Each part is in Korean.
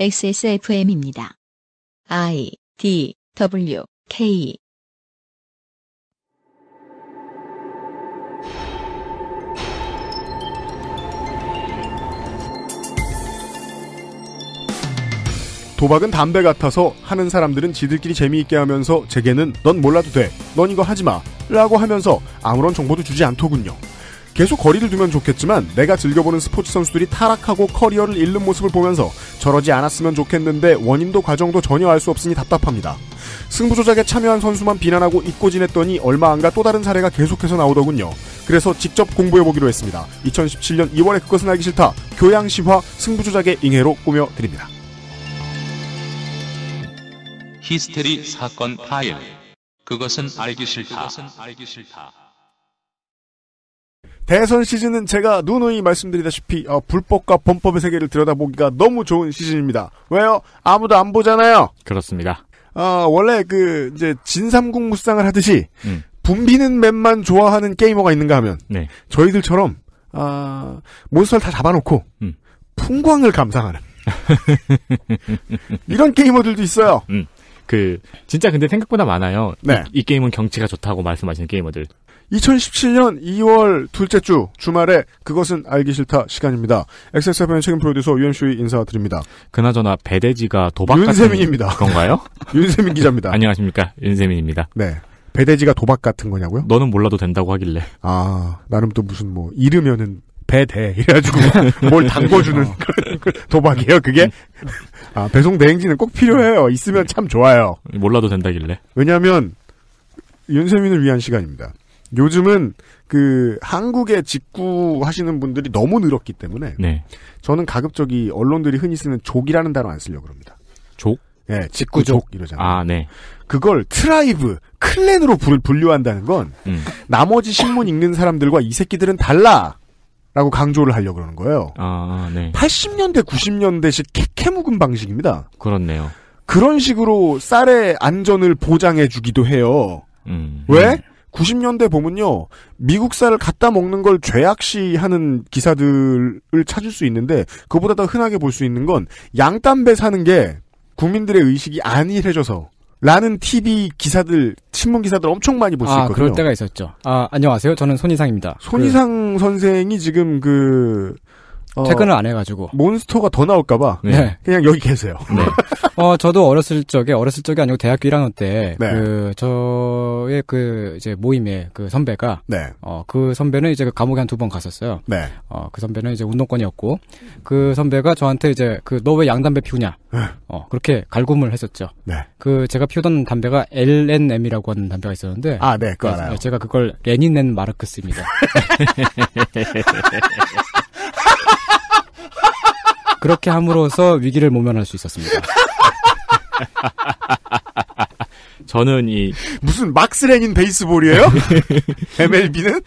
XSFM입니다. I D W K 도박은 담배 같아서 하는 사람들은 지들끼리 재미있게 하면서 제게는 넌 몰라도 돼. 넌 이거 하지 마. 라고 하면서 아무런 정보도 주지 않더군요. 계속 거리를 두면 좋겠지만 내가 즐겨보는 스포츠 선수들이 타락하고 커리어를 잃는 모습을 보면서 저러지 않았으면 좋겠는데 원인도 과정도 전혀 알 수 없으니 답답합니다. 승부 조작에 참여한 선수만 비난하고 잊고 지냈더니 얼마 안 가 또 다른 사례가 계속해서 나오더군요. 그래서 직접 공부해보기로 했습니다. 2017년 2월에 그것은 알기 싫다. 교양시화 승부 조작의 잉해로 꾸며드립니다. 히스테리 사건 파일. 그것은 알기 싫다. 대선 시즌은 제가 누누이 말씀드리다시피 어, 불법과 범법의 세계를 들여다보기가 너무 좋은 시즌입니다. 왜요? 아무도 안 보잖아요. 그렇습니다. 어, 원래 그 이제 진삼국 무쌍을 하듯이 음. 붐비는 맵만 좋아하는 게이머가 있는가 하면 네. 저희들처럼 아, 몬스터를 다 잡아놓고 음. 풍광을 감상하는 이런 게이머들도 있어요. 그 진짜 근데 생각보다 많아요. 네. 이, 이 게임은 경치가 좋다고 말씀하시는 게이머들. 2017년 2월 둘째 주 주말에 그것은 알기 싫다 시간입니다. XSFM 책임 프로듀서 UMC의 인사드립니다. 그나저나 배대지가 도박 윤세민입니다. 같은 건가요? 윤세민 기자입니다. 안녕하십니까 윤세민입니다. 네. 배대지가 도박 같은 거냐고요? 너는 몰라도 된다고 하길래 아, 나름 또 무슨 뭐, 이르면은 배대, 이래가지고 뭘 담궈주는 그런 그 도박이에요, 그게? 아, 배송 대행지는 꼭 필요해요. 있으면 참 좋아요. 몰라도 된다길래. 왜냐면, 윤세민을 위한 시간입니다. 요즘은 그, 한국에 직구 하시는 분들이 너무 늘었기 때문에, 네. 저는 가급적이 언론들이 흔히 쓰는 족이라는 단어 안 쓰려고 그럽니다. 족? 예, 직구족 이러잖아요. 아 네. 그걸 tribe, clan으로 분- 분류한다는 건, 음. 나머지 신문 읽는 사람들과 이 새끼들은 달라! 라고 강조를 하려고 그러는 거예요. 아 네. 80년대, 90년대식 캐캐 묵은 방식입니다. 그렇네요. 그런 식으로 쌀의 안전을 보장해 주기도 해요. 음. 왜? 90년대 보면요, 미국 쌀을 갖다 먹는 걸 죄악시하는 기사들을 찾을 수 있는데, 그보다 더 흔하게 볼 수 있는 건 양담배 사는 게 국민들의 의식이 안일해져서 라는 TV 기사들, 신문 기사들 엄청 많이 볼수 아, 있거든요. 그럴 때가 있었죠. 아, 안녕하세요. 저는 손이상입니다. 손이상 선생이 지금 그그 어, 퇴근을 안 해가지고. 몬스터가 더 나올까봐 네. 네. 그냥 여기 계세요. 네. 어, 저도 어렸을 적에, 어렸을 적이 아니고 대학교 1학년 때, 네. 그, 저의 그, 이제 모임에 그 선배가, 네, 어, 그 선배는 이제 그 감옥에 한 두 번 갔었어요. 네. 어, 그 선배는 이제 운동권이었고, 그 선배가 저한테 이제 그, 너 왜 양담배 피우냐? 어, 그렇게 갈굼을 했었죠. 네. 그, 제가 피우던 담배가 L&M이라고 하는 담배가 있었는데, 아, 네, 그거 네, 알아요. 제가 그걸 레닌 and 마르크스입니다. 그렇게 함으로써 위기를 모면할 수 있었습니다. 저는 이 무슨 막스 레닌 베이스볼이에요? MLB는?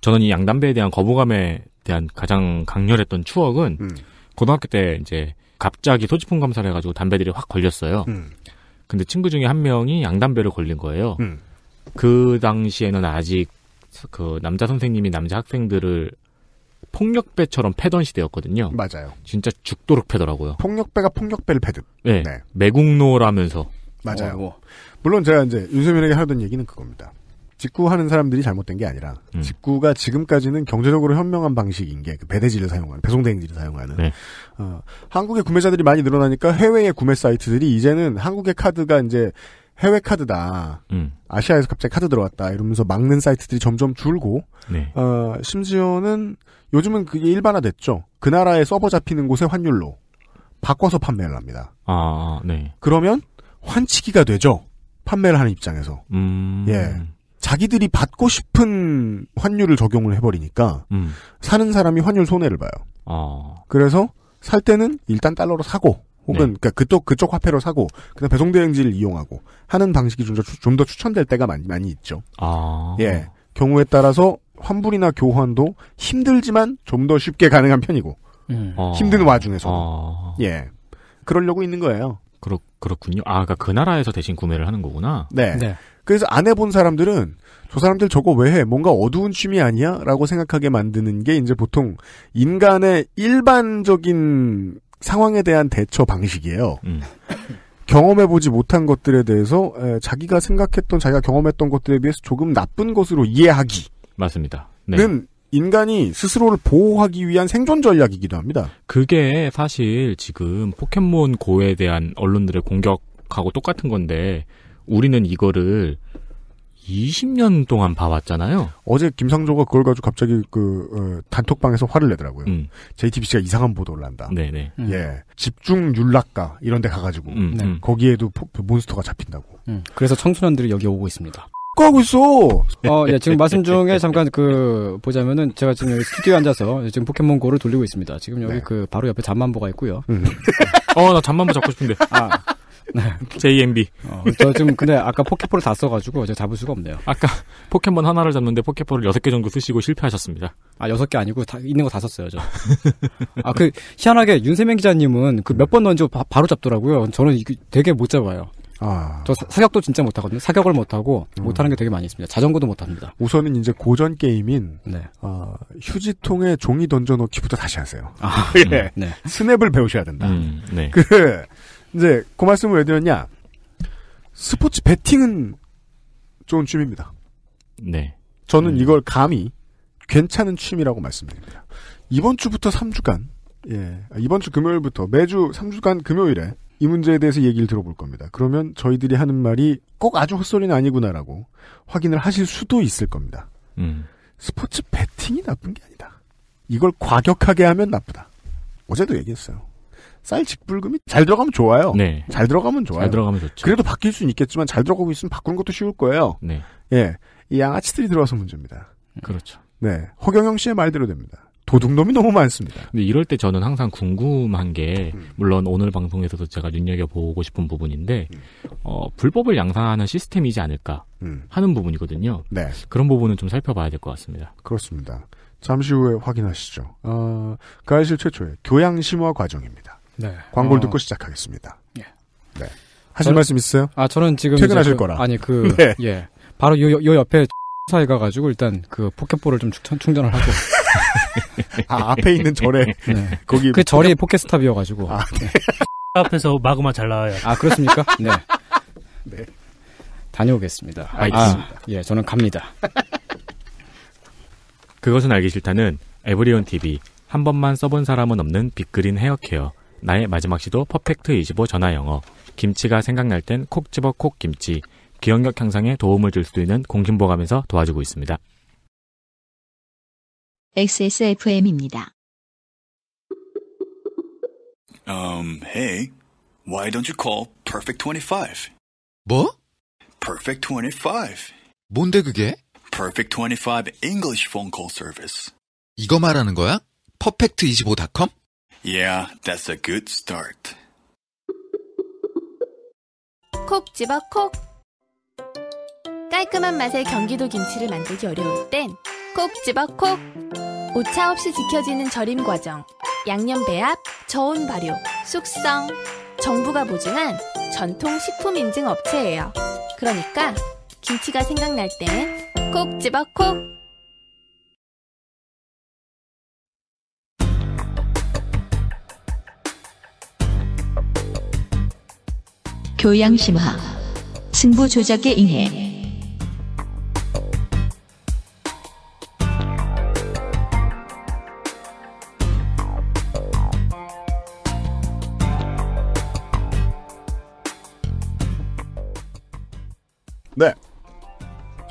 저는 이 양담배에 대한 거부감에 대한 가장 강렬했던 추억은 음, 고등학교 때 이제 갑자기 소지품 감사를 해가지고 담배들이 확 걸렸어요. 음, 근데 친구 중에 한 명이 양담배를 걸린 거예요. 음. 그 당시에는 아직 그 남자 선생님이 남자 학생들을 폭력배처럼 패던 시대였거든요. 맞아요. 진짜 죽도록 패더라고요. 폭력배가 폭력배를 패듯. 네. 네. 매국노라면서. 맞아요. 어, 뭐. 물론 제가 이제 윤세민에게 하던 얘기는 그겁니다. 직구하는 사람들이 잘못된 게 아니라 음. 직구가 지금까지는 경제적으로 현명한 방식인 게 그 배대지를 사용하는 배송 대행지를 사용하는 네. 어, 한국의 구매자들이 많이 늘어나니까 해외의 구매 사이트들이 이제는 한국의 카드가 이제 해외 카드다 음. 아시아에서 갑자기 카드 들어왔다 이러면서 막는 사이트들이 점점 줄고 네. 어, 심지어는 요즘은 그게 일반화됐죠. 그 나라의 서버 잡히는 곳의 환율로 바꿔서 판매를 합니다. 아, 네. 그러면 환치기가 되죠. 판매를 하는 입장에서. 음. 예. 자기들이 받고 싶은 환율을 적용을 해버리니까 음. 사는 사람이 환율 손해를 봐요. 아. 그래서 살 때는 일단 달러로 사고 혹은 네. 그러니까 그쪽 그쪽 화폐로 사고 그다음 배송 대행지를 이용하고 하는 방식이 좀더 추천될 때가 많이 많이 있죠. 아. 예. 경우에 따라서 환불이나 교환도 힘들지만 좀 더 쉽게 가능한 편이고 음. 어. 힘든 와중에서 아. 예. 그러려고 있는 거예요. 그렇, 그렇군요. 아, 그니까 그 나라에서 대신 구매를 하는 거구나. 네. 네. 그래서 안 해본 사람들은 저 사람들 저거 왜 해? 뭔가 어두운 취미 아니야? 라고 생각하게 만드는 게 이제 보통 인간의 일반적인 상황에 대한 대처 방식이에요. 음. 경험해보지 못한 것들에 대해서 에, 자기가 생각했던 자기가 경험했던 것들에 비해서 조금 나쁜 것으로 이해하기는 맞습니다. 네. 인간이 스스로를 보호하기 위한 생존 전략이기도 합니다. 그게 사실 지금 포켓몬 고에 대한 언론들의 공격하고 똑같은 건데 우리는 이거를 20년 동안 봐왔잖아요. 어제 김상조가 그걸 가지고 갑자기 그 어, 단톡방에서 화를 내더라고요. 음, JTBC가 이상한 보도를 한다. 네네. 음. 예, 집중 윤락가 이런 데 가가지고 음, 네. 음. 거기에도 포- 몬스터가 잡힌다고. 음. 그래서 청소년들이 여기 오고 있습니다. 뭐 하고 있어? 어, 예, 지금 말씀 중에 잠깐 그, 보자면은, 제가 지금 여기 스튜디오에 앉아서 지금 포켓몬고를 돌리고 있습니다. 지금 여기 네. 그, 바로 옆에 잠만보가 있고요. 음. 어, 나 잠만보 잡고 싶은데. 아, JMB. 어, 저 지금 근데 아까 포켓볼을 다 써가지고 제가 잡을 수가 없네요. 아까 포켓몬 하나를 잡는데 포켓볼을 6개 정도 쓰시고 실패하셨습니다. 아, 여섯 개 아니고 다, 있는 거 다 썼어요, 저. 아, 그, 희한하게 윤세명 기자님은 그 몇 번 던지고 바, 로 잡더라고요. 저는 이게 되게 못 잡아요. 아, 저 사- 사격도 진짜 못하거든요. 사격을 못하고, 음. 못하는 게 되게 많이 있습니다. 자전거도 못합니다. 우선은 이제 고전 게임인 네. 어, 휴지통에 종이 던져놓기부터 다시 하세요. 아, 예. 네. 스냅을 배우셔야 된다. 음, 네. 그 이제 그 말씀을 왜 드렸냐? 스포츠 배팅은 좋은 취미입니다. 네. 저는 음. 이걸 감히 괜찮은 취미라고 말씀드립니다. 이번 주부터 3주간, 예, 이번 주 금요일부터 매주 3주간 금요일에 이 문제에 대해서 얘기를 들어볼 겁니다. 그러면 저희들이 하는 말이 꼭 아주 헛소리는 아니구나라고 확인을 하실 수도 있을 겁니다. 음. 스포츠 배팅이 나쁜 게 아니다. 이걸 과격하게 하면 나쁘다. 어제도 얘기했어요. 쌀 직불금이 잘 들어가면 좋아요. 네. 잘 들어가면 좋아요. 잘 들어가면 좋죠. 그래도 바뀔 수는 있겠지만 잘 들어가고 있으면 바꾸는 것도 쉬울 거예요. 네. 예. 이 양아치들이 들어와서 문제입니다. 그렇죠. 네. 허경영 씨의 말대로 됩니다. 도둑놈이 너무 많습니다. 근데 이럴 때 저는 항상 궁금한 게 음. 물론 오늘 방송에서도 제가 눈여겨보고 싶은 부분인데 음. 어, 불법을 양산하는 시스템이지 않을까 음. 하는 부분이거든요. 네. 그런 부분은 좀 살펴봐야 될 것 같습니다. 그렇습니다. 잠시 후에 확인하시죠. 어, 가해실 최초의 교양 심화 과정입니다. 네. 광고를 어, 듣고 시작하겠습니다. 예. 네. 하실 저는- 말씀 있어요? 아, 저는 지금. 퇴근하실 그- 거라. 아니, 그, 네. 예. 바로 요, 요 옆에 사에 가가지고 일단 그 포켓볼을 좀 충, 충전을 하고. 아, 앞에 있는 절에 네. 거기 그 절이 포켓스탑이어가지고. 아, 앞에서 마그마 잘 나와요. 아, 그렇습니까? 네. 네. 다녀오겠습니다. 알겠습니다. 아, 예, 저는 갑니다. 그것은 알기 싫다는 에브리온 TV 한 번만 써본 사람은 없는 빅그린 헤어케어 나의 마지막 시도 퍼펙트 25 전화 영어 김치가 생각날 땐 콕 집어 콕 김치 기억력 향상에 도움을 줄 수 있는 공신보감에서 도와주고 있습니다. XSFM입니다. Um, hey, why don't you call Perfect 25? 뭐? Perfect 25. 뭔데 그게? Perfect 25 English phone call service. 이거 말하는 거야? 퍼펙트25.com? Yeah, that's a good start. 콕 집어 콕. 깔끔한 맛의 경기도 김치를 만들기 어려울 땐 콕 집어 콕. 오차 없이 지켜지는 절임 과정. 양념 배합, 저온 발효, 숙성. 정부가 보증한 전통 식품 인증 업체예요. 그러니까 김치가 생각날 땐 콕 집어 콕 교양 심화. 승부 조작에 인해 네.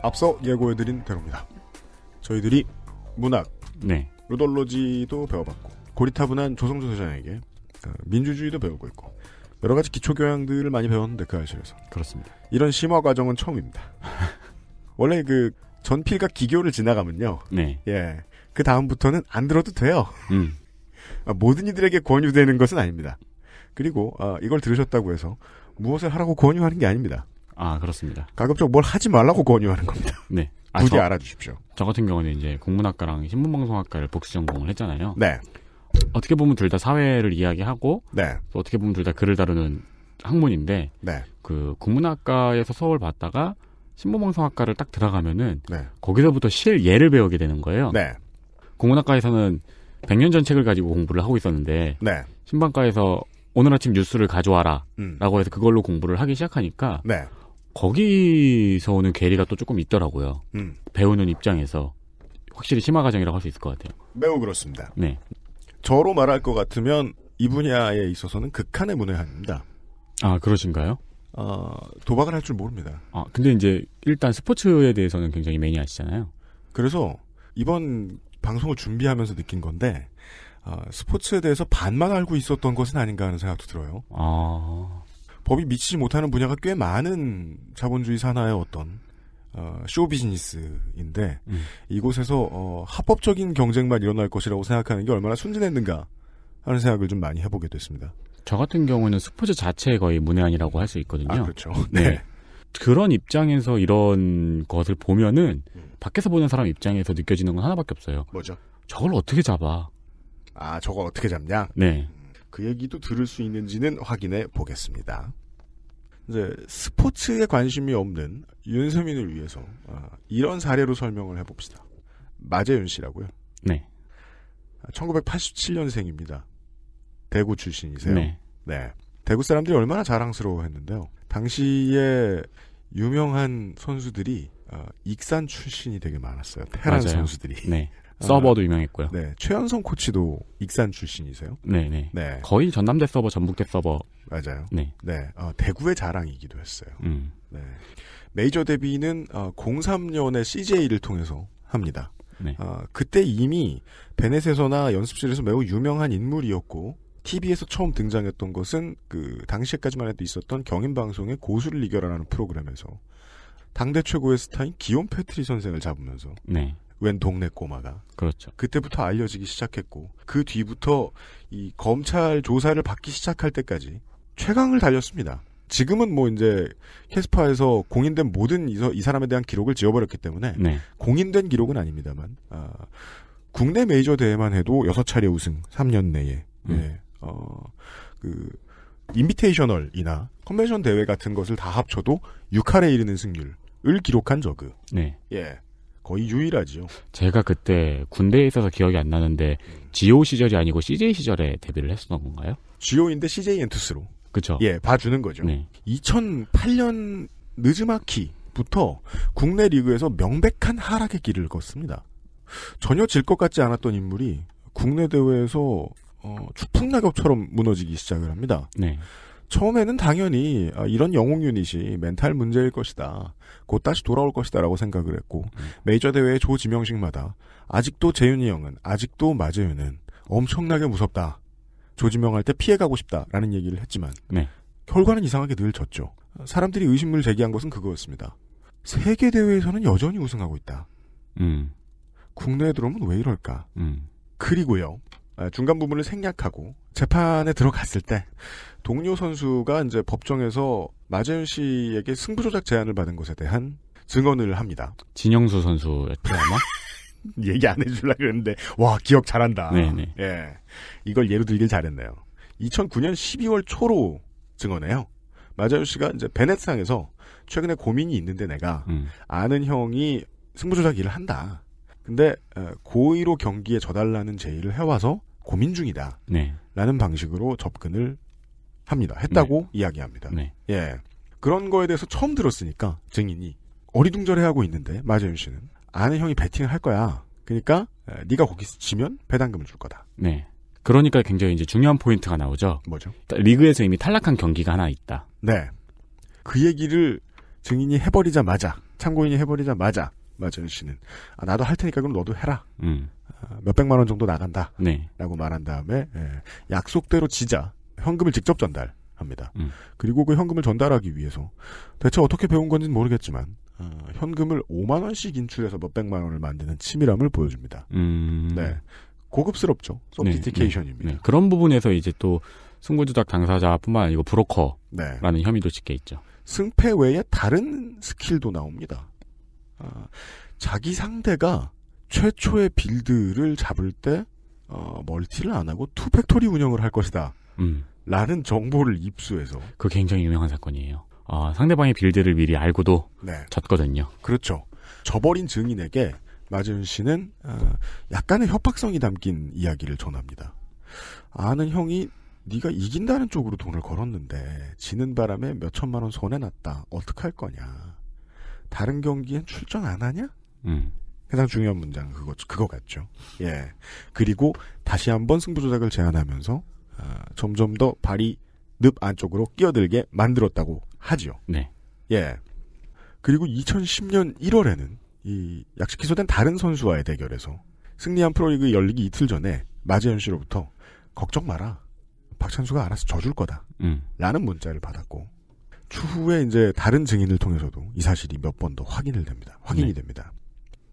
앞서 예고해드린 대로입니다. 저희들이 문학, 네. 루돌로지도 배워봤고 고리타분한 조성조 소장에게 어, 민주주의도 배우고 있고 여러 가지 기초 교양들을 많이 배웠는데 그 아실에서 그렇습니다. 이런 심화 과정은 처음입니다. 원래 그 전필과 기교를 지나가면요, 네. 예, 그 다음부터는 안 들어도 돼요. 음. 아, 모든 이들에게 권유되는 것은 아닙니다. 그리고 아, 이걸 들으셨다고 해서 무엇을 하라고 권유하는 게 아닙니다. 아, 그렇습니다. 가급적 뭘 하지 말라고 권유하는 겁니다. 네. 아, 부디 저, 알아주십시오. 저 같은 경우는 이제 국문학과랑 신문방송학과를 복수 전공을 했잖아요. 네, 어떻게 보면 둘 다 사회를 이야기하고 네, 또 어떻게 보면 둘 다 글을 다루는 학문인데 네, 그 국문학과에서 수업을 받다가 신문방송학과를 딱 들어가면은 네, 거기서부터 실 예를 배우게 되는 거예요. 네, 국문학과에서는 100년 전 책을 가지고 공부를 하고 있었는데 네. 신방과에서 오늘 아침 뉴스를 가져와라 음. 라고 해서 그걸로 공부를 하기 시작하니까 네. 거기서 오는 괴리가 또 조금 있더라고요. 음. 배우는 입장에서 확실히 심화 과정이라고 할 수 있을 것 같아요. 매우 그렇습니다. 네. 저로 말할 것 같으면 이 분야에 있어서는 극한의 문외한입니다. 아 그러신가요? 어, 도박을 할 줄 모릅니다. 아 근데 이제 일단 스포츠에 대해서는 굉장히 매니아시잖아요. 그래서 이번 방송을 준비하면서 느낀 건데 어, 스포츠에 대해서 반만 알고 있었던 것은 아닌가 하는 생각도 들어요. 아 법이 미치지 못하는 분야가 꽤 많은 자본주의 산하의 어떤 어, 쇼 비즈니스인데 음. 이곳에서 어, 합법적인 경쟁만 일어날 것이라고 생각하는 게 얼마나 순진했는가 하는 생각을 좀 많이 해보게 됐습니다. 저 같은 경우는 스포츠 자체에 거의 문외한이라고 할 수 있거든요. 아 그렇죠. 네. 그런 입장에서 이런 것을 보면은 음. 밖에서 보는 사람 입장에서 느껴지는 건 하나밖에 없어요. 뭐죠? 저걸 어떻게 잡아? 아 저거 어떻게 잡냐? 네. 그 얘기도 들을 수 있는지는 확인해 보겠습니다. 이제 스포츠에 관심이 없는 윤세민을 위해서 아, 이런 사례로 설명을 해봅시다. 마재윤 씨라고요. 네. 1987년생입니다. 대구 출신이세요. 네. 네. 대구 사람들이 얼마나 자랑스러워했는데요. 당시에 유명한 선수들이 어, 익산 출신이 되게 많았어요. 테란 맞아요. 선수들이. 네. 아, 서버도 유명했고요. 네. 최연성 코치도 익산 출신이세요. 네, 네. 네. 거의 전남대 서버, 전북대 서버. 맞아요. 네. 네. 어, 대구의 자랑이기도 했어요. 음. 네. 메이저 데뷔는 어, 03년에 CJ를 통해서 합니다. 네. 어, 그때 이미 베넷에서나 연습실에서 매우 유명한 인물이었고 TV에서 처음 등장했던 것은 그 당시에까지만 해도 있었던 경인 방송의 고수를 이겨라라는 프로그램에서 당대 최고의 스타인 기욤 패트리 선생을 잡으면서 네. 웬 동네 꼬마가 그렇죠. 그때부터 알려지기 시작했고 그 뒤부터 이 검찰 조사를 받기 시작할 때까지 최강을 달렸습니다. 지금은 뭐 이제 캐스파에서 공인된 모든 이, 사람에 대한 기록을 지워버렸기 때문에 네. 공인된 기록은 아닙니다만 아, 국내 메이저 대회만 해도 여섯 차례 우승 3년 내에 음. 예, 어, 그 인비테이셔널이나 컨벤션 대회 같은 것을 다 합쳐도 6할에 이르는 승률을 기록한 저그 네. 예 거의 유일하지요. 제가 그때 군대에 있어서 기억이 안 나는데 GO 시절이 아니고 CJ 시절에 데뷔를 했었던 건가요? GO인데 CJ 엔투스로 그렇죠. 예 봐주는 거죠. 네. 2008년 늦지막히부터 국내 리그에서 명백한 하락의 길을 걷습니다. 전혀 질 것 같지 않았던 인물이 국내 대회에서 어, 추풍낙엽처럼 무너지기 시작을 합니다. 네. 처음에는 당연히 아, 이런 영웅 유닛이 멘탈 문제일 것이다. 곧 다시 돌아올 것이다라고 생각을 했고 메이저 대회의 조 지명식마다 아직도 재윤이 형은 아직도 마재윤은 엄청나게 무섭다. 조지명할 때 피해가고 싶다라는 얘기를 했지만 네. 결과는 이상하게 늘 졌죠. 사람들이 의심을 제기한 것은 그거였습니다. 세계 대회에서는 여전히 우승하고 있다. 음. 국내에 들어오면 왜 이럴까? 음. 그리고요. 아, 중간 부분을 생략하고 재판에 들어갔을 때 동료 선수가 이제 법정에서 마재윤 씨에게 승부 조작 제안을 받은 것에 대한 증언을 합니다. 진영수 선수였죠 아마? 얘기 안 해주려 그랬는데 와 기억 잘한다. 네네. 예, 이걸 예로 들길 잘했네요. 2009년 12월 초로 증언해요. 마자유 씨가 이제 베넷상에서 최근에 고민이 있는데 내가 음. 아는 형이 승부조작 일을 한다. 근데 어, 고의로 경기에 져달라는 제의를 해와서 고민 중이다. 네. 라는 방식으로 접근을 합니다. 했다고 이야기합니다. 네. 예. 그런 거에 대해서 처음 들었으니까 증인이 어리둥절해하고 있는데 마재윤 씨는 아는 형이 베팅을 할 거야. 그러니까 에, 네가 거기서 지면 배당금을 줄 거다. 네. 그러니까 굉장히 이제 중요한 포인트가 나오죠. 뭐죠? 리그에서 이미 탈락한 경기가 하나 있다. 네. 그 얘기를 증인이 해버리자마자 참고인이 해버리자마자 마재윤 씨는 아, 나도 할 테니까 그럼 너도 해라. 음. 아, 몇백만 원 정도 나간다. 네. 라고 말한 다음에 예, 약속대로 지자 현금을 직접 전달합니다. 음. 그리고 그 현금을 전달하기 위해서 대체 어떻게 배운 건지는 모르겠지만 어, 현금을 5만 원씩 인출해서 몇백만 원을 만드는 치밀함을 보여줍니다. 음. 네. 고급스럽죠. sophistication입니다. 네, 네. 그런 부분에서 이제 또 승부조작 당사자뿐만 아니고 브로커라는 네. 혐의도 짙게 있죠. 승패 외에 다른 스킬도 나옵니다. 아, 자기 상대가 최초의 build를 잡을 때 어, 멀티를 안 하고 two factory 운영을 할 것이다. 음. 라는 정보를 입수해서 그 굉장히 유명한 사건이에요. 아, 상대방의 build를 미리 알고도 네. 졌거든요. 그렇죠. 저버린 증인에게 마지은 씨는 어, 약간의 협박성이 담긴 이야기를 전합니다. 아는 형이 네가 이긴다는 쪽으로 돈을 걸었는데 지는 바람에 몇 천만 원 손해 났다. 어떡할 거냐. 다른 경기엔 출전 안 하냐? 음. 가장 중요한 문장 그거 그거 같죠. 예. 그리고 다시 한번 승부 조작을 제안하면서 아, 점점 더 발이 늪 안쪽으로 끼어들게 만들었다고 하지요. 네. 예. 그리고 2010년 1월에는 이 약식 기소된 다른 선수와의 대결에서 승리한 프로리그 열리기 이틀 전에 마재현 씨로부터 걱정 마라. 박찬수가 알아서 져줄 거다. 음. 라는 문자를 받았고 추후에 이제 다른 증인을 통해서도 이 사실이 몇 번 더 확인을 됩니다. 확인이 네. 됩니다.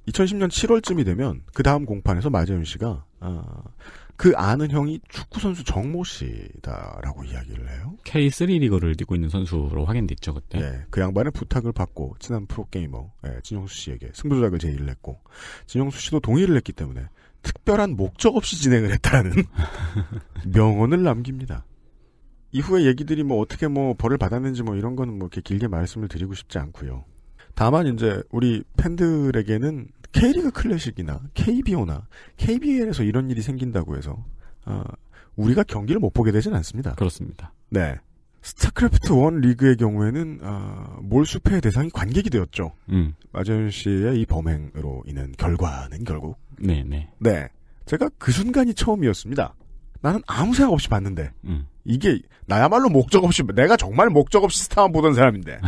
2010년 7월쯤이 되면 그 다음 공판에서 마재현 씨가 아, 그 아는 형이 축구 선수 정모 씨다라고 이야기를 해요. K3 리그를 뛰고 있는 선수로 확인됐죠 그때. 예, 그 양반의 부탁을 받고 친한 프로게이머 예, 진영수 씨에게 승부 조작을 제의를 했고 진영수 씨도 동의를 했기 때문에 특별한 목적 없이 진행을 했다는 명언을 남깁니다. 이후에 얘기들이 뭐 어떻게 뭐 벌을 받았는지 뭐 이런 거는 뭐 이렇게 길게 말씀을 드리고 싶지 않고요. 다만 이제 우리 팬들에게는 K리그 클래식이나 KBO나 KBL에서 이런 일이 생긴다고 해서 아, 우리가 경기를 못 보게 되진 않습니다. 그렇습니다. 네. 스타크래프트 1 리그의 경우에는 아, 몰수패의 대상이 관객이 되었죠. 음. 마재윤 씨의 이 범행으로 인한 결과는 결국 네, 네. 네. 제가 그 순간이 처음이었습니다. 나는 아무 생각 없이 봤는데 음. 이게 나야말로 목적 없이 내가 정말 목적 없이 스타만 보던 사람인데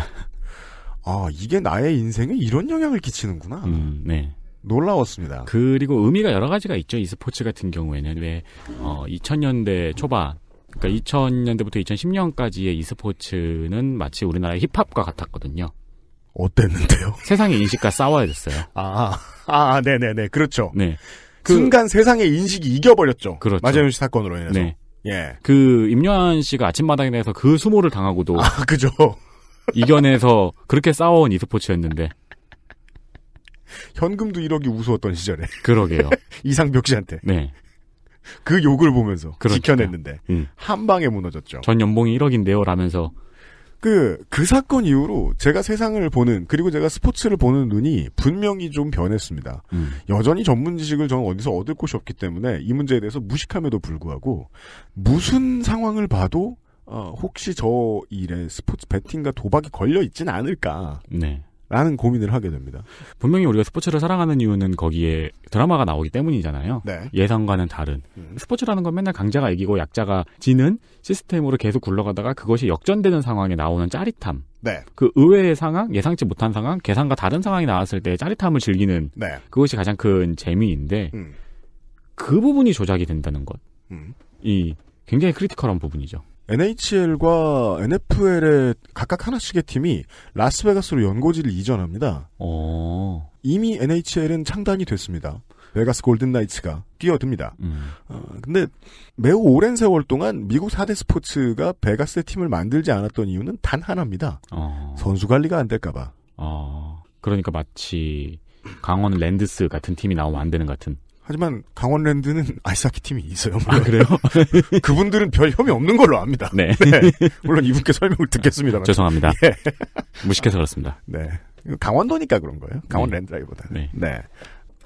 아 이게 나의 인생에 이런 영향을 끼치는구나 음, 네. 놀라웠습니다. 그리고 의미가 여러 가지가 있죠. e스포츠 같은 경우에는 왜 어, 2000년대 초반 그러니까 2000년대부터 2010년까지의 e스포츠는 마치 우리나라의 힙합과 같았거든요. 어땠는데요? 세상의 인식과 싸워야 됐어요. 아, 아, 네네네, 그렇죠. 네. 그, 순간 세상의 인식이 이겨버렸죠. 그렇죠. 마재현 씨 사건으로 인해서. 네. 예. 그 임요한 씨가 아침마당에 대해서 그 수모를 당하고도 아, 그죠. 이겨내서 그렇게 싸워온 e스포츠였는데 현금도 1억이 우스웠던 시절에. 그러게요. 이상벽 씨한테. 네. 그 욕을 보면서 그렇죠. 지켜냈는데 음. 한 방에 무너졌죠. 전 연봉이 1억인데요 라면서 그, 그 사건 이후로 제가 세상을 보는, 그리고 제가 스포츠를 보는 눈이 분명히 좀 변했습니다. 음. 여전히 전문 지식을 저는 어디서 얻을 곳이 없기 때문에 이 문제에 대해서 무식함에도 불구하고 무슨 상황을 봐도 어, 혹시 저 일에 스포츠 베팅과 도박이 걸려 있지는 않을까 네. 라는 고민을 하게 됩니다. 분명히 우리가 스포츠를 사랑하는 이유는 거기에 드라마가 나오기 때문이잖아요. 네. 예상과는 다른. 음. 스포츠라는 건 맨날 강자가 이기고 약자가 지는 시스템으로 계속 굴러가다가 그것이 역전되는 상황에 나오는 짜릿함. 네. 그 의외의 상황, 예상치 못한 상황, 계산과 다른 상황이 나왔을 때 짜릿함을 즐기는 네. 그것이 가장 큰 재미인데 음. 그 부분이 조작이 된다는 것. 음. 이 굉장히 critical한 부분이죠. NHL과 NFL의 각각 하나씩의 팀이 라스베가스로 연고지를 이전합니다. 어. 이미 NHL은 창단이 됐습니다. 베가스 골든 나이츠가 뛰어듭니다. 음. 어, 근데 매우 오랜 세월 동안 미국 4대 스포츠가 베가스의 팀을 만들지 않았던 이유는 단 하나입니다. 어. 선수 관리가 안 될까봐. 어. 그러니까 마치 강원 랜드스 같은 팀이 나오면 안 되는 같은. 하지만 강원랜드는 아이스하키 팀이 있어요. 아, 그래요? 그분들은 별 혐의 없는 걸로 압니다. 네. 물론 이분께 설명을 듣겠습니다. 죄송합니다. 예. 무식해서 그렇습니다. 네. 강원도니까 그런 거예요. 네. 강원랜드라기보다. 네. 네.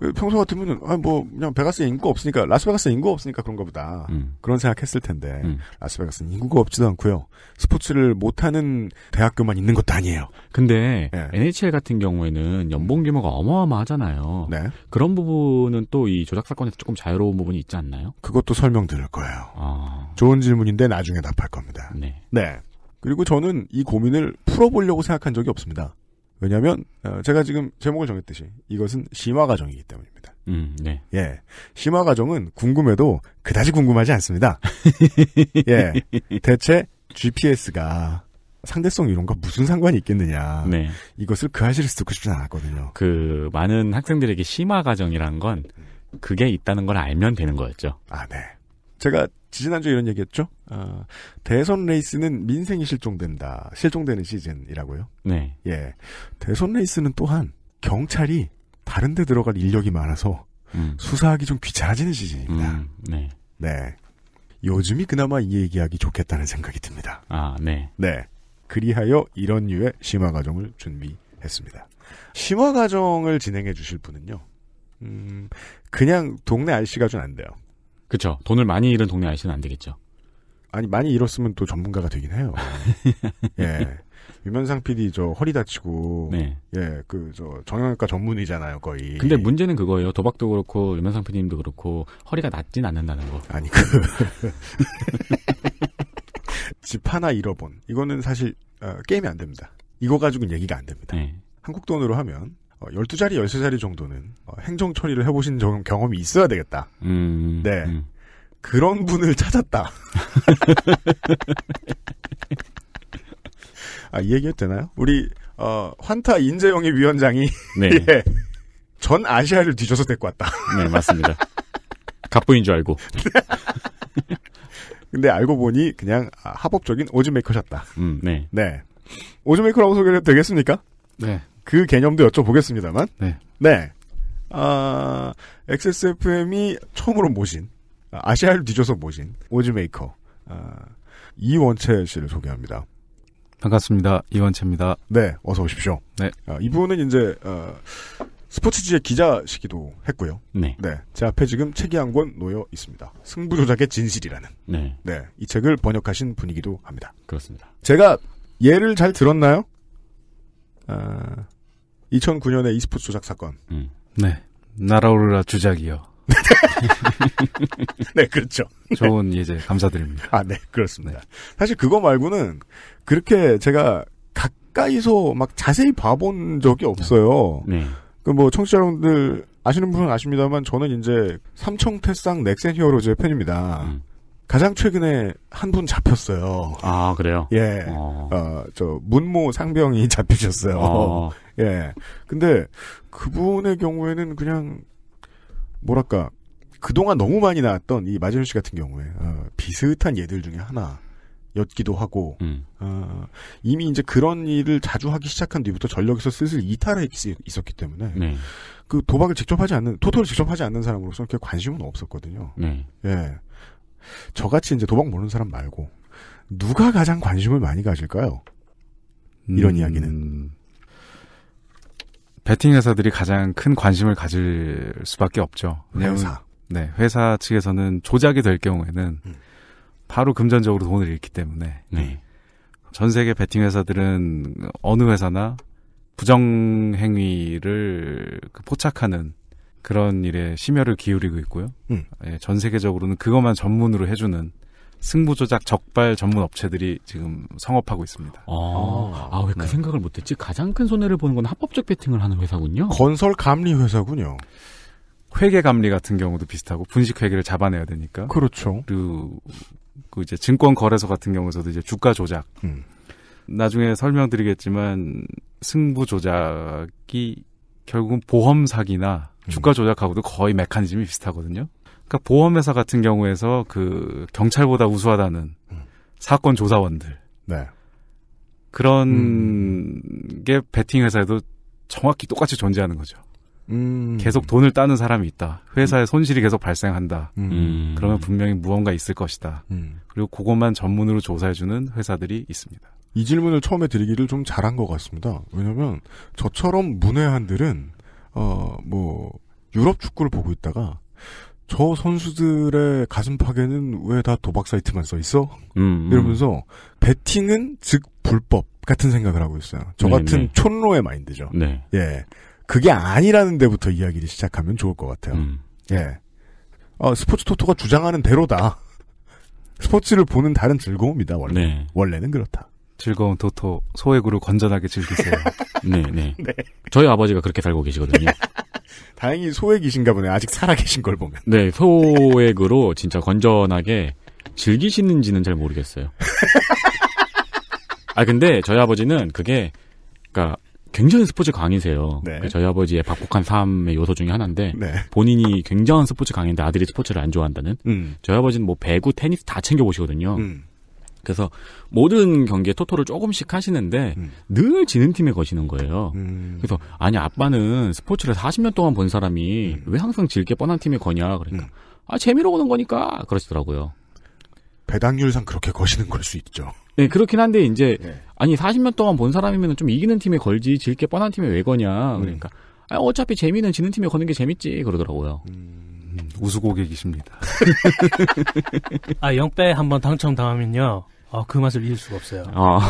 그 평소 같으면은 아 뭐 그냥 베가스에 인구 없으니까 라스베가스에 인구 없으니까 그런가 보다. 음. 그런 생각했을 텐데 음. 라스베가스는 인구가 없지도 않고요. 스포츠를 못하는 대학교만 있는 것도 아니에요. 근데 네. NHL 같은 경우에는 연봉 규모가 어마어마하잖아요. 네. 그런 부분은 또 이 조작 사건에서 조금 자유로운 부분이 있지 않나요? 그것도 설명 드릴 거예요. 아, 좋은 질문인데 나중에 답할 겁니다. 네. 네. 그리고 저는 이 고민을 풀어보려고 생각한 적이 없습니다. 왜냐하면 어, 제가 지금 제목을 정했듯이 이것은 심화 과정이기 때문입니다. 음, 네. 예, 심화 과정은 궁금해도 그다지 궁금하지 않습니다. 예, 대체 GPS가 상대성 이론과 무슨 상관이 있겠느냐. 네. 이것을 그 아실을 듣고 싶진 않았거든요. 그 많은 학생들에게 심화 과정이란 건 그게 있다는 걸 알면 되는 거였죠. 아, 네. 제가 지지난주에 이런 얘기했죠. 아, 대선 레이스는 민생이 실종된다. 실종되는 시즌이라고요. 네. 예. 대선 레이스는 또한 경찰이 다른 데 들어갈 인력이 많아서 음. 수사하기 좀 귀찮아지는 시즌입니다. 음, 네. 네. 요즘이 그나마 이 얘기하기 좋겠다는 생각이 듭니다. 아, 네. 네. 그리하여 이런 류의 심화 과정을 준비했습니다. 심화 과정을 진행해 주실 분은요. 음, 그냥 동네 아저씨가 준안 돼요. 그쵸. 돈을 많이 잃은 동네 아저씨는 안 되겠죠. 아니 많이 잃었으면 또 전문가가 되긴 해요. 예. 유면상 PD 저 허리 다치고 네. 예, 그 저 정형외과 전문의잖아요, 거의. 근데 문제는 그거예요. 도박도 그렇고 유명상 PD님도 그렇고 허리가 낫진 않는다는 거. 아니 그 집 하나 잃어본 이거는 사실 어, 게임이 안 됩니다. 이거 가지고는 얘기가 안 됩니다. 네. 한국 돈으로 하면 어, 12자리, 13자리 정도는 어, 행정 처리를 해보신 적- 경험이 있어야 되겠다. 음. 네. 음. 그런 분을 찾았다. 아, 이 얘기해도 되나요? 우리, 어, 환타 인재영입 위원장이, 네. 예, 전 아시아를 뒤져서 데리고 왔다. 네, 맞습니다. 갑부인 줄 알고. 근데 알고 보니 그냥 아, 합법적인 오즈메이커셨다. 음, 네. 네. 오즈메이커라고 소개해도 되겠습니까? 네. 그 개념도 여쭤보겠습니다,만. 네. 네. 아, XSFM이 처음으로 모신, 아, 아시아를 뒤져서 모신 오즈메이커, 아, 이원채 씨를 소개합니다. 반갑습니다. 이원채입니다. 네, 어서 오십시오. 네. 아, 이분은 이제, 어, 스포츠지의 기자시기도 했고요. 네. 네. 제 앞에 지금 책이 한 권 놓여 있습니다. 승부조작의 진실이라는. 네. 네. 이 책을 번역하신 분이기도 합니다. 그렇습니다. 제가 예를 잘 들었나요? 아, 2009년의 e스포츠 조작 사건. 음. 네. 날아오르라 주작이요. 네, 그렇죠. 좋은 예제 감사드립니다. 아, 네, 그렇습니다. 사실 그거 말고는 그렇게 제가 가까이서 막 자세히 봐본 적이 없어요. 네. 그 뭐 청취자 여러분들 아시는 분은 아십니다만 저는 이제 삼청태상 넥센 히어로즈의 팬입니다. 음. 가장 최근에 한 분 잡혔어요. 아, 그래요? 예. 어. 어, 저, 문모 상병이 잡히셨어요. 어. 예. 근데 그분의 경우에는 그냥, 뭐랄까, 그동안 너무 많이 나왔던 이 마지노 씨 같은 경우에, 어, 비슷한 예들 중에 하나 였기도 하고, 음. 어, 이미 이제 그런 일을 자주 하기 시작한 뒤부터 전력에서 슬슬 이탈해 있- 있었기 때문에, 네. 그 도박을 직접 하지 않는, 토토를 직접 하지 않는 사람으로서는 그렇게 관심은 없었거든요. 네. 예. 저같이 이제 도박 모르는 사람 말고, 누가 가장 관심을 많이 가질까요? 이런 이야기는. 베팅 회사들이 가장 큰 관심을 가질 수밖에 없죠. 회사. 네, 회사 측에서는 조작이 될 경우에는 음. 바로 금전적으로 돈을 잃기 때문에 네. 전 세계 베팅 회사들은 어느 회사나 부정 행위를 그 포착하는 그런 일에 심혈을 기울이고 있고요. 음. 예, 전 세계적으로는 그것만 전문으로 해주는 승부 조작 적발 전문 업체들이 지금 성업하고 있습니다. 아, 아, 왜그 네. 생각을 못했지? 가장 큰 손해를 보는 건 합법적 베팅을 하는 회사군요. 건설 감리 회사군요. 회계 감리 같은 경우도 비슷하고 분식 회계를 잡아내야 되니까. 그렇죠. 그리고 그 이제 증권 거래소 같은 경우에서도 이제 주가 조작. 음. 나중에 설명드리겠지만 승부 조작이 결국은 보험 사기나 음. 주가 조작하고도 거의 메커니즘이 비슷하거든요. 그러니까 보험회사 같은 경우에서 그 경찰보다 우수하다는 음. 사건 조사원들 네. 그런 음. 게 베팅 회사에도 정확히 똑같이 존재하는 거죠. 음. 계속 돈을 따는 사람이 있다. 회사에 손실이 계속 발생한다. 음. 음. 그러면 분명히 무언가 있을 것이다. 음. 그리고 그것만 전문으로 조사해주는 회사들이 있습니다. 이 질문을 처음에 드리기를 좀 잘한 것 같습니다. 왜냐면 저처럼 문외한들은 어 뭐 유럽 축구를 보고 있다가 저 선수들의 가슴팍에는 왜 다 도박 사이트만 써 있어? 음, 음. 이러면서 베팅은 즉 불법 같은 생각을 하고 있어요. 저 네, 같은 네. 촌로의 마인드죠. 네. 예. 그게 아니라는 데부터 이야기를 시작하면 좋을 것 같아요. 음. 예. 어, 스포츠 토토가 주장하는 대로다. 스포츠를 보는 다른 즐거움이다, 원래. 네. 원래는 그렇다. 즐거운 도토 소액으로 건전하게 즐기세요. 네, 네. 저희 아버지가 그렇게 살고 계시거든요. 다행히 소액이신가 보네. 아직 살아 계신 걸 보면. 네, 소액으로 진짜 건전하게 즐기시는지는 잘 모르겠어요. 아, 근데 저희 아버지는 그게, 그니까, 굉장히 스포츠 강이세요. 네. 그 저희 아버지의 박복한 삶의 요소 중에 하나인데, 네. 본인이 굉장한 스포츠 강인데 아들이 스포츠를 안 좋아한다는? 음. 저희 아버지는 뭐 배구, 테니스 다 챙겨 보시거든요. 음. 그래서 모든 경기에 토토를 조금씩 하시는데, 음. 늘 지는 팀에 거시는 거예요. 음. 그래서 아니 아빠는 스포츠를 40년 동안 본 사람이 음. 왜 항상 질게 뻔한 팀에 거냐 그러니까 음. 아 재미로 보는 거니까 그러시더라고요. 배당률상 그렇게 거시는 걸 수 있죠. 네 그렇긴 한데 이제 네. 아니 40년 동안 본 사람이면 좀 이기는 팀에 걸지 질게 뻔한 팀에 왜 거냐 그러니까 아, 어차피 재미는 지는 팀이 거는 게 재밌지 그러더라고요. 음, 우수 고객이십니다. 아, 영배 한번 당첨당하면요. 아, 그 맛을 잊을 수가 없어요. 아,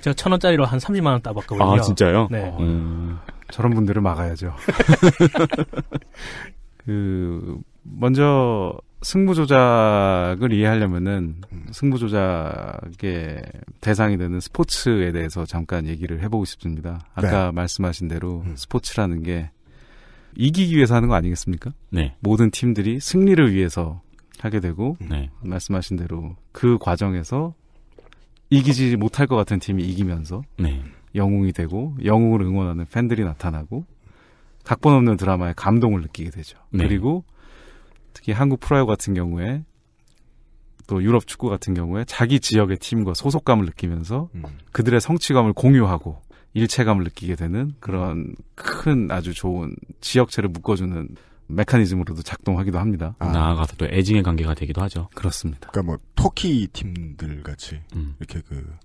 제가 천 원짜리로 한 30만 원 따봤거든요. 아 진짜요? 네. 음, 저런 분들을 막아야죠. 그 먼저 승부 조작을 이해하려면은 승부 조작의 대상이 되는 스포츠에 대해서 잠깐 얘기를 해보고 싶습니다. 아까 말씀하신 대로 음. 스포츠라는 게 이기기 위해서 하는 거 아니겠습니까? 네, 모든 팀들이 승리를 위해서 하게 되고 네, 말씀하신 대로 그 과정에서 이기지 못할 것 같은 팀이 이기면서 네, 영웅이 되고 영웅을 응원하는 팬들이 나타나고 각본 없는 드라마에 감동을 느끼게 되죠. 네. 그리고 특히 한국 프로야구 같은 경우에 또 유럽 축구 같은 경우에 자기 지역의 팀과 소속감을 느끼면서 음. 그들의 성취감을 공유하고 일체감을 느끼게 되는 그런 큰 아주 좋은 지역체를 묶어주는 메커니즘으로도 작동하기도 합니다. 아. 나아가서 또 애증의 관계가 되기도 하죠. 그렇습니다. 그러니까 뭐 터키 팀들 같이 음, 이렇게 그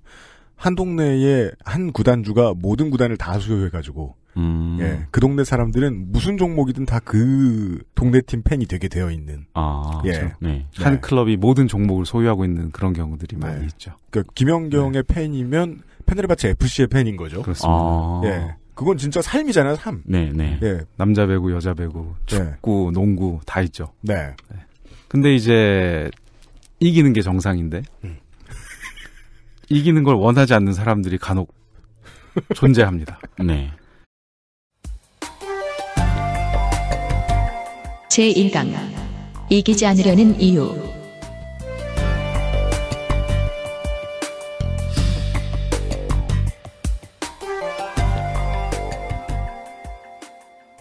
한 동네에 한 구단주가 모든 구단을 다 수요해가지고 음, 예, 그 동네 사람들은 무슨 종목이든 다 그 동네 팀 팬이 되게 되어 있는 아, 예. 그렇죠. 네, 한 네. 클럽이 모든 종목을 소유하고 있는 그런 경우들이 많이 네. 있죠. 그러니까 김연경의 팬이면 페네르바체 FC의 팬인 거죠. 그렇습니다. 아, 예, 그건 진짜 삶이잖아요, 삶. 네, 네, 예, 남자 배구, 여자 배구, 네, 축구, 농구 다 있죠. 네. 근데 이제 이기는 게 정상인데 음. 이기는 걸 원하지 않는 사람들이 간혹 존재합니다. 네. 제1강 이기지 않으려는 이유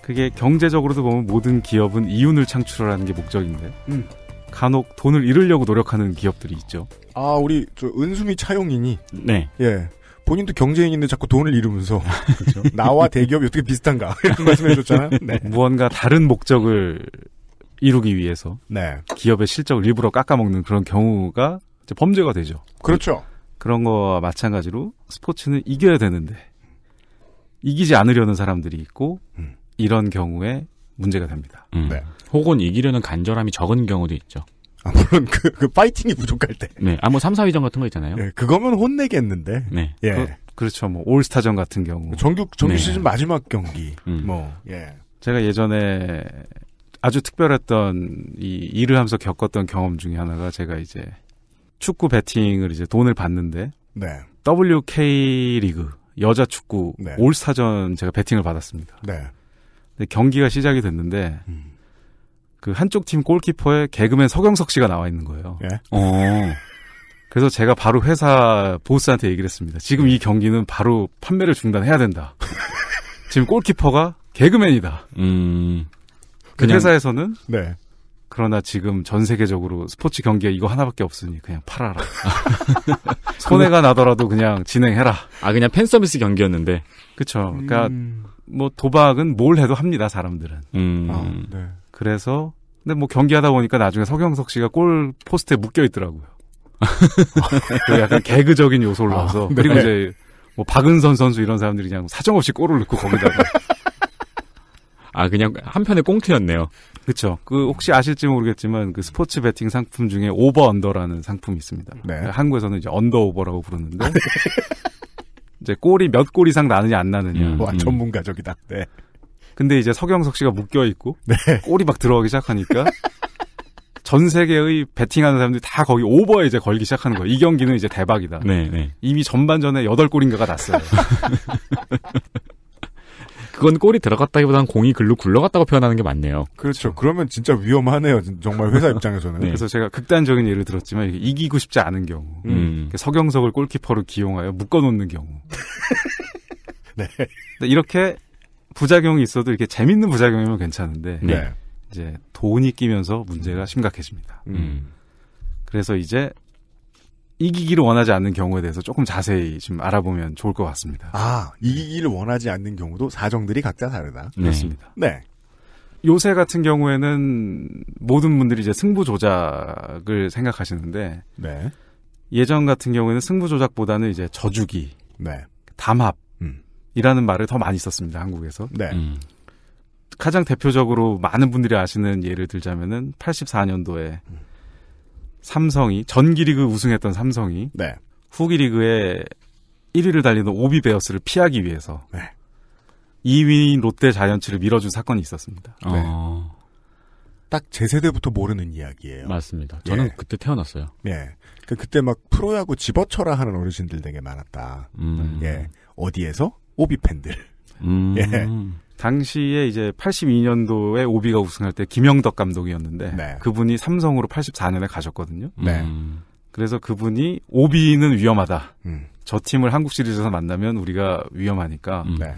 그게 경제적으로도 보면 모든 기업은 이윤을 창출하는 게 목적인데 음. 간혹 돈을 잃으려고 노력하는 기업들이 있죠. 아, 우리 저 은수미 차용인이 네. 예. 본인도 경제인인데 자꾸 돈을 잃으면서 나와 대기업이 어떻게 비슷한가 이런 말씀해 줬잖아요. 네. 무언가 다른 목적을 이루기 위해서 네. 기업의 실적을 일부러 깎아먹는 그런 경우가 이제 범죄가 되죠. 그렇죠. 그런 거와 마찬가지로 스포츠는 이겨야 되는데 이기지 않으려는 사람들이 있고 음. 이런 경우에 문제가 됩니다. 음. 네. 혹은 이기려는 간절함이 적은 경우도 있죠. 아, 물론 그, 그 파이팅이 부족할 때. 네. 아, 뭐 3, 4위전 같은 거 있잖아요. 예, 그거면 혼내겠는데. 네. 예. 그, 그렇죠. 뭐 올스타전 같은 경우 정규 정규 네. 시즌 마지막 경기. 음. 뭐 예. 제가 예전에 아주 특별했던 이 일을 하면서 겪었던 경험 중에 하나가 제가 이제 축구 베팅을 이제 돈을 받는데 네. WK 리그 여자 축구 네. 올스타전 제가 베팅을 받았습니다. 네. 경기가 시작이 됐는데 음. 그 한쪽 팀 골키퍼에 개그맨 서경석 씨가 나와 있는 거예요. 예. 어. 그래서 제가 바로 회사 보스한테 얘기를 했습니다. 지금 이 경기는 바로 판매를 중단해야 된다. 지금 골키퍼가 개그맨이다. 음. 그 그냥- 회사에서는 네. 그러나 지금 전 세계적으로 스포츠 경기가 이거 하나밖에 없으니 그냥 팔아라. 손해가 나더라도 그냥 진행해라. 아, 그냥 팬 서비스 경기였는데. 그쵸. 그러니까 음. 뭐 도박은 뭘 해도 합니다, 사람들은. 음. 아, 네. 그래서 근데 뭐 경기하다 보니까 나중에 서경석 씨가 골 포스트에 묶여 있더라고요. 그 약간 개그적인 요소를 아, 넣어서 네. 그리고 이제 뭐 박은선 선수 이런 사람들이 그냥 사정없이 골을 넣고 거기다가 아, 그냥 한편의 꽁트였네요. 그쵸. 그 혹시 아실지 모르겠지만 그 스포츠 베팅 상품 중에 over under라는 상품이 있습니다. 네. 한국에서는 이제 under over라고 부르는데 이제 골이 몇 골 이상 나느냐 안 나느냐. 음. 와 전문가적이다. 네. 근데 이제 서경석 씨가 묶여 있고 네. 골이 막 들어가기 시작하니까 전 세계의 베팅하는 사람들이 다 거기 오버에 이제 걸기 시작하는 거예요. 이 경기는 이제 대박이다. 네, 네. 이미 전반전에 8골인가가 났어요. 그건 골이 들어갔다기보다는 공이 글로 굴러갔다고 표현하는 게 맞네요. 그렇죠. 그러면 진짜 위험하네요. 진- 정말 회사 입장에서는. 네. 그래서 제가 극단적인 예를 들었지만 이기고 싶지 않은 경우 음. 서경석을 골키퍼로 기용하여 묶어놓는 경우 네. 이렇게 부작용이 있어도 이렇게 재밌는 부작용이면 괜찮은데 네. 네. 이제 돈이 끼면서 문제가 심각해집니다. 음. 그래서 이제 이기기를 원하지 않는 경우에 대해서 조금 자세히 좀 알아보면 좋을 것 같습니다. 아 이기기를 원하지 않는 경우도 사정들이 각자 다르다. 네. 그렇습니다. 네. 요새 같은 경우에는 모든 분들이 이제 승부 조작을 생각하시는데 네. 예전 같은 경우에는 승부 조작보다는 이제 저주기, 네. 담합 음. 이라는 말을 더 많이 썼습니다. 한국에서. 네. 음. 가장 대표적으로 많은 분들이 아시는 예를 들자면은 84년도에 삼성이 전기리그 우승했던 삼성이 네. 후기리그에 1위를 달리는 오비 베어스를 피하기 위해서 네. 2위인 롯데 자이언츠를 밀어준 사건이 있었습니다. 어, 딱제 세대부터 모르는 이야기예요. 맞습니다. 저는 예. 그때 태어났어요. 예. 그 그때 막 프로야구 집어쳐라 하는 어르신들 되게 많았다. 음. 예. 어디에서? 오비 팬들. 음. 예. 당시에 이제 82년도에 오비가 우승할 때 김영덕 감독이었는데 네. 그분이 삼성으로 84년에 가셨거든요. 네. 음. 그래서 그분이 오비는 위험하다. 음. 저 팀을 한국 시리즈에서 만나면 우리가 위험하니까 음. 네.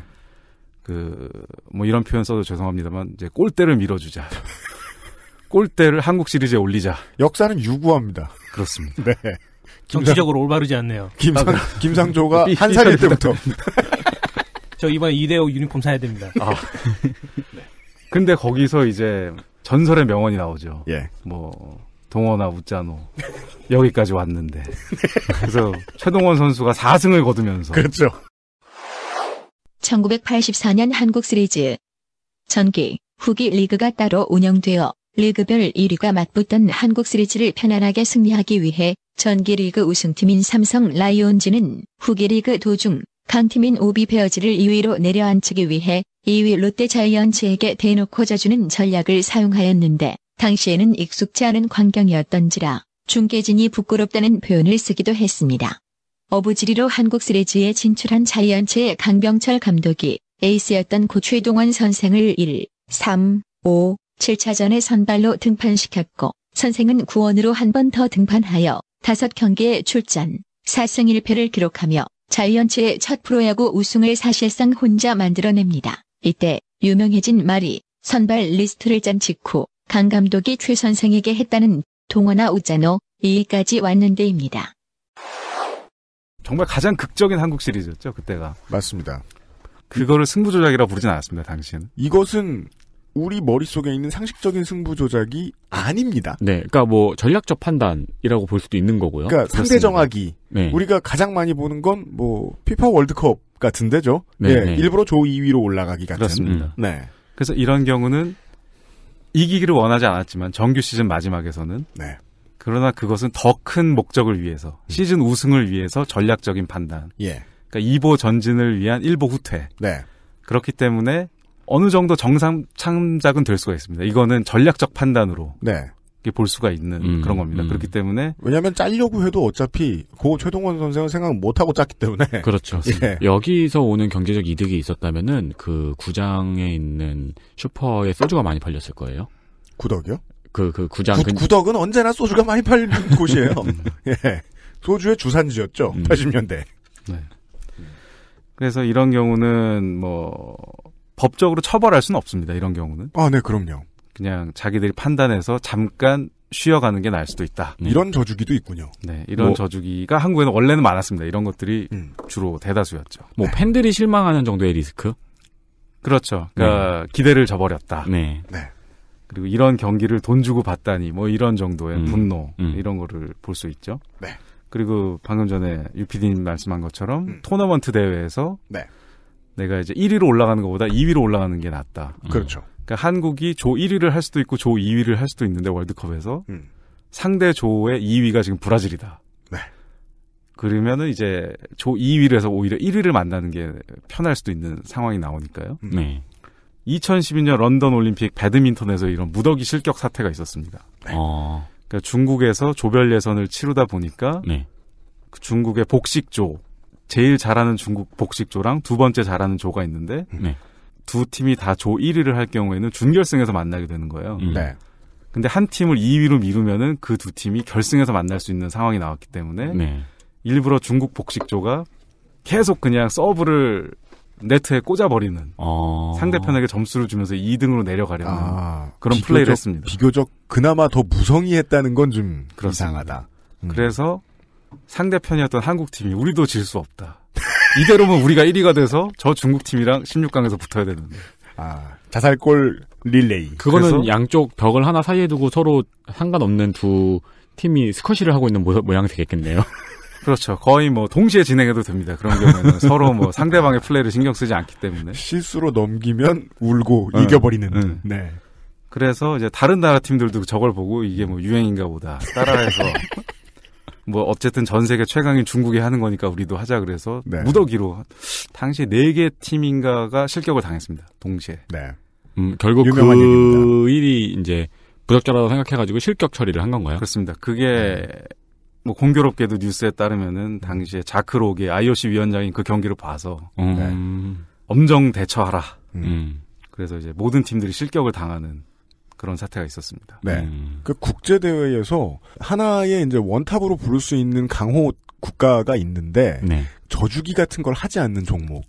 그뭐 이런 표현 써도 죄송합니다만 이제 골대를 밀어주자. 골대를 한국 시리즈에 올리자. 역사는 유구합니다. 그렇습니다. 네. 정치적으로 올바르지 않네요. 김상, 김상조가 삐- 한 살일 삐- 때부터. 저 이번에 이대호 유니폼 사야 됩니다. 아. 근데 거기서 이제 전설의 명언이 나오죠. 예. 뭐 동원아 웃자노 여기까지 왔는데 그래서 최동원 선수가 4승을 거두면서 그렇죠. 1984년 한국 시리즈 전기, 후기 리그가 따로 운영되어 리그별 1위가 맞붙던 한국 시리즈를 편안하게 승리하기 위해 전기 리그 우승팀인 삼성 라이온즈는 후기 리그 도중 강팀인 오비 베어즈를 2위로 내려앉히기 위해 2위 롯데 자이언츠에게 대놓고 져주는 전략을 사용하였는데 당시에는 익숙지 않은 광경이었던지라 중계진이 부끄럽다는 표현을 쓰기도 했습니다. 어부지리로 한국 시리즈에 진출한 자이언츠의 강병철 감독이 에이스였던 고 최동원 선생을 1, 3, 5, 7차전에 선발로 등판시켰고 선생은 구원으로 한 번 더 등판하여 5경기에 출전, 4승 1패를 기록하며 자이언츠의 첫 프로야구 우승을 사실상 혼자 만들어냅니다. 이때 유명해진 말이 선발 리스트를 짠 직후 강 감독이 최 선생에게 했다는 동원아 웃자노 이까지 왔는데입니다. 정말 가장 극적인 한국 시리즈였죠 그때가 맞습니다. 그거를 승부조작이라고 부르진 않았습니다 당시에는 이것은 우리 머릿속에 있는 상식적인 승부 조작이 아닙니다. 네, 그러니까 뭐 전략적 판단이라고 볼 수도 있는 거고요. 그러니까 상대. 정하기. 네. 우리가 가장 많이 보는 건 뭐 피파 월드컵 같은 데죠. 네, 예, 네. 일부러 조 2위로 올라가기 같은. 그렇습니다. 네. 그래서 이런 경우는 이기기를 원하지 않았지만 정규 시즌 마지막에서는 네. 그러나 그것은 더 큰 목적을 위해서 시즌 우승을 위해서 전략적인 판단 예. 그러니까 2보 전진을 위한 1보 후퇴 네. 그렇기 때문에 어느 정도 정상 참작은 될 수가 있습니다. 이거는 전략적 판단으로 네. 볼 수가 있는 음, 그런 겁니다. 음. 그렇기 때문에 왜냐하면 짜려고 해도 어차피 고 최동원 선생은 생각 못 하고 짰기 때문에. 그렇죠. 예. 여기서 오는 경제적 이득이 있었다면은 그 구장에 있는 슈퍼에 소주가 많이 팔렸을 거예요. 구덕이요? 그, 그 구장 구, 근- 구덕은 언제나 소주가 많이 팔리는 곳이에요. 예. 소주의 주산지였죠. 음. 80년대. 그래서 이런 경우는 뭐 법적으로 처벌할 수는 없습니다. 이런 경우는 아, 네, 그럼요. 그냥 자기들이 판단해서 잠깐 쉬어가는 게 나을 수도 있다. 네. 이런 저주기도 있군요. 네, 이런 뭐- 저주기가 한국에는 원래는 많았습니다. 이런 것들이 음. 주로 대다수였죠. 뭐 팬들이 실망하는 정도의 리스크? 그렇죠. 그러니까 기대를 저버렸다. 네. 그리고 이런 경기를 돈 주고 봤다니 뭐 이런 정도의 음. 분노 음. 이런 거를 볼 수 있죠. 네. 그리고 방금 전에 유피디님 말씀한 것처럼 음. 토너먼트 대회에서 네. 내가 이제 1위로 올라가는 것보다 2위로 올라가는 게 낫다. 음. 그렇죠. 그러니까 한국이 조 1위를 할 수도 있고 조 2위를 할 수도 있는데 월드컵에서 음. 상대 조의 2위가 지금 브라질이다. 네. 그러면은 이제 조 2위를 해서 오히려 1위를 만나는 게 편할 수도 있는 상황이 나오니까요. 음. 네. 2012년 런던 올림픽 배드민턴에서 이런 무더기 실격 사태가 있었습니다. 어, 그러니까 중국에서 조별 예선을 치르다 보니까 네. 그 중국의 복식조 제일 잘하는 중국 복식조랑 두 번째 잘하는 조가 있는데 네. 두 팀이 다 조 1위를 할 경우에는 준결승에서 만나게 되는 거예요. 음. 네. 근데 한 팀을 2위로 미루면은 그 두 팀이 결승에서 만날 수 있는 상황이 나왔기 때문에 네. 일부러 중국 복식조가 계속 그냥 서브를 네트에 꽂아버리는 어. 상대편에게 점수를 주면서 2등으로 내려가려는 아, 그런 비교적- 플레이를 했습니다. 비교적 그나마 더 무성의했다는 건좀 그렇습니다. 이상하다. 음. 그래서 상대편이었던 한국 팀이 우리도 질 수 없다. 이대로면 우리가 1위가 돼서 저 중국 팀이랑 16강에서 붙어야 되는데. 아, 자살골 릴레이. 그거는 그래서- 양쪽 벽을 하나 사이에 두고 서로 상관없는 두 팀이 스쿼시를 하고 있는 모, 모양 되겠겠네요. 그렇죠. 거의 뭐 동시에 진행해도 됩니다. 그런 경우에는 서로 뭐 상대방의 플레이를 신경 쓰지 않기 때문에. 실수로 넘기면 울고 응, 이겨버리는. 응. 네. 그래서 이제 다른 나라 팀들도 저걸 보고 이게 뭐 유행인가 보다 따라해서 뭐 어쨌든 전 세계 최강인 중국이 하는 거니까 우리도 하자 그래서 네. 무더기로 당시 네 개 팀인가가 실격을 당했습니다. 동시에. 네. 음, 결국 그 얘기입니다. 일이 이제 부적절하다고 생각해가지고 실격 처리를 한 건가요? 그렇습니다. 그게 뭐 공교롭게도 뉴스에 따르면은 당시에 자크로게 IOC 위원장이 그 경기를 봐서 음, 엄정 대처하라. 음, 그래서 이제 모든 팀들이 실격을 당하는 그런 사태가 있었습니다. 네. 음. 그 국제대회에서 하나의 이제 원탑으로 부를 수 있는 강호 국가가 있는데, 네. 저주기 같은 걸 하지 않는 종목.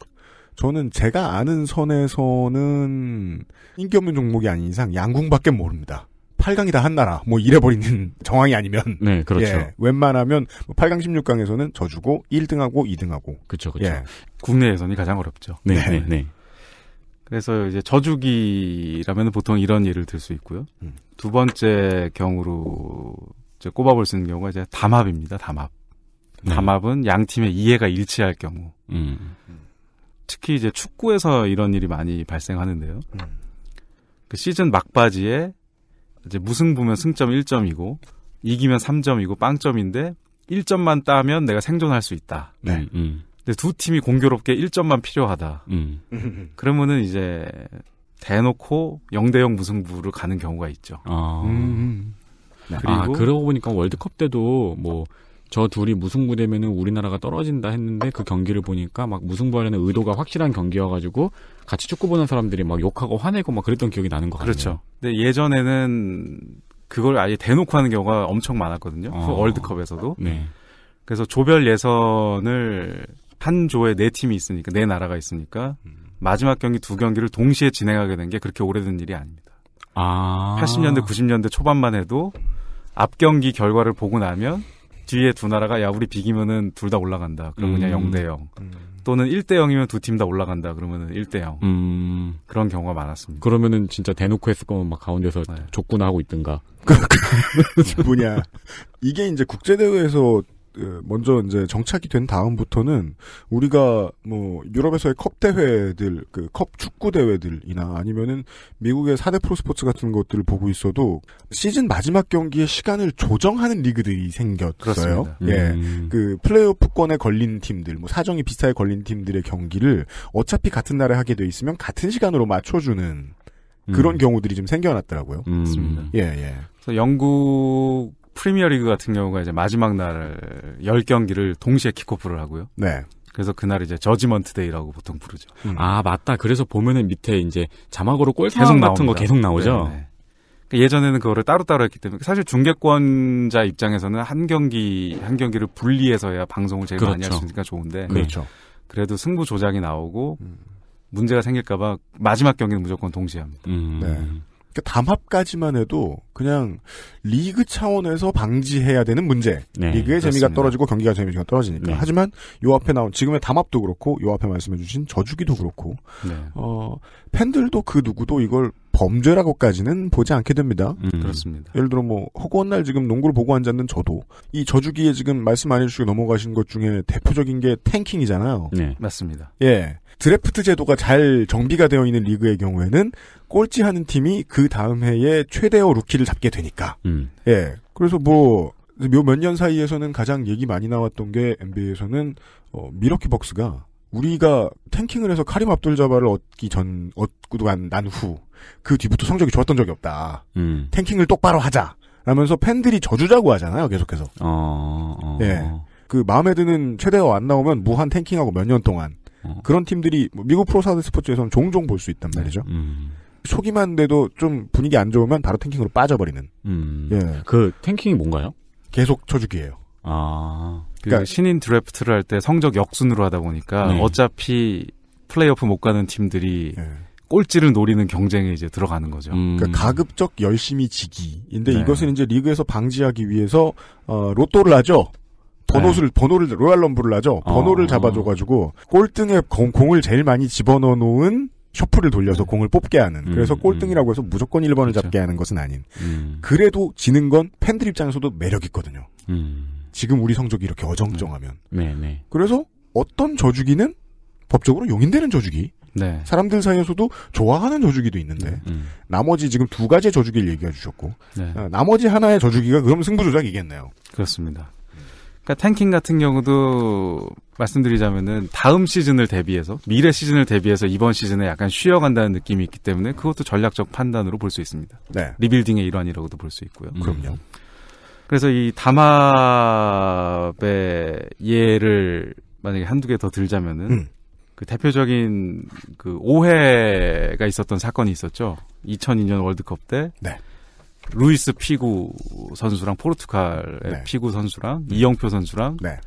저는 제가 아는 선에서는 인기 없는 종목이 아닌 이상 양궁밖에 모릅니다. 8강이 다 한 나라, 뭐 이래버리는 정황이 아니면. 네, 그렇죠. 예, 웬만하면 8강 16강에서는 져주고 1등하고 2등하고. 그렇죠, 그렇죠. 예. 국내 예선이 가장 어렵죠. 네, 네. 네, 네. 그래서 이제 저주기라면 보통 이런 예를 들 수 있고요. 음. 두 번째 경우로 이제 꼽아볼 수 있는 경우가 이제 담합입니다. 담합. 네. 담합은 양 팀의 이해가 일치할 경우. 음, 특히 이제 축구에서 이런 일이 많이 발생하는데요. 음. 그 시즌 막바지에 이제 무승부면 승점 1점이고 이기면 3점이고 빵점인데 1점만 따면 내가 생존할 수 있다. 네. 음, 근데 두 팀이 공교롭게 1점만 필요하다. 음. 그러면은 이제 대놓고 0대0 무승부를 가는 경우가 있죠. 아, 음. 아, 그리고 그러고 보니까 월드컵 때도 뭐, 저 둘이 무승부 되면은 우리나라가 떨어진다 했는데 그 경기를 보니까 막 무승부하려는 의도가 확실한 경기여가지고 같이 축구 보는 사람들이 막 욕하고 화내고 막 그랬던 기억이 나는 것 같아요. 그렇죠. 근데 예전에는 그걸 아예 대놓고 하는 경우가 엄청 많았거든요. 그 어. 월드컵에서도. 네. 그래서 조별 예선을 한 조에 네 팀이 있으니까 네 나라가 있으니까 마지막 경기 두 경기를 동시에 진행하게 된 게 그렇게 오래된 일이 아닙니다. 아. 80년대 90년대 초반만 해도 앞 경기 결과를 보고 나면 뒤에 두 나라가 야 우리 비기면은 둘 다 올라간다. 그럼 그냥 음. 0대 0. 또는 1대 0이면 두 팀 다 올라간다. 그러면은 1대 0. 음. 그런 경우가 많았습니다. 그러면은 진짜 대놓고 했을 거면 막 가운데서 네. 족구나 하고 있든가. 뭐냐. 이게 이제 국제대회에서 어, 먼저 이제 정착이 된 다음부터는 우리가 뭐 유럽에서의 컵 대회들 그 컵 축구 대회들이나 아니면은 미국의 4대 프로 스포츠 같은 것들을 보고 있어도 시즌 마지막 경기의 시간을 조정하는 리그들이 생겼어요. 예. 음. 그 플레이오프권에 걸린 팀들, 뭐 사정이 비슷하게 걸린 팀들의 경기를 어차피 같은 날에 하게 돼 있으면 같은 시간으로 맞춰주는 그런 음. 경우들이 좀 생겨났더라고요. 음. 맞습니다. 예, 예. 그래서 영국 프리미어 리그 같은 경우가 이제 마지막 날 10경기를 동시에 킥오프를 하고요. 네. 그래서 그날 이제 judgment day라고 보통 부르죠. 아, 맞다. 그래서 보면은 밑에 이제 자막으로 골 계속 상황 같은 거 나옵니다. 계속 나오죠. 네, 네. 그러니까 예전에는 그거를 따로따로 했기 때문에 사실 중계권자 입장에서는 한 경기 한 경기를 분리해서야 방송을 제일 많이 할 그렇죠. 수 있으니까 좋은데 그렇죠. 그래도 승부 조작이 나오고 음. 문제가 생길까봐 마지막 경기는 무조건 동시에 합니다. 음. 네. 그러니까 담합까지만 해도 그냥 리그 차원에서 방지해야 되는 문제. 네, 리그의 재미가 그렇습니다. 떨어지고 경기가 재미가 떨어지니까. 네. 하지만 요 앞에 나온 지금의 담합도 그렇고 요 앞에 말씀해주신 저주기도 그렇고 네. 어 팬들도 그 누구도 이걸 범죄라고까지는 보지 않게 됩니다. 음. 그렇습니다. 예를 들어 뭐 허구한 날 지금 농구를 보고 앉았는 저도 이 저주기에 지금 말씀 안 해주시고 넘어가신 것 중에 대표적인 게 탱킹이잖아요. 네. 맞습니다. 예. 드래프트 제도가 잘 정비가 되어 있는 리그의 경우에는 꼴찌하는 팀이 그 다음 해에 최대어 루키를 잡게 되니까. 음. 예. 그래서 뭐, 몇 년 사이에서는 가장 얘기 많이 나왔던 게 NBA에서는, 어, 밀워키 벅스가 우리가 tanking을 해서 카림 압둘 자바를 얻기 전, 얻고 난, 난 후, 그 뒤부터 성적이 좋았던 적이 없다. 음. tanking을 똑바로 하자. 라면서 팬들이 져주자고 하잖아요, 계속해서. 어, 어. 예. 그 마음에 드는 최대어 안 나오면 무한 tanking하고 몇 년 동안. 어. 그런 팀들이 뭐 미국 프로 사대 스포츠에서는 종종 볼 수 있단 말이죠. 음. 초기만 돼도 좀 분위기 안 좋으면 바로 tanking으로 빠져버리는. 음. 예. 그 tanking이 뭔가요? 계속 져주기예요. 아. 그 그러니까- 신인 드래프트를 할 때 성적 역순으로 하다 보니까 네. 어차피 플레이오프 못 가는 팀들이 예. 꼴찌를 노리는 경쟁에 이제 들어가는 거죠. 음. 그러니까 가급적 열심히 지기인데 네. 이것은 이제 리그에서 방지하기 위해서 어, 로또를 하죠. 번호를 번호를 royal rumble을 하죠. 번호를 어. 잡아줘가지고 꼴등에 공, 공을 제일 많이 집어넣어 놓은 shuffle을 돌려서 공을 뽑게 하는. 그래서 음, 꼴등이라고 해서 무조건 1번을 그렇죠. 잡게 하는 것은 아닌. 음. 그래도 지는 건 팬들 입장에서도 매력 있거든요. 음. 지금 우리 성적이 이렇게 어정쩡하면. 네, 네. 그래서 어떤 저주기는 법적으로 용인되는 저주기. 네. 사람들 사이에서도 좋아하는 저주기도 있는데 음. 나머지 지금 두 가지의 저주기를 얘기해 주셨고 네. 어, 나머지 하나의 저주기가 그럼 승부조작이겠네요. 그렇습니다. 그러니까 탱킹 같은 경우도 말씀드리자면은 다음 시즌을 대비해서 미래 시즌을 대비해서 이번 시즌에 약간 쉬어간다는 느낌이 있기 때문에 그것도 전략적 판단으로 볼 수 있습니다. 네. 리빌딩의 일환이라고도 볼 수 있고요. 그럼요. 그래서 이 담합의 예를 만약에 한두 개 더 들자면은 음. 그 대표적인 그 오해가 있었던 사건이 있었죠. 2002년 월드컵 때 네. 루이스 피구 선수랑 포르투갈의 네. 음. 피구 선수랑 이영표 선수랑 네.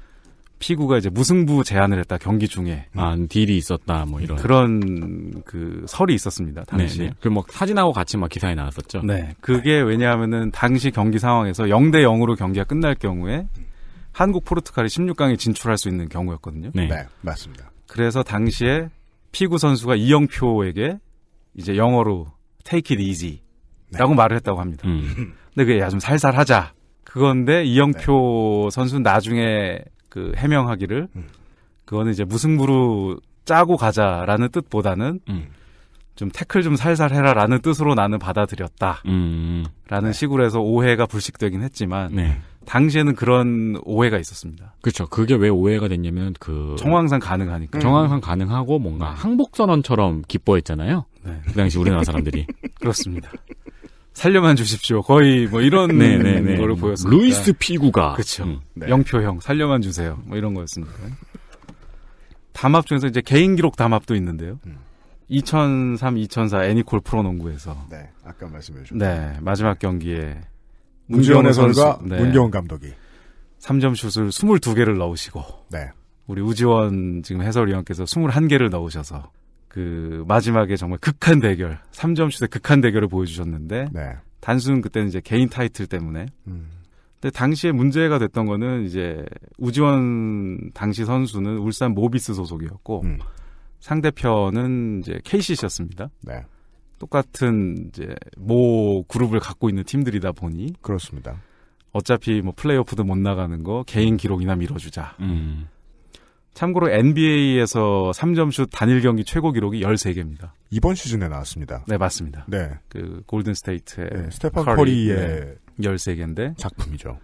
피구가 이제 무승부 제안을 했다 경기 중에 아, deal이 있었다, 뭐 이런. 그런 그 설이 있었습니다 네, 당시에. 네. 그뭐 사진하고 같이 막 기사에 나왔었죠. 네. 그게 왜냐하면은 당시 경기 상황에서 0대 0으로 경기가 끝날 경우에 한국 포르투갈이 16강에 진출할 수 있는 경우였거든요. 네. 네, 맞습니다. 그래서 당시에 피구 선수가 이영표에게 이제 영어로 take it easy 라고 말을 했다고 합니다. 음. 근데 그게 야 좀 살살 하자. 그건데 이영표 선수는 나중에 그 해명하기를 음. 그거는 이제 무승부로 짜고 가자라는 뜻보다는 음. 좀 태클 좀 살살 해라라는 뜻으로 나는 받아들였다라는 음. 식으로 해서 오해가 불식되긴 했지만 네. 당시에는 그런 오해가 있었습니다. 그렇죠. 그게 왜 오해가 됐냐면 그 정황상 가능하니까. 정황상 가능하고 뭔가 항복 선언처럼 기뻐했잖아요. 네. 그 당시 우리나라 사람들이. 그렇습니다. 살려만 주십시오. 거의 뭐 이런 네, 네, 네. 거를 보였습니다. 루이스 피구가. 그렇죠. 음. 네. 영표형 살려만 주세요. 뭐 이런 거였습니다. 담합 중에서 이제 개인 기록 담합도 있는데요. 음. 2003, 2004 애니콜 프로농구에서 네, 아까 말씀해 주셨죠. 네 마지막 경기에 문지원 해설가 네, 문경원 감독이 3점 슛을 22개를 넣으시고 네. 우리 우지원 지금 해설위원께서 21개를 넣으셔서 그 마지막에 정말 극한 대결, 3점 슛의 극한 대결을 보여주셨는데 네. 단순 그때는 이제 개인 타이틀 때문에 음. 근데 당시에 문제가 됐던 거는 이제 우지원 당시 선수는 울산 모비스 소속이었고 음. 상대편은 이제 KCC였습니다. 네. 똑같은 이제 모 그룹을 갖고 있는 팀들이다 보니 그렇습니다. 어차피 뭐 플레이오프도 못 나가는 거 개인 기록이나 밀어주자. 음. 참고로 NBA에서 3점 슛 단일 경기 최고 기록이 13개입니다. 이번 시즌에 나왔습니다. 네, 맞습니다. 네. 그 골든 스테이트의 네, 스테판 커리, 커리의 네, 13개인데 작품이죠.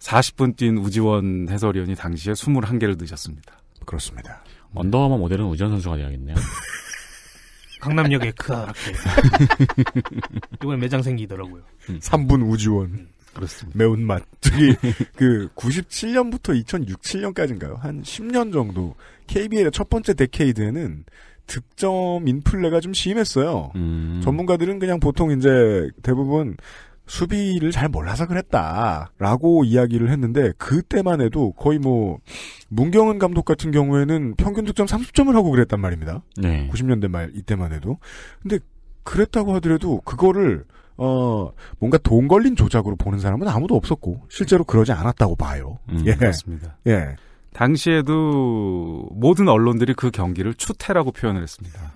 40분 뛴 우지원 해설위원이 당시에 21개를 넣으셨습니다. 그렇습니다. 언더아머 모델은 우전 선수가 돼야겠네요. 강남역에 크게 이번에 매장 생기더라고요. 3분 우지원. 그렇습니다. 매운맛. 저기, 그, 97년부터 2006, 7년까지인가요? 한 10년 정도, KBL의 첫 번째 데케이드에는 득점 인플레가 좀 심했어요. 음. 전문가들은 그냥 보통 이제 대부분 수비를 잘 몰라서 그랬다라고 이야기를 했는데 그때만 해도 거의 뭐 문경은 감독 같은 경우에는 평균 득점 30점을 하고 그랬단 말입니다. 네. 90년대 말 이때만 해도. 근데 그랬다고 하더라도 그거를 어 뭔가 돈 걸린 조작으로 보는 사람은 아무도 없었고 실제로 그러지 않았다고 봐요. 음, 예. 그렇습니다. 예. 당시에도 모든 언론들이 그 경기를 추태라고 표현을 했습니다.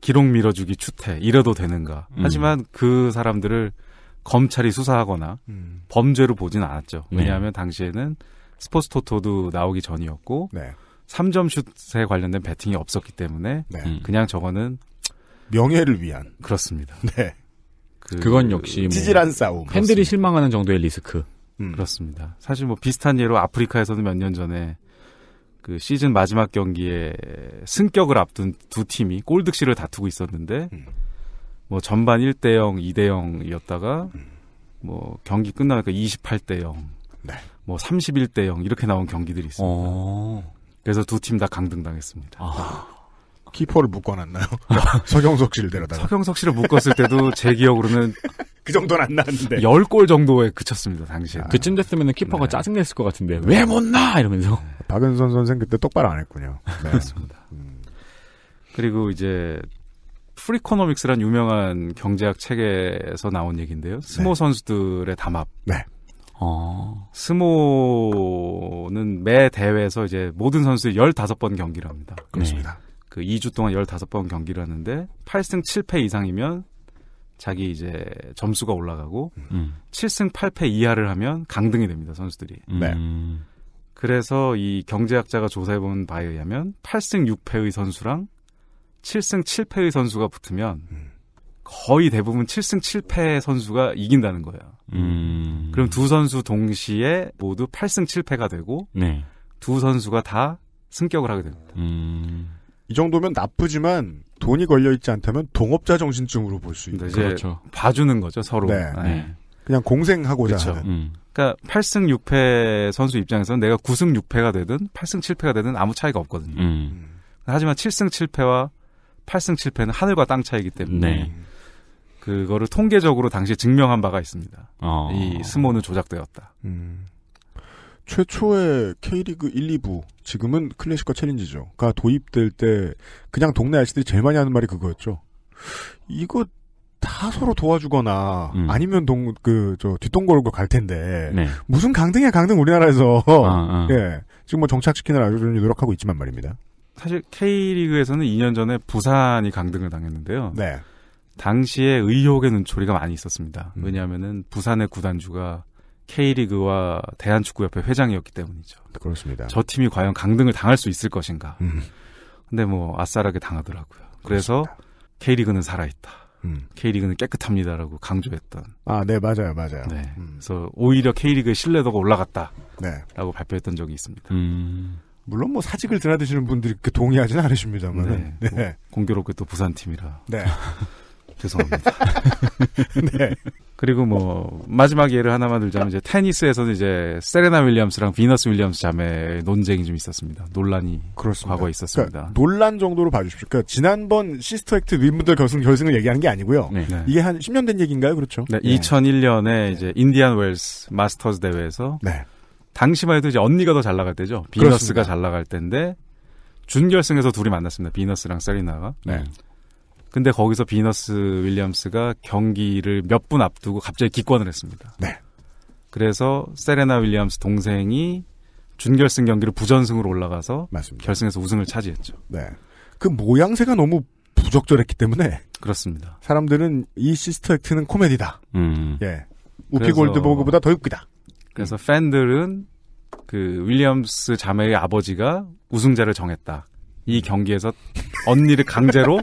기록 밀어주기 추태 이래도 되는가? 음. 하지만 그 사람들을 검찰이 수사하거나 음. 범죄로 보진 않았죠. 네. 왜냐하면 당시에는 스포츠 토토도 나오기 전이었고 네. 3점 슛에 관련된 배팅이 없었기 때문에 네. 음. 그냥 저거는 명예를 위한 그렇습니다. 네. 그- 그건 역시 뭐 찌질한 싸움. 팬들이 실망하는 정도의 리스크. 음. 그렇습니다. 사실 뭐 비슷한 예로 아프리카에서는 몇 년 전에 그 시즌 마지막 경기에 승격을 앞둔 두 팀이 골득실을 다투고 있었는데 음. 뭐 전반 1대 0, 2대 0이었다가 뭐 경기 끝나니까 28대 0, 네. 뭐 31대 0 이렇게 나온 경기들이 있습니다. 어. 그래서 두 팀 다 강등당했습니다. 아. 키퍼를 묶어놨나요? 서경석 씨를 데려다가. 서경석 씨를 묶었을 때도 제 기억으로는 그 정도는 안 나왔는데. 10골 정도에 그쳤습니다, 당시에. 그쯤 됐으면 키퍼가 네. 짜증냈을 것 같은데 왜 못 나 이러면서. 박은선 선생 그때 똑바로 안 했군요. 네. 그렇습니다. 그리고 이제 Freakonomics란 유명한 경제학 책에서 나온 얘기인데요. 스모 네. 선수들의 담합. 네. 어. 스모는 매 대회에서 이제 모든 선수들이 15번 경기를 합니다. 그렇습니다. 그 2주 동안 15번 경기를 하는데 8승 7패 이상이면 자기 이제 점수가 올라가고 음. 7승 8패 이하를 하면 강등이 됩니다 선수들이. 네. 음. 그래서 이 경제학자가 조사해본 바에 의하면 8승 6패의 선수랑 7승 7패의 선수가 붙으면 거의 대부분 7승 7패 선수가 이긴다는 거예요. 음. 그럼 두 선수 동시에 모두 8승 7패가 되고 네. 두 선수가 다 승격을 하게 됩니다. 음. 이 정도면 나쁘지만 돈이 걸려 있지 않다면 동업자 정신증으로 볼 수 있는. 그렇죠. 봐주는 거죠 서로. 네. 네. 그냥 공생하고자 그쵸. 하는. 음. 그러니까 8승 6패 선수 입장에서는 내가 9승 6패가 되든 8승 7패가 되든 아무 차이가 없거든요. 음. 하지만 7승 7패와 8승 7패는 하늘과 땅 차이기 때문에 네. 그거를 통계적으로 당시에 증명한 바가 있습니다. 어. 이 스모는 조작되었다. 음. 최초의 K리그 1, 2부, 지금은 클래식과 챌린지죠.가 도입될 때 그냥 동네 아저씨들이 제일 많이 하는 말이 그거였죠. 이거 다 서로 도와주거나 음. 아니면 동 그 저 뒷동거로 갈 텐데 네. 무슨 강등이야 강등 우리나라에서 아, 아. 예 지금 뭐 정착시키느라 아주 노력하고 있지만 말입니다. 사실 K리그에서는 2년 전에 부산이 강등을 당했는데요. 네. 당시에 의혹의 눈초리가 많이 있었습니다. 음. 왜냐하면은 부산의 구단주가 K리그와 대한축구협회 회장이었기 때문이죠. 그렇습니다. 저 팀이 과연 강등을 당할 수 있을 것인가. 음. 근데 뭐 아싸라게 당하더라고요. 그래서 K리그는 살아있다. 음. K리그는 깨끗합니다라고 강조했던. 아, 네, 맞아요, 맞아요. 네. 음. 그래서 오히려 K리그의 신뢰도가 올라갔다라고 네. 발표했던 적이 있습니다. 음. 물론 뭐 사직을 드나드시는 분들이 그렇게 동의하지는 않으십니다만. 네. 네. 공교롭게 또 부산 팀이라 네. 죄송합니다. 네. 그리고 뭐 마지막 예를 하나만 들자면 이제 테니스에서는 이제 세레나 윌리엄스랑 비너스 윌리엄스 자매의 논쟁이 좀 있었습니다. 논란이 그렇습니다. 과거에 있었습니다. 그러니까 논란 정도로 봐주십시오. 그러니까 지난번 Sister Act 윔블던 결승, 결승을 얘기하는 게 아니고요. 네. 네. 이게 한 10년 된 얘기인가요? 그렇죠? 네, 예. 2001년에 이제 인디안 웰스 마스터즈 대회에서 네. 당시만 해도 이제 언니가 더 잘 나갈 때죠. 비너스가 그렇습니다. 잘 나갈 때인데 준결승에서 둘이 만났습니다. 비너스랑 세리나가. 네. 근데 거기서 비너스 윌리엄스가 경기를 몇 분 앞두고 갑자기 기권을 했습니다. 네. 그래서 세레나 윌리엄스 동생이 준결승 경기를 부전승으로 올라가서 맞습니다. 결승에서 우승을 차지했죠. 네. 그 모양새가 너무 부적절했기 때문에 그렇습니다. 사람들은 이 시스터 액트는 코미디다. 음. 예. 우피 그래서- 골드버그보다 더 웃기다. 그래서 팬들은 그 윌리엄스 자매의 아버지가 우승자를 정했다. 이 경기에서 언니를 강제로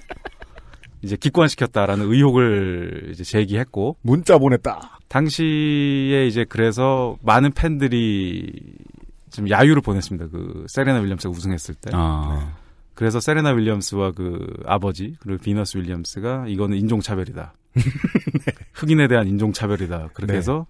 이제 기권시켰다라는 의혹을 이제 제기했고 문자 보냈다. 당시에 이제 그래서 많은 팬들이 좀 야유를 보냈습니다. 그 세레나 윌리엄스가 우승했을 때. 아. 그래서 세레나 윌리엄스와 그 아버지 그리고 비너스 윌리엄스가 이거는 인종차별이다. 흑인에 대한 인종차별이다. 그렇게 네. 해서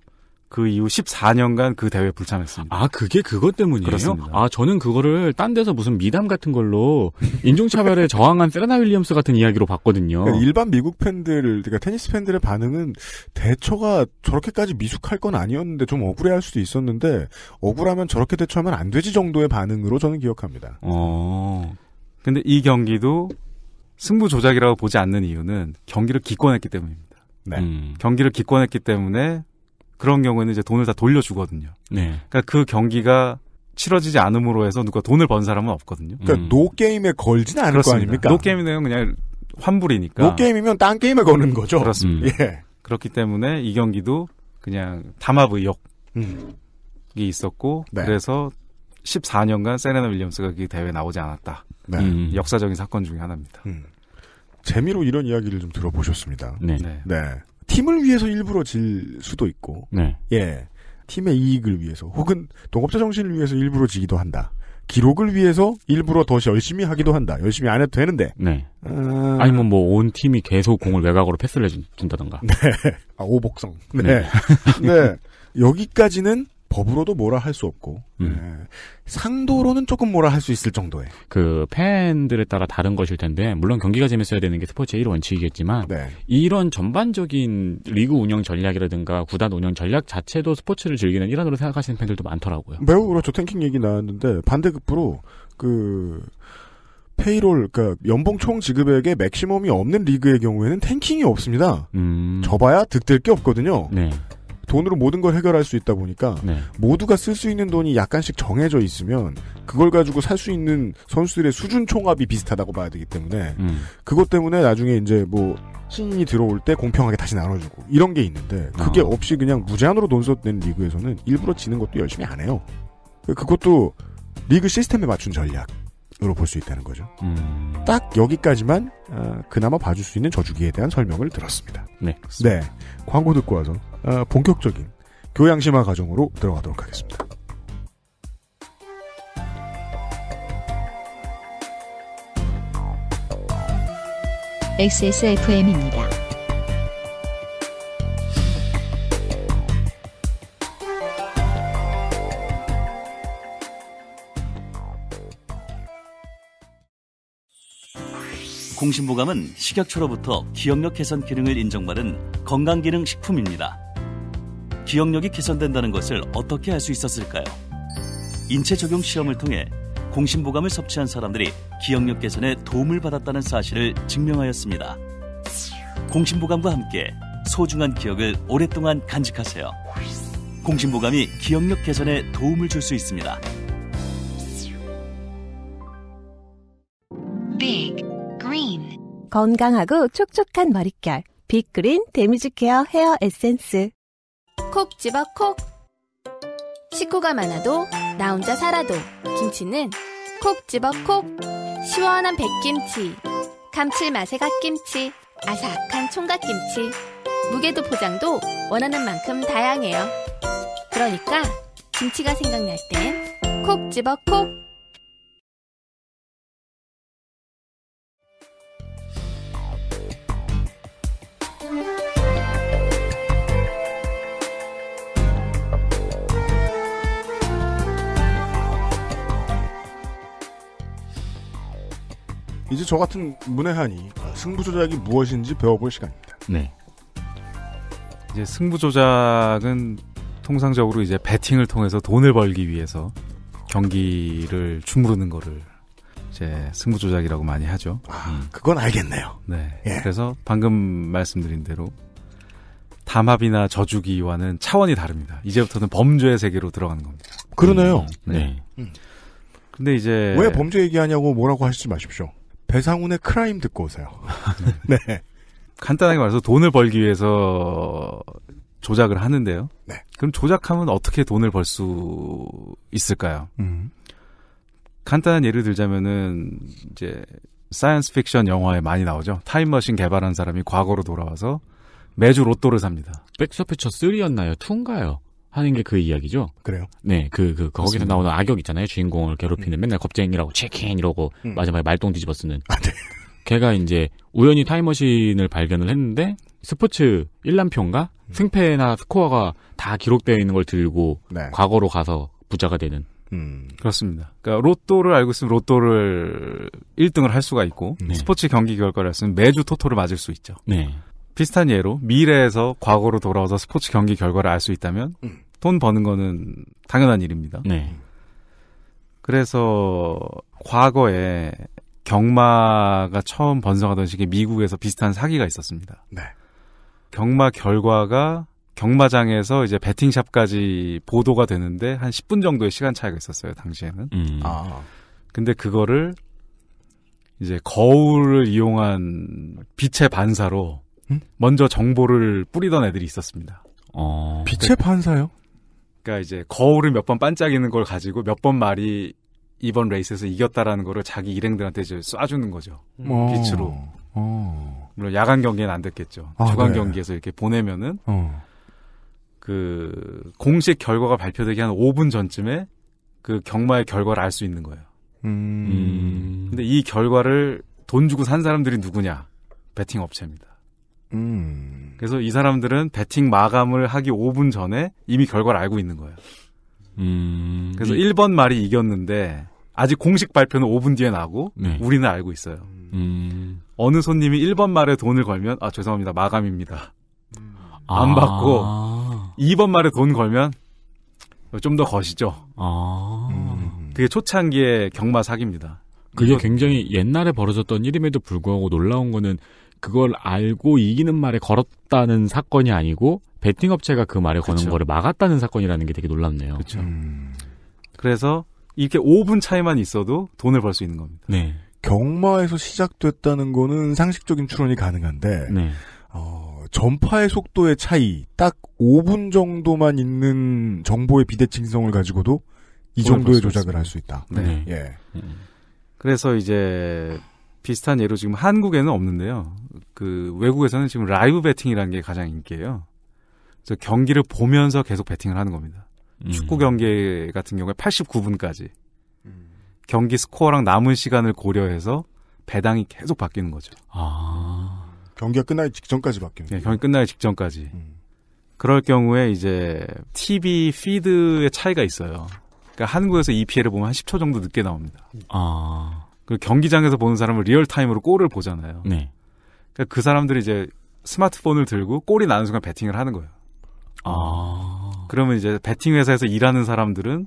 그 이후 14년간 그 대회에 불참했습니다. 아, 그게 그것 때문이에요? 그렇습니다. 아, 저는 그거를 딴 데서 무슨 미담 같은 걸로 인종차별에 저항한 세레나 윌리엄스 같은 이야기로 봤거든요. 그러니까 일반 미국 팬들, 그러니까 테니스 팬들의 반응은 대처가 저렇게까지 미숙할 건 아니었는데 좀 억울해할 수도 있었는데 억울하면 저렇게 대처하면 안 되지 정도의 반응으로 저는 기억합니다. 어. 근데 이 경기도 승부 조작이라고 보지 않는 이유는 경기를 기권했기 때문입니다. 네. 음. 경기를 기권했기 때문에 그런 경우에는 이제 돈을 다 돌려주거든요. 네. 그러니까 그 경기가 치러지지 않음으로 해서 누가 돈을 번 사람은 없거든요. 그러니까 음. 노 게임에 걸지는 않을 거 아닙니까? 노 게임이면 그냥 환불이니까. 노 게임이면 딴 게임에 거는 거죠. 그렇습니다. 예. 그렇기 때문에 이 경기도 그냥 담합 의혹이 음. 있었고 네. 그래서 14년간 세레나 윌리엄스가 그 대회에 나오지 않았다. 네. 음. 역사적인 사건 중에 하나입니다. 음. 재미로 이런 이야기를 좀 들어보셨습니다. 네. 네. 네. 팀을 위해서 일부러 질 수도 있고, 네. 예. 팀의 이익을 위해서, 혹은 동업자 정신을 위해서 일부러 지기도 한다. 기록을 위해서 일부러 더 열심히 하기도 한다. 열심히 안 해도 되는데. 네. 아, 아니면 뭐 온 팀이 계속 공을 외곽으로 패스를 해준다던가. 아, 오복성. 네. 네. 네. 여기까지는 법으로도 뭐라 할 수 없고, 음. 네. 상도로는 조금 뭐라 할 수 있을 정도의. 그 팬들에 따라 다른 것일 텐데 물론 경기가 재밌어야 되는 게 스포츠의 1 원칙이겠지만 네. 이런 전반적인 리그 운영 전략이라든가 구단 운영 전략 자체도 스포츠를 즐기는 일환으로 생각하시는 팬들도 많더라고요. 매우 그렇죠. tanking 얘기 나왔는데, 반대급부로, 그, payroll, 그니까, 연봉 총 지급액의 maximum이 없는 리그의 경우에는 tanking이 없습니다. 음. 져 봐야 득될 게 없거든요. 네. 돈으로 모든 걸 해결할 수 있다 보니까 네. 모두가 쓸 수 있는 돈이 약간씩 정해져 있으면 그걸 가지고 살 수 있는 선수들의 수준 총합이 비슷하다고 봐야 되기 때문에 음. 그것 때문에 나중에 이제 뭐 신인이 들어올 때 공평하게 다시 나눠주고 이런 게 있는데 그게 어. 없이 그냥 무제한으로 돈 쏟는 리그에서는 일부러 지는 것도 열심히 안 해요. 그것도 리그 시스템에 맞춘 전략으로 볼 수 있다는 거죠. 음. 딱 여기까지만 아, 그나마 봐줄 수 있는 저주기에 대한 설명을 들었습니다. 네. 네, 광고 듣고 와서 아, 본격적인 교양심화 과정으로 들어가도록 하겠습니다. XSFM입니다. 공신보감은 식약처로부터 기억력 개선 기능을 인정받은 건강기능 식품입니다. 기억력이 개선된다는 것을 어떻게 알 수 있었을까요? 인체 적용 시험을 통해 공신보감을 섭취한 사람들이 기억력 개선에 도움을 받았다는 사실을 증명하였습니다. 공신보감과 함께 소중한 기억을 오랫동안 간직하세요. 공신보감이 기억력 개선에 도움을 줄 수 있습니다. Big Green 건강하고 촉촉한 머릿결 빅그린 damage care hair essence 콕 집어 콕. 식구가 많아도 나 혼자 살아도 김치는 콕 집어 콕. 시원한 백김치, 감칠맛의 갓김치, 아삭한 총각김치. 무게도 포장도 원하는 만큼 다양해요. 그러니까 김치가 생각날 땐 콕 집어 콕. 이제 저 같은 문외한이 승부 조작이 무엇인지 배워볼 시간입니다. 네. 이제 승부 조작은 통상적으로 이제 배팅을 통해서 돈을 벌기 위해서 경기를 주무르는 거를 이제 승부 조작이라고 많이 하죠. 아, 그건 알겠네요. 네. 예. 그래서 방금 말씀드린 대로 담합이나 저주기와는 차원이 다릅니다. 이제부터는 범죄의 세계로 들어가는 겁니다. 그러네요. 네. 음. 근데 이제 왜 범죄 얘기하냐고 뭐라고 하시지 마십시오. 배상훈의 크라임 듣고 오세요. 네. 간단하게 말해서 돈을 벌기 위해서 조작을 하는데요. 네. 그럼 조작하면 어떻게 돈을 벌 수 있을까요? 음. 간단한 예를 들자면은 이제 사이언스 픽션 영화에 많이 나오죠. 타임머신 개발한 사람이 과거로 돌아와서 매주 로또를 삽니다. Back to the Future 3였나요? 2인가요? 하는 게 그 이야기죠. 그래요? 네, 그, 그, 거기서 맞습니다. 나오는 악역 있잖아요. 주인공을 괴롭히는 맨날 겁쟁이라고 치킨 이러고 음. 마지막에 말똥 뒤집어 쓰는. 아, 네. 걔가 이제 우연히 타임머신을 발견을 했는데 스포츠 1람표인가? 음. 승패나 스코어가 다 기록되어 있는 걸 들고 네. 과거로 가서 부자가 되는. 음. 그렇습니다. 그러니까 로또를 알고 있으면 로또를 1등을 할 수가 있고 네. 스포츠 경기 결과를 알았으면 매주 토토를 맞을 수 있죠. 네. 비슷한 예로 미래에서 과거로 돌아와서 스포츠 경기 결과를 알 수 있다면 음. 돈 버는 거는 당연한 일입니다. 네. 그래서 과거에 경마가 처음 번성하던 시기에 미국에서 비슷한 사기가 있었습니다. 네. 경마 결과가 경마장에서 이제 베팅샵까지 보도가 되는데 한 10분 정도의 시간 차이가 있었어요, 당시에는. 음. 아. 근데 그거를 이제 거울을 이용한 빛의 반사로 음? 먼저 정보를 뿌리던 애들이 있었습니다. 어. 빛의 판사요? 그러니까 이제 거울을 몇 번 반짝이는 걸 가지고 몇 번 말이 이번 레이스에서 이겼다라는 거를 자기 일행들한테 이제 쏴주는 거죠. 어. 빛으로. 어. 물론 야간 경기에는 안 됐겠죠. 아, 주간 네. 경기에서 이렇게 보내면은 어. 그 공식 결과가 발표되기 한 5분 전쯤에 그 경마의 결과를 알 수 있는 거예요. 음. 음. 근데 이 결과를 돈 주고 산 사람들이 누구냐? 베팅 업체입니다. 음. 그래서 이 사람들은 베팅 마감을 하기 5분 전에 이미 결과를 알고 있는 거예요. 음. 그래서 이- 1번 말이 이겼는데 아직 공식 발표는 5분 뒤에 나고 네. 우리는 알고 있어요. 음. 어느 손님이 1번 말에 돈을 걸면 아 죄송합니다 마감입니다. 안 아. 받고 2번 말에 돈 걸면 좀 더 거시죠. 아. 음. 그게 초창기의 경마 사기입니다. 그게 굉장히 옛날에 벌어졌던 일임에도 불구하고 놀라운 거는 그걸 알고 이기는 말에 걸었다는 사건이 아니고 베팅 업체가 그 말을 거는 그쵸. 거를 막았다는 사건이라는 게 되게 놀랍네요. 그렇죠. 음. 그래서 이렇게 5분 차이만 있어도 돈을 벌 수 있는 겁니다. 네. 경마에서 시작됐다는 거는 상식적인 추론이 가능한데 네. 어, 전파의 속도의 차이 딱 5분 정도만 있는 정보의 비대칭성을 가지고도 이 정도의 조작을. 할 수 있다. 네. 예. 그래서 이제 비슷한 예로 지금 한국에는 없는데요. 그 외국에서는 지금 라이브 베팅이라는 게 가장 인기예요. 그래서 경기를 보면서 계속 베팅을 하는 겁니다. 음. 축구 경기 같은 경우에 89분까지 경기 스코어랑 남은 시간을 고려해서 배당이 계속 바뀌는 거죠. 아. 경기가 끝나기 직전까지 바뀌는. 네, 경기 끝나기 직전까지. 음. 그럴 경우에 이제 TV feed의 차이가 있어요. 그러니까 한국에서 EPL을 보면 한 10초 정도 늦게 나옵니다. 아. 그리고 경기장에서 보는 사람은 real time으로 골을 보잖아요. 네. 그러니까 그 사람들이 이제 스마트폰을 들고 골이 나는 순간 베팅을 하는 거예요. 아. 그러면 이제 베팅 회사에서 일하는 사람들은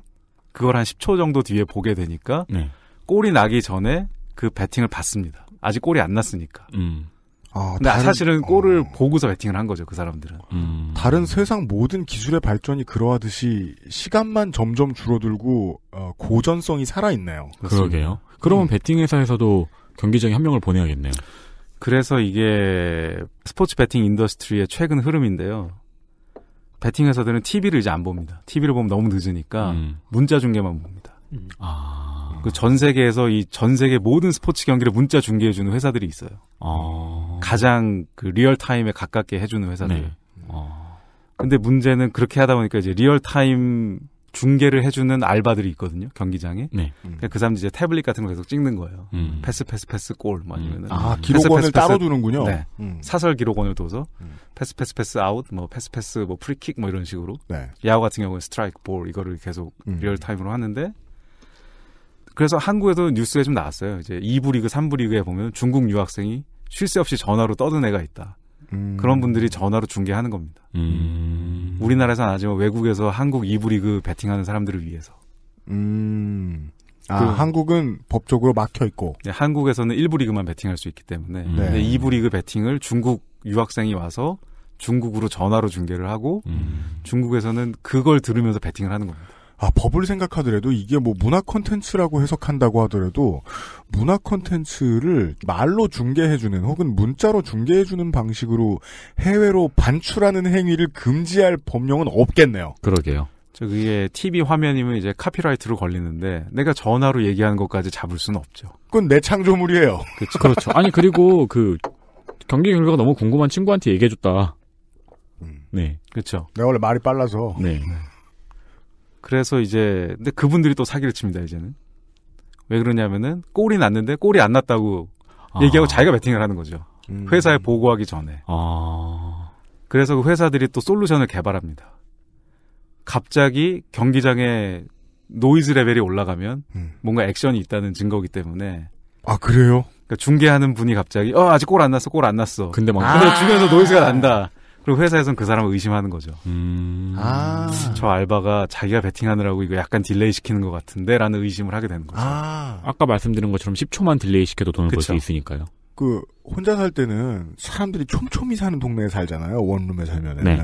그걸 한 10초 정도 뒤에 보게 되니까 네. 골이 나기 전에 그 베팅을 받습니다. 아직 골이 안 났으니까. 음. 아, 근데 다른- 사실은 골을 어, 보고서 베팅을 한 거죠, 그 사람들은. 음. 다른 세상 모든 기술의 발전이 그러하듯이 시간만 점점 줄어들고 어, 고전성이 살아 있네요. 그러게요. 그러면 음. 베팅 회사에서도 경기장에 한 명을 보내야겠네요. 그래서 이게 스포츠 베팅 industry의 최근 흐름인데요. 베팅 회사들은 TV를 이제 안 봅니다. TV를 보면 너무 늦으니까 음. 문자 중계만 봅니다. 아. 그 전 세계에서 이 전 세계 모든 스포츠 경기를 문자 중계해 주는 회사들이 있어요. 아. 가장 그 real time에 가깝게 해 주는 회사들. 네. 아. 근데 문제는 그렇게 하다 보니까 이제 real time 중계를 해주는 알바들이 있거든요 경기장에. 네. 그러니까 그 사람들이 이제 태블릿 같은 거 계속 찍는 거예요. 음. 패스 패스 패스 골 뭐 아니면은 아, 패스, 기록원을 패스, 따로 패스. 두는군요. 네. 음. 사설 기록원을 둬서 음. 패스 패스 패스 아웃 뭐 패스 패스 뭐 프리킥 뭐 이런 식으로 네. 야구 같은 경우는 스트라이크 볼 이거를 계속 음. real time으로 하는데 그래서 한국에도 뉴스에 좀 나왔어요. 이제 2부 리그, 3부 리그에 보면 중국 유학생이 쉴 새 없이 전화로 떠든 애가 있다. 음. 그런 분들이 전화로 중계하는 겁니다. 음. 우리나라에서는 아니지만 외국에서 한국 2부 리그 베팅하는 사람들을 위해서. 음. 아, 그- 한국은 법적으로 막혀 있고. 네, 한국에서는 1부 리그만 베팅할 수 있기 때문에 음. 근데 네. 2부 리그 베팅을 중국 유학생이 와서 중국으로 전화로 중계를 하고 음. 중국에서는 그걸 들으면서 베팅을 하는 겁니다. 아, 법을 생각하더라도 이게 뭐 문화 콘텐츠라고 해석한다고 하더라도 문화 콘텐츠를 말로 중계해주는 혹은 문자로 중계해주는 방식으로 해외로 반출하는 행위를 금지할 법령은 없겠네요. 그러게요. 저 그게 TV 화면이면 이제 카피라이트로 걸리는데 내가 전화로 얘기하는 것까지 잡을 수는 없죠. 그건 내 창조물이에요. 그렇죠. 그렇죠. 아니 그리고 그 경기 결과가 너무 궁금한 친구한테 얘기해줬다. 음. 네. 그렇죠. 내가 원래 말이 빨라서. 네. 그래서 이제 근데 그분들이 또 사기를 칩니다 이제는 왜 그러냐면은 골이 났는데 골이 안 났다고 얘기하고 아. 자기가 베팅을 하는 거죠. 음. 회사에 보고하기 전에. 아. 그래서 그 회사들이 또 solution을 개발합니다. 갑자기 경기장에 노이즈 레벨이 올라가면 음. 뭔가 액션이 있다는 증거기 때문에 아, 그래요? 그러니까 중계하는 분이 갑자기 어 아직 골 안 났어 골 안 났어. 근데 막 근데 주변에서 노이즈가 난다. 그리고 회사에서는 그 사람을 의심하는 거죠. 음. 아. 저 알바가 자기가 베팅하느라고 이거 약간 delay 시키는 것 같은데 라는 의심을 하게 되는 거죠. 아. 아까 말씀드린 것처럼 10초만 delay 시켜도 돈을 벌 수. 있으니까요. 그 혼자 살 때는 사람들이 촘촘히 사는 동네에 살잖아요. 원룸에 살면은 네.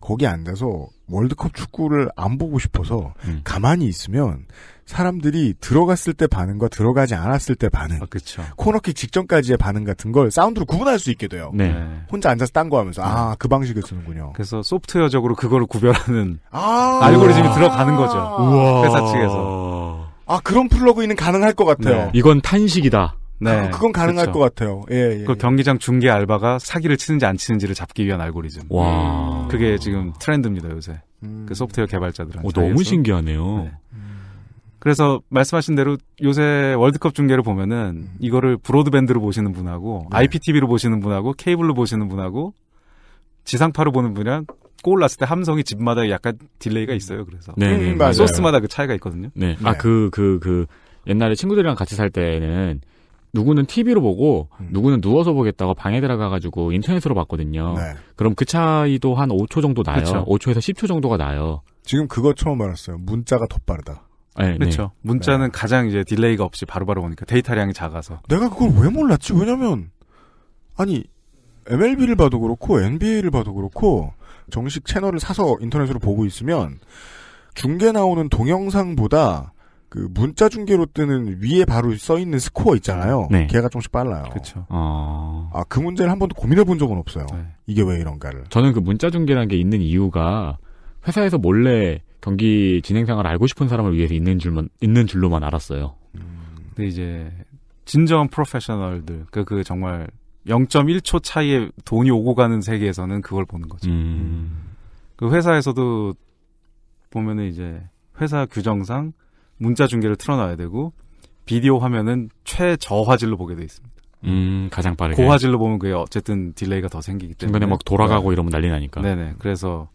거기 앉아서 월드컵 축구를 안 보고 싶어서 음. 가만히 있으면 사람들이 들어갔을 때 반응과 들어가지 않았을 때 반응, 아, 그렇죠. 코너킥 직전까지의 반응 같은 걸 사운드로 구분할 수 있게 돼요. 네. 혼자 앉아서 딴 거 하면서 아 그 방식을 쓰는군요. 그래서 소프트웨어적으로 그거를 구별하는 아 알고리즘이 들어가는 거죠. 우와. 회사 측에서. 아 그런 플러그인은 가능할 것 같아요. 네. 이건 탄식이다. 네. 아, 그건 가능할 그렇죠. 것 같아요. 예, 예. 그 경기장 중계 알바가 사기를 치는지 안 치는지를 잡기 위한 알고리즘. 와. 그게 지금 트렌드입니다 요새. 음. 그 소프트웨어 개발자들한테. 오, 너무 신기하네요. 네. 그래서 말씀하신 대로 요새 월드컵 중계를 보면은 이거를 브로드밴드로 보시는 분하고 네. IPTV로 보시는 분하고 케이블로 보시는 분하고 지상파로 보는 분이랑 골 났을 때 함성이 집마다 약간 delay가 있어요. 그래서 네, 네, 음, 맞아요. 소스마다 그 차이가 있거든요. 네. 아, 그, 그, 그, 옛날에 친구들이랑 같이 살 때는 누구는 TV로 보고 음. 누구는 누워서 보겠다고 방에 들어가가지고 인터넷으로 봤거든요. 네. 그럼 그 차이도 한 5초 정도 나요. 그쵸. 5초에서 10초 정도가 나요. 지금 그거 처음 알았어요. 문자가 더 빠르다. 네, 그렇죠. 문자는 가장 이제 delay가 없이 바로 바로 오니까 데이터량이 작아서. 내가 그걸 왜 몰랐지? 왜냐면 아니 MLB를 봐도 그렇고 NBA를 봐도 그렇고 정식 채널을 사서 인터넷으로 보고 있으면 중계 나오는 동영상보다 그 문자 중계로 뜨는 위에 바로 써 있는 스코어 있잖아요. 네. 걔가 좀씩 빨라요. 그렇죠. 어. 아, 그 문제를 한 번도 고민해 본 적은 없어요. 이게 왜 이런가를. 저는 그 문자 중계라는 게 있는 이유가 회사에서 몰래 경기 진행 상을 알고 싶은 사람을 위해서 있는 줄만 있는 줄로만 알았어요. 근데 이제 진정한 프로페셔널들 그, 그 정말 0.1초 차이에 돈이 오고 가는 세계에서는 그걸 보는 거죠. 음. 그 회사에서도 보면은 이제 회사 규정상 문자 중계를 틀어놔야 되고 비디오 화면은 최저화질로 보게 돼 있습니다. 음, 가장 빠르게. 고화질로 보면 그게 어쨌든 delay가 더 생기기 때문에 중간에 막 돌아가고 이러면 난리 나니까. 네네. 그래서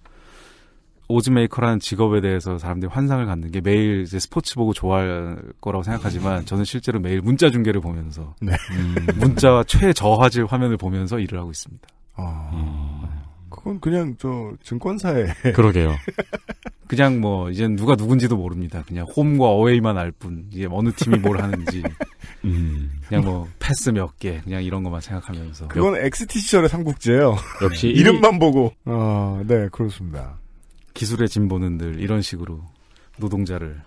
oddsmaker라는 직업에 대해서 사람들이 환상을 갖는 게 매일 이제 스포츠 보고 좋아할 거라고 생각하지만 저는 실제로 매일 문자 중계를 보면서 네. 음, 문자와 최저화질 화면을 보면서 일을 하고 있습니다. 아, 그건 그냥 저 증권사에 그러게요. 그냥 뭐 이제 누가 누군지도 모릅니다. 그냥 홈과 어웨이만 알 뿐. 이게 어느 팀이 뭘 하는지. 음. 그냥 뭐 패스 몇 개, 그냥 이런 것만 생각하면서. 그건 XT 시절의 삼국지예요. 역시 이름만 보고. 아, 네, 그렇습니다. 기술의 진보는 늘 이런 식으로 노동자를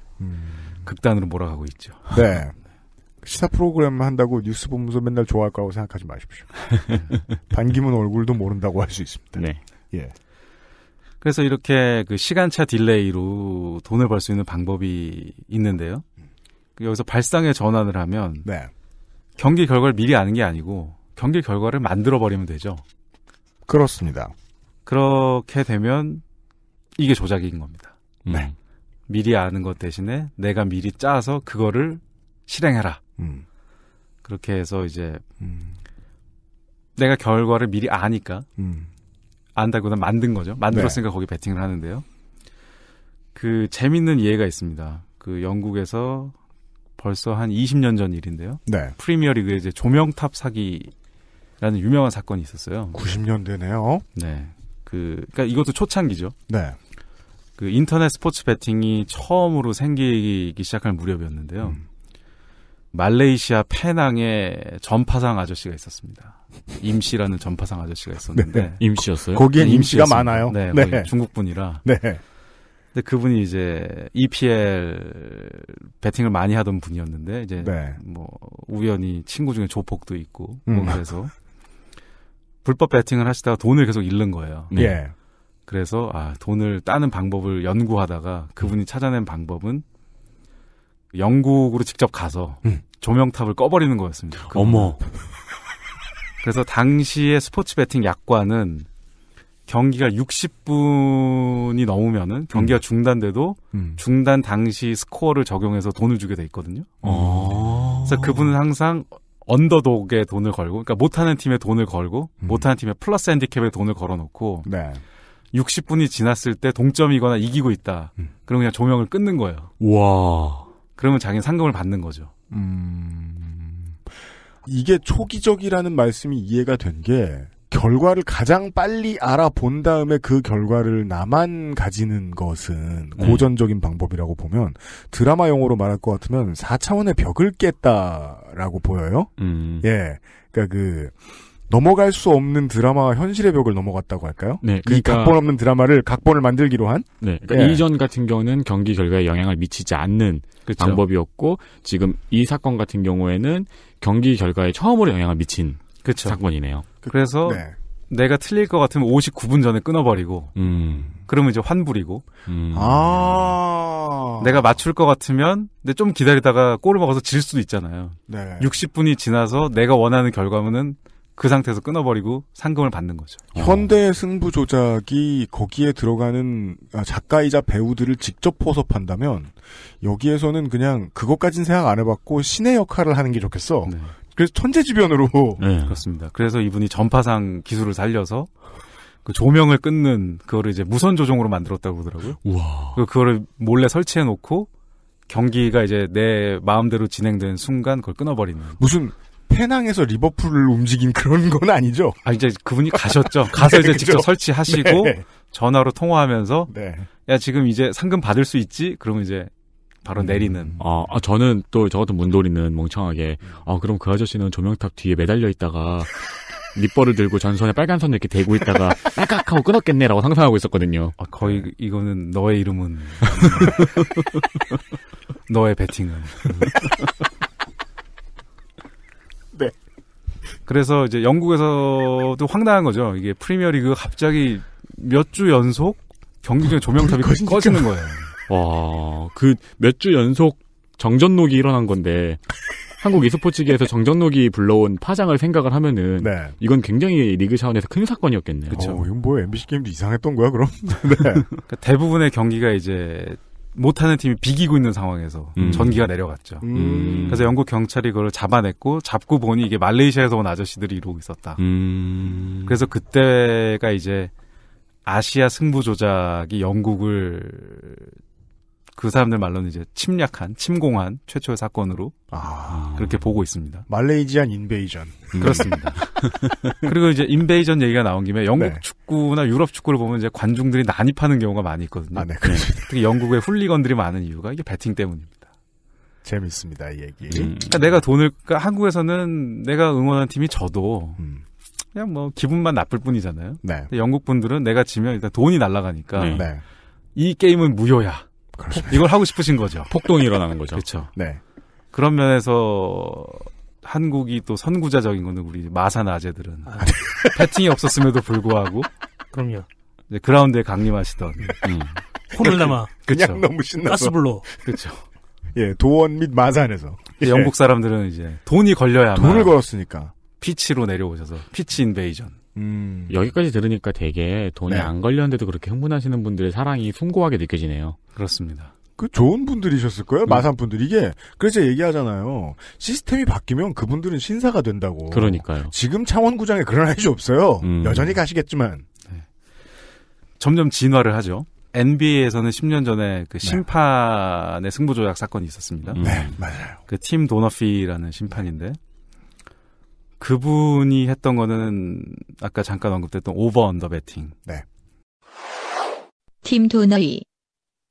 극단으로 몰아가고 있죠. 네. 시사 프로그램 한다고 뉴스 보면서 맨날 좋아할 거라고 생각하지 마십시오. 반기문 얼굴도 모른다고 할 수 있습니다. 네. 예. 그래서 이렇게 그 시간차 delay로 돈을 벌 수 있는 방법이 있는데요. 여기서 발상의 전환을 하면 네. 경기 결과를 미리 아는 게 아니고 경기 결과를 만들어 버리면 되죠. 그렇습니다. 그렇게 되면 이게 조작인 겁니다. 네. 미리 아는 것 대신에 내가 미리 짜서 그거를 실행해라. 음. 그렇게 해서 이제 내가 결과를 미리 아니까 음. 안다기보다 만든 거죠. 만들었으니까 거기 베팅을 하는데요. 그 재밌는 예가 있습니다. 그 영국에서 벌써 한 20년 전 일인데요. 네. 프리미어 리그에 이제 조명탑 사기라는 유명한 사건이 있었어요. 90년대네요. 네. 그 그러니까 이것도 초창기죠. 네. 그 인터넷 스포츠 베팅이 처음으로 생기기 시작할 무렵이었는데요. 음. 말레이시아 페낭에 전파상 아저씨가 있었습니다. 임씨라는 전파상 아저씨가 있었는데 네. 임씨였어요? 거기엔 네, 임씨가 임씨였습니다. 많아요. 네, 네. 거기 중국 분이라. 네. 근데 그분이 이제 EPL 베팅을 많이 하던 분이었는데 이제 네. 뭐 우연히 친구 중에 조폭도 있고 음. 뭐 그래서 불법 베팅을 하시다가 돈을 계속 잃는 거예요. 네. 예. 그래서 아 돈을 따는 방법을 연구하다가 그분이 찾아낸 방법은 영국으로 직접 가서 음. 조명탑을 꺼버리는 거였습니다. 그분은. 어머. 그래서 당시의 스포츠 베팅 약관은 경기가 60분이 넘으면은 경기가 중단돼도 음. 중단 당시 스코어를 적용해서 돈을 주게 돼 있거든요. 어. 그래서 그분은 항상 언더독에 돈을 걸고, 그러니까 못하는 팀에 돈을 걸고, 음. 못하는 팀에 플러스 핸디캡에 돈을 걸어놓고, 네. 60분이 지났을 때 동점이거나 이기고 있다. 음. 그럼 그냥 조명을 끊는 거예요. 와. 그러면 자기는 상금을 받는 거죠. 음. 이게 초기적이라는 말씀이 이해가 된 게 결과를 가장 빨리 알아본 다음에 그 결과를 나만 가지는 것은 네. 고전적인 방법이라고 보면 드라마 용어로 말할 것 같으면 4차원의 벽을 깼다라고 보여요. 음. 예. 그러니까 그 넘어갈 수 없는 드라마와 현실의 벽을 넘어갔다고 할까요? 네, 이 그러니까- 각본 없는 드라마를 각본을 만들기로 한 네. 그러니까 예. 이전 같은 경우는 경기 결과에 영향을 미치지 않는 그렇죠. 방법이었고 지금 이 사건 같은 경우에는 경기 결과에 처음으로 영향을 미친 그렇죠. 사건이네요. 그래서 네. 내가 틀릴 것 같으면 59분 전에 끊어버리고, 음. 그러면 이제 환불이고, 음. 아. 내가 맞출 것 같으면, 근데 좀 기다리다가 골을 먹어서 질 수도 있잖아요. 네. 60분이 지나서 내가 원하는 결과물은 그 상태에서 끊어버리고 상금을 받는 거죠. 현대의 승부 조작이 거기에 들어가는 아, 작가이자 배우들을 직접 포섭한다면 여기에서는 그냥 그것까진 생각 안 해봤고 신의 역할을 하는 게 좋겠어. 네. 그래서 천재지변으로 네. 그렇습니다. 그래서 이분이 전파상 기술을 살려서 그 조명을 끊는 그거를 이제 무선 조종으로 만들었다고 그러더라고요. 우와. 그리고 그거를 몰래 설치해 놓고 경기가 이제 내 마음대로 진행된 순간 그걸 끊어버리는. 무슨 페낭에서 리버풀을 움직인 그런 건 아니죠. 아 이제 그분이 가셨죠. 가서 네, 이제 그죠. 직접 설치하시고 네. 전화로 통화하면서 네. 야 지금 이제 상금 받을 수 있지? 그러면 이제 바로 음. 내리는. 아, 아, 저는 또 저 같은 문돌이는 멍청하게 아 그럼 그 아저씨는 조명탑 뒤에 매달려 있다가 밑벌을 들고 전선에 빨간 선을 이렇게 대고 있다가 빨깍 하고 끊었겠네라고 상상하고 있었거든요. 아, 거의 이거는 너의 이름은 너의 배팅은. 네. 그래서 이제 영국에서도 황당한 거죠. 이게 프리미어 리그 갑자기 몇 주 연속 경기 중에 조명탑이 꺼지는 거예요. 와, 그 몇 주 연속 정전록이 일어난 건데 한국 e스포츠계에서 정전록이 불러온 파장을 생각을 하면은 네. 이건 굉장히 리그 차원에서 큰 사건이었겠네요. 어, 이건 뭐야 MBC 게임도 이상했던 거야 그럼? 네. 그러니까 대부분의 경기가 이제 못하는 팀이 비기고 있는 상황에서 음. 전기가 내려갔죠. 음. 그래서 영국 경찰이 그걸 잡아냈고 잡고 보니 이게 말레이시아에서 온 아저씨들이 이러고 있었다. 음. 그래서 그때가 이제 아시아 승부 조작이 영국을 그 사람들 말로는 이제 침략한, 침공한 최초의 사건으로 아. 그렇게 보고 있습니다. 말레이지안 인베이전. 그렇습니다. 그리고 이제 인베이전 얘기가 나온 김에 영국 네. 축구나 유럽 축구를 보면 이제 관중들이 난입하는 경우가 많이 있거든요. 아, 네, 그렇습니다. 특히 영국의 훌리건들이 많은 이유가 이게 배팅 때문입니다. 재밌습니다 이 얘기. 음. 그러니까 내가 돈을 그러니까 한국에서는 내가 응원한 팀이 져도 음. 그냥 뭐 기분만 나쁠 뿐이잖아요. 네. 영국 분들은 내가 지면 일단 돈이 날아가니까 네. 네. 이 게임은 무효야. 그렇습니다. 이걸 하고 싶으신 거죠. 폭동이 일어나는 거죠. 그렇죠. 네. 그런 면에서 한국이 또 선구자적인 거는 우리 마산 아재들은 패팅이 없었음에도 불구하고 그럼요. 이제 그라운드에 강림하시던 음. 혼을 남아 그쵸. 그냥 너무 신나서. 가스불로. 그렇죠. 예, 도원 및 마산에서. 예. 영국 사람들은 이제 돈이 걸려야만 돈을 걸었으니까. 피치로 내려오셔서 피치 인베이전. 음. 여기까지 들으니까 되게 돈이 네. 안 걸렸는데도 그렇게 흥분하시는 분들의 사랑이 숭고하게 느껴지네요. 그렇습니다. 그 좋은 분들이셨을 거예요, 음. 마산 분들. 이게, 그래서 얘기하잖아요. 시스템이 바뀌면 그분들은 신사가 된다고. 그러니까요. 지금 창원구장에 그런 아이즈 없어요. 음. 여전히 가시겠지만. 점점 진화를 하죠. NBA에서는 10년 전에 그 네. 심판의 승부조작 사건이 있었습니다. 음. 네, 맞아요. 그 팀 도너피라는 심판인데 그분이 했던 거는 아까 잠깐 언급됐던 over under 배팅. 팀 도너히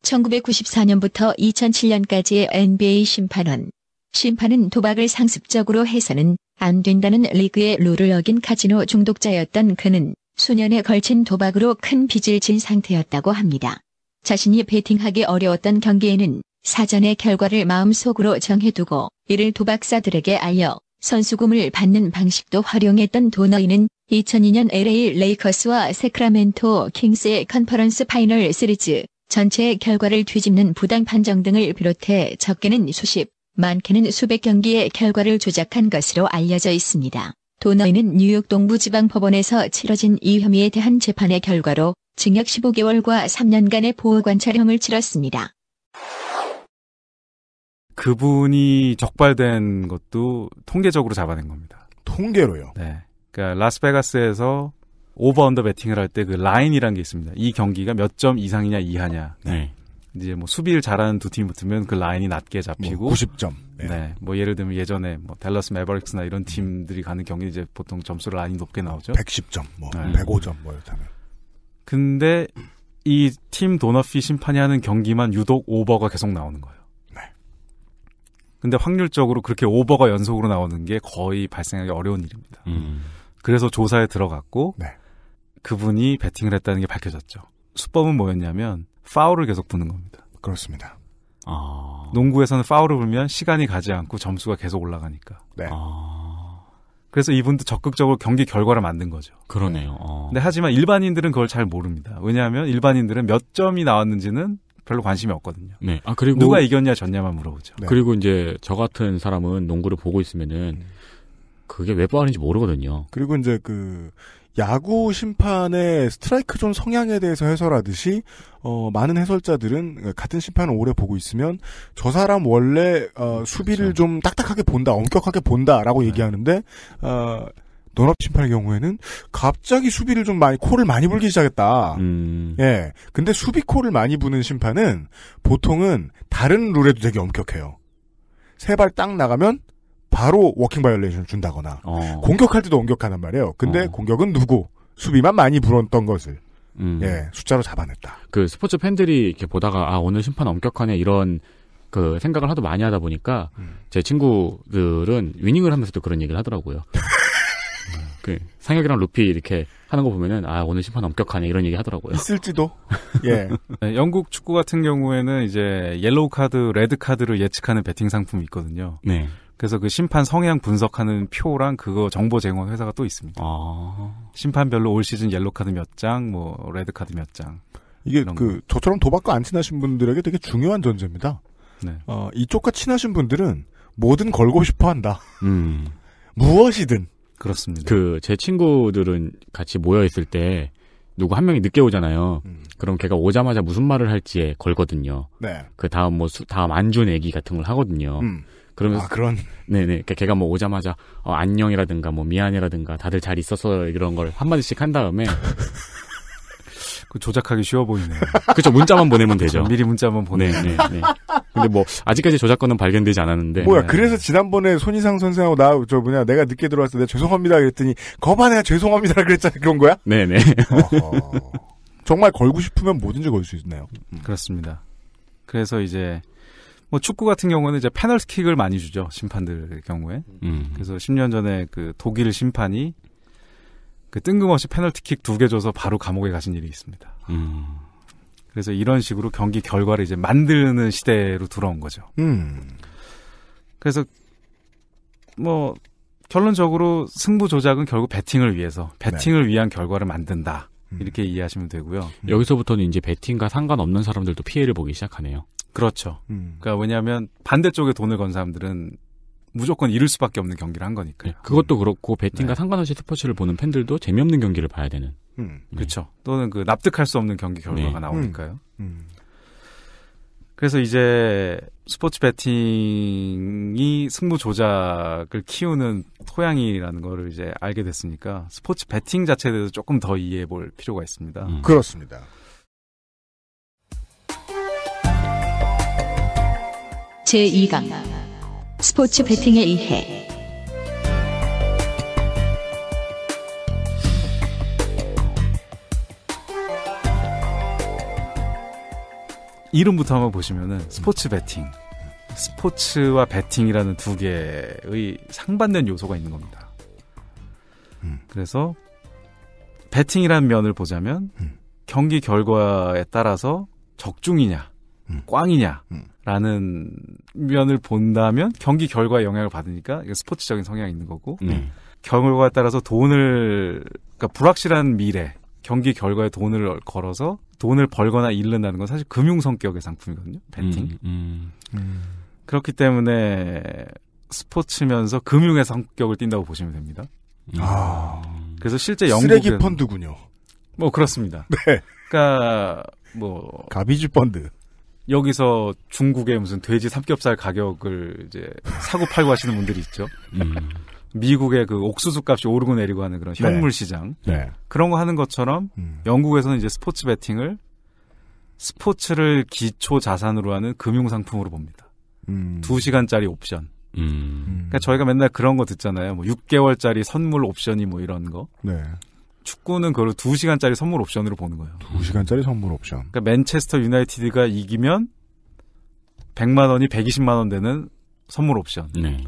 1994년부터 2007년까지의 NBA 심판원. 심판은 도박을 상습적으로 해서는 안 된다는 리그의 룰을 어긴 카지노 중독자였던 그는 수년에 걸친 도박으로 큰 빚을 진 상태였다고 합니다. 자신이 베팅하기 어려웠던 경기에는 사전에 결과를 마음속으로 정해두고 이를 도박사들에게 알려 선수금을 받는 방식도 활용했던 도너히는 2002년 LA 레이커스와 새크라멘토 킹스의 conference final 시리즈 전체의 결과를 뒤집는 부당 판정 등을 비롯해 적게는 수십, 많게는 수백 경기의 결과를 조작한 것으로 알려져 있습니다. 도너이는 뉴욕 동부지방법원에서 치러진 이 혐의에 대한 재판의 결과로 징역 15개월과 3년간의 보호관찰형을 치렀습니다. 그분이 적발된 것도 통계적으로 잡아낸 겁니다. 통계로요. 네. 그러니까 라스베가스에서 over under 배팅을 할 때 그 라인이라는 게 있습니다. 이 경기가 몇 점 이상이냐 이하냐. 네. 이제 뭐 수비를 잘하는 두 팀이 붙으면 그 라인이 낮게 잡히고 뭐 90점. 네. 뭐 예를 들면 예전에 뭐 댈러스 매버릭스나 이런 팀들이 가는 경기 이제 보통 점수를 라인이 높게 나오죠. 110점, 뭐, 네. 105점, 뭐, 이렇다면. 근데 이 팀 도너히 심판이 하는 경기만 유독 over가 계속 나오는 거예요. 네. 근데 확률적으로 그렇게 over가 연속으로 나오는 게 거의 발생하기 어려운 일입니다. 음. 그래서 조사에 들어갔고 네. 그분이 배팅을 했다는 게 밝혀졌죠. 수법은 뭐였냐면 파울을 계속 부는 겁니다. 그렇습니다. 아. 농구에서는 파울을 불면 시간이 가지 않고 점수가 계속 올라가니까. 네. 아. 그래서 이분도 적극적으로 경기 결과를 만든 거죠. 그러네요. 어. 근데 하지만 일반인들은 그걸 잘 모릅니다. 왜냐하면 일반인들은 몇 점이 나왔는지는 별로 관심이 없거든요. 네. 아 그리고 누가 이겼냐 졌냐만 물어보죠. 네. 그리고 이제 저 같은 사람은 농구를 보고 있으면은 그게 왜 빠른지 모르거든요. 그리고 이제 그, 야구 심판의 스트라이크 존 성향에 대해서 해설하듯이, 어, 많은 해설자들은 같은 심판을 오래 보고 있으면, 저 사람 원래, 어, 수비를 그렇죠. 좀 딱딱하게 본다, 엄격하게 본다라고 네. 얘기하는데, 어, 도너히 심판의 경우에는 갑자기 수비를 좀 많이, call을 많이 불기 시작했다. 음. 예. 근데 수비 call을 많이 부는 심판은 보통은 다른 룰에도 되게 엄격해요. 세 발 딱 나가면 바로 워킹 바이올레이션을 준다거나 어. 공격할 때도 엄격하단 말이에요. 근데 어. 공격은 놔두고 수비만 많이 불었던 것을 음. 예 숫자로 잡아냈다. 그 스포츠 팬들이 이렇게 보다가 아 오늘 심판 엄격하네 이런 그 생각을 하도 많이 하다 보니까 음. 제 친구들은 위닝을 하면서도 그런 얘기를 하더라고요. 그 상혁이랑 루피 이렇게 하는 거 보면은 아 오늘 심판 엄격하네 이런 얘기 하더라고요. 있을지도. 예. 네, 영국 축구 같은 경우에는 이제 옐로우 카드, 레드 카드를 예측하는 베팅 상품이 있거든요. 네. 그래서 그 심판 성향 분석하는 표랑 그거 정보 제공 회사가 또 있습니다. 아. 심판별로 올 시즌 옐로우 카드 몇 장, 뭐 레드 카드 몇 장. 이게 그 저처럼 도박과 안 친하신 분들에게 되게 중요한 전제입니다. 네. 어, 이쪽과 친하신 분들은 뭐든 걸고 싶어 한다. 음. 무엇이든. 그렇습니다. 그 제 친구들은 같이 모여 있을 때 누구 한 명이 늦게 오잖아요. 그럼 걔가 오자마자 무슨 말을 할지에 걸거든요. 네. 그 다음 뭐 수- 다음 안주 내기 같은 걸 하거든요. 음. 그러면서 아, 그런. 네네. 그러니까 걔가 뭐 오자마자 어, 안녕이라든가 뭐 미안이라든가 다들 잘 있었어 이런 걸 한마디씩 한 다음에 그 조작하기 쉬워 보이네요. 그쵸 문자만 보내면 되죠. 미리 문자만 보내. 네, 네, 네. 근데 뭐 아직까지 저작권은 발견되지 않았는데 뭐야, 그래서 지난번에 손희상 선생하고 나, 저 뭐냐, 내가 늦게 들어왔을 때 죄송합니다 그랬더니, 거봐 내가 죄송합니다 그랬잖아. 그런 거야? 네네. 어허. 정말 걸고 싶으면 뭐든지 걸 수 있네요. 그렇습니다. 그래서 이제 뭐 축구 같은 경우는 이제 페널티킥을 많이 주죠 심판들 경우에. 음. 그래서 10년 전에 그 독일 심판이 그 뜬금없이 페널티킥 두 개 줘서 바로 감옥에 가신 일이 있습니다. 음. 그래서 이런 식으로 경기 결과를 이제 만드는 시대로 돌아온 거죠. 음. 그래서 뭐 결론적으로 승부 조작은 결국 배팅을 위해서 배팅을 위한 결과를 만든다 이렇게 이해하시면 되고요. 여기서부터는 이제 베팅과 상관없는 사람들도 피해를 보기 시작하네요. 그렇죠. 음. 그러니까 왜냐하면 반대쪽에 돈을 건 사람들은 무조건 이룰 수밖에 없는 경기를 한 거니까요. 그것도 그렇고 베팅과 네. 상관없이 스포츠를 보는 팬들도 재미없는 경기를 봐야 되는. 음. 그렇죠. 또는 그 납득할 수 없는 경기 결과가 네. 나오니까요. 음. 그래서 이제 스포츠 베팅이 승부 조작을 키우는 토양이라는 거를 이제 알게 됐으니까 스포츠 베팅 자체에 대해서 조금 더 이해해 볼 필요가 있습니다. 음. 그렇습니다. 제2강 스포츠 베팅에 의해. 이름부터 한번 보시면은 스포츠 베팅, 스포츠와 베팅이라는 두 개의 상반된 요소가 있는 겁니다. 그래서 베팅이라는 면을 보자면 경기 결과에 따라서 적중이냐, 꽝이냐라는 면을 본다면 경기 결과에 영향을 받으니까 이게 스포츠적인 성향이 있는 거고 네. 결과에 따라서 돈을 그러니까 불확실한 미래 경기 결과에 돈을 걸어서 돈을 벌거나 잃는다는 건 사실 금융 성격의 상품이거든요. 베팅. 음, 그렇기 때문에 스포츠면서 금융의 성격을 띈다고 보시면 됩니다. 아. 그래서 실제 영국은 쓰레기 펀드군요. 뭐 그렇습니다. 네. 그러니까 뭐 가비지 펀드. 여기서 중국의 무슨 돼지 삼겹살 가격을 이제 사고 팔고 하시는 분들이 있죠. 음. 미국의 그 옥수수 값이 오르고 내리고 하는 그런 네. 현물 시장. 네. 그런 거 하는 것처럼 음. 영국에서는 이제 스포츠 베팅을 스포츠를 기초 자산으로 하는 금융 상품으로 봅니다. 음. 두 시간짜리 옵션. 음. 그러니까 저희가 맨날 그런 거 듣잖아요. 뭐 6개월짜리 선물 옵션이 뭐 이런 거. 네. 축구는 그걸 2시간짜리 선물 옵션으로 보는 거예요. 두 시간짜리 선물 옵션. 그러니까 맨체스터 유나이티드가 이기면 100만 원이 120만 원 되는 선물 옵션. 네.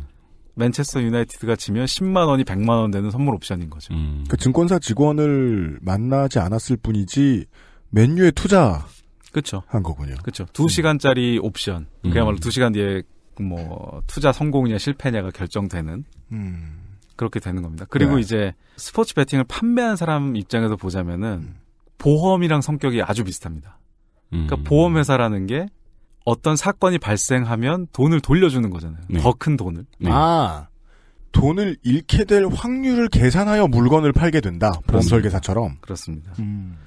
맨체스터 유나이티드가 지면 10만 원이 100만 원 되는 선물 옵션인 거죠. 음. 그 증권사 직원을 만나지 않았을 뿐이지 맨유에 투자한 그렇죠. 거군요. 그렇죠. 2시간짜리 옵션. 음. 그야말로 2시간 뒤에 뭐 투자 성공이냐 실패냐가 결정되는 음. 그렇게 되는 겁니다. 그리고 네. 이제 스포츠 베팅을 판매한 사람 입장에서 보자면은 음. 보험이랑 성격이 아주 비슷합니다. 음. 그러니까 보험 회사라는 게 어떤 사건이 발생하면 돈을 돌려주는 거잖아요. 네. 더큰 돈을. 네. 아, 돈을 잃게 될 확률을 계산하여 물건을 팔게 된다. 보험. 설계사처럼. 그렇습니다. 음.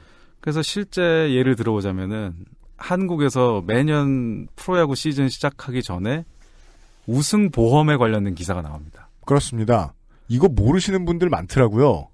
그래서 실제 예를 들어보자면은 한국에서 매년 프로야구 시즌 시작하기 전에 우승 보험에 관련된 기사가 나옵니다. 그렇습니다. 이거 모르시는 분들 많더라고요.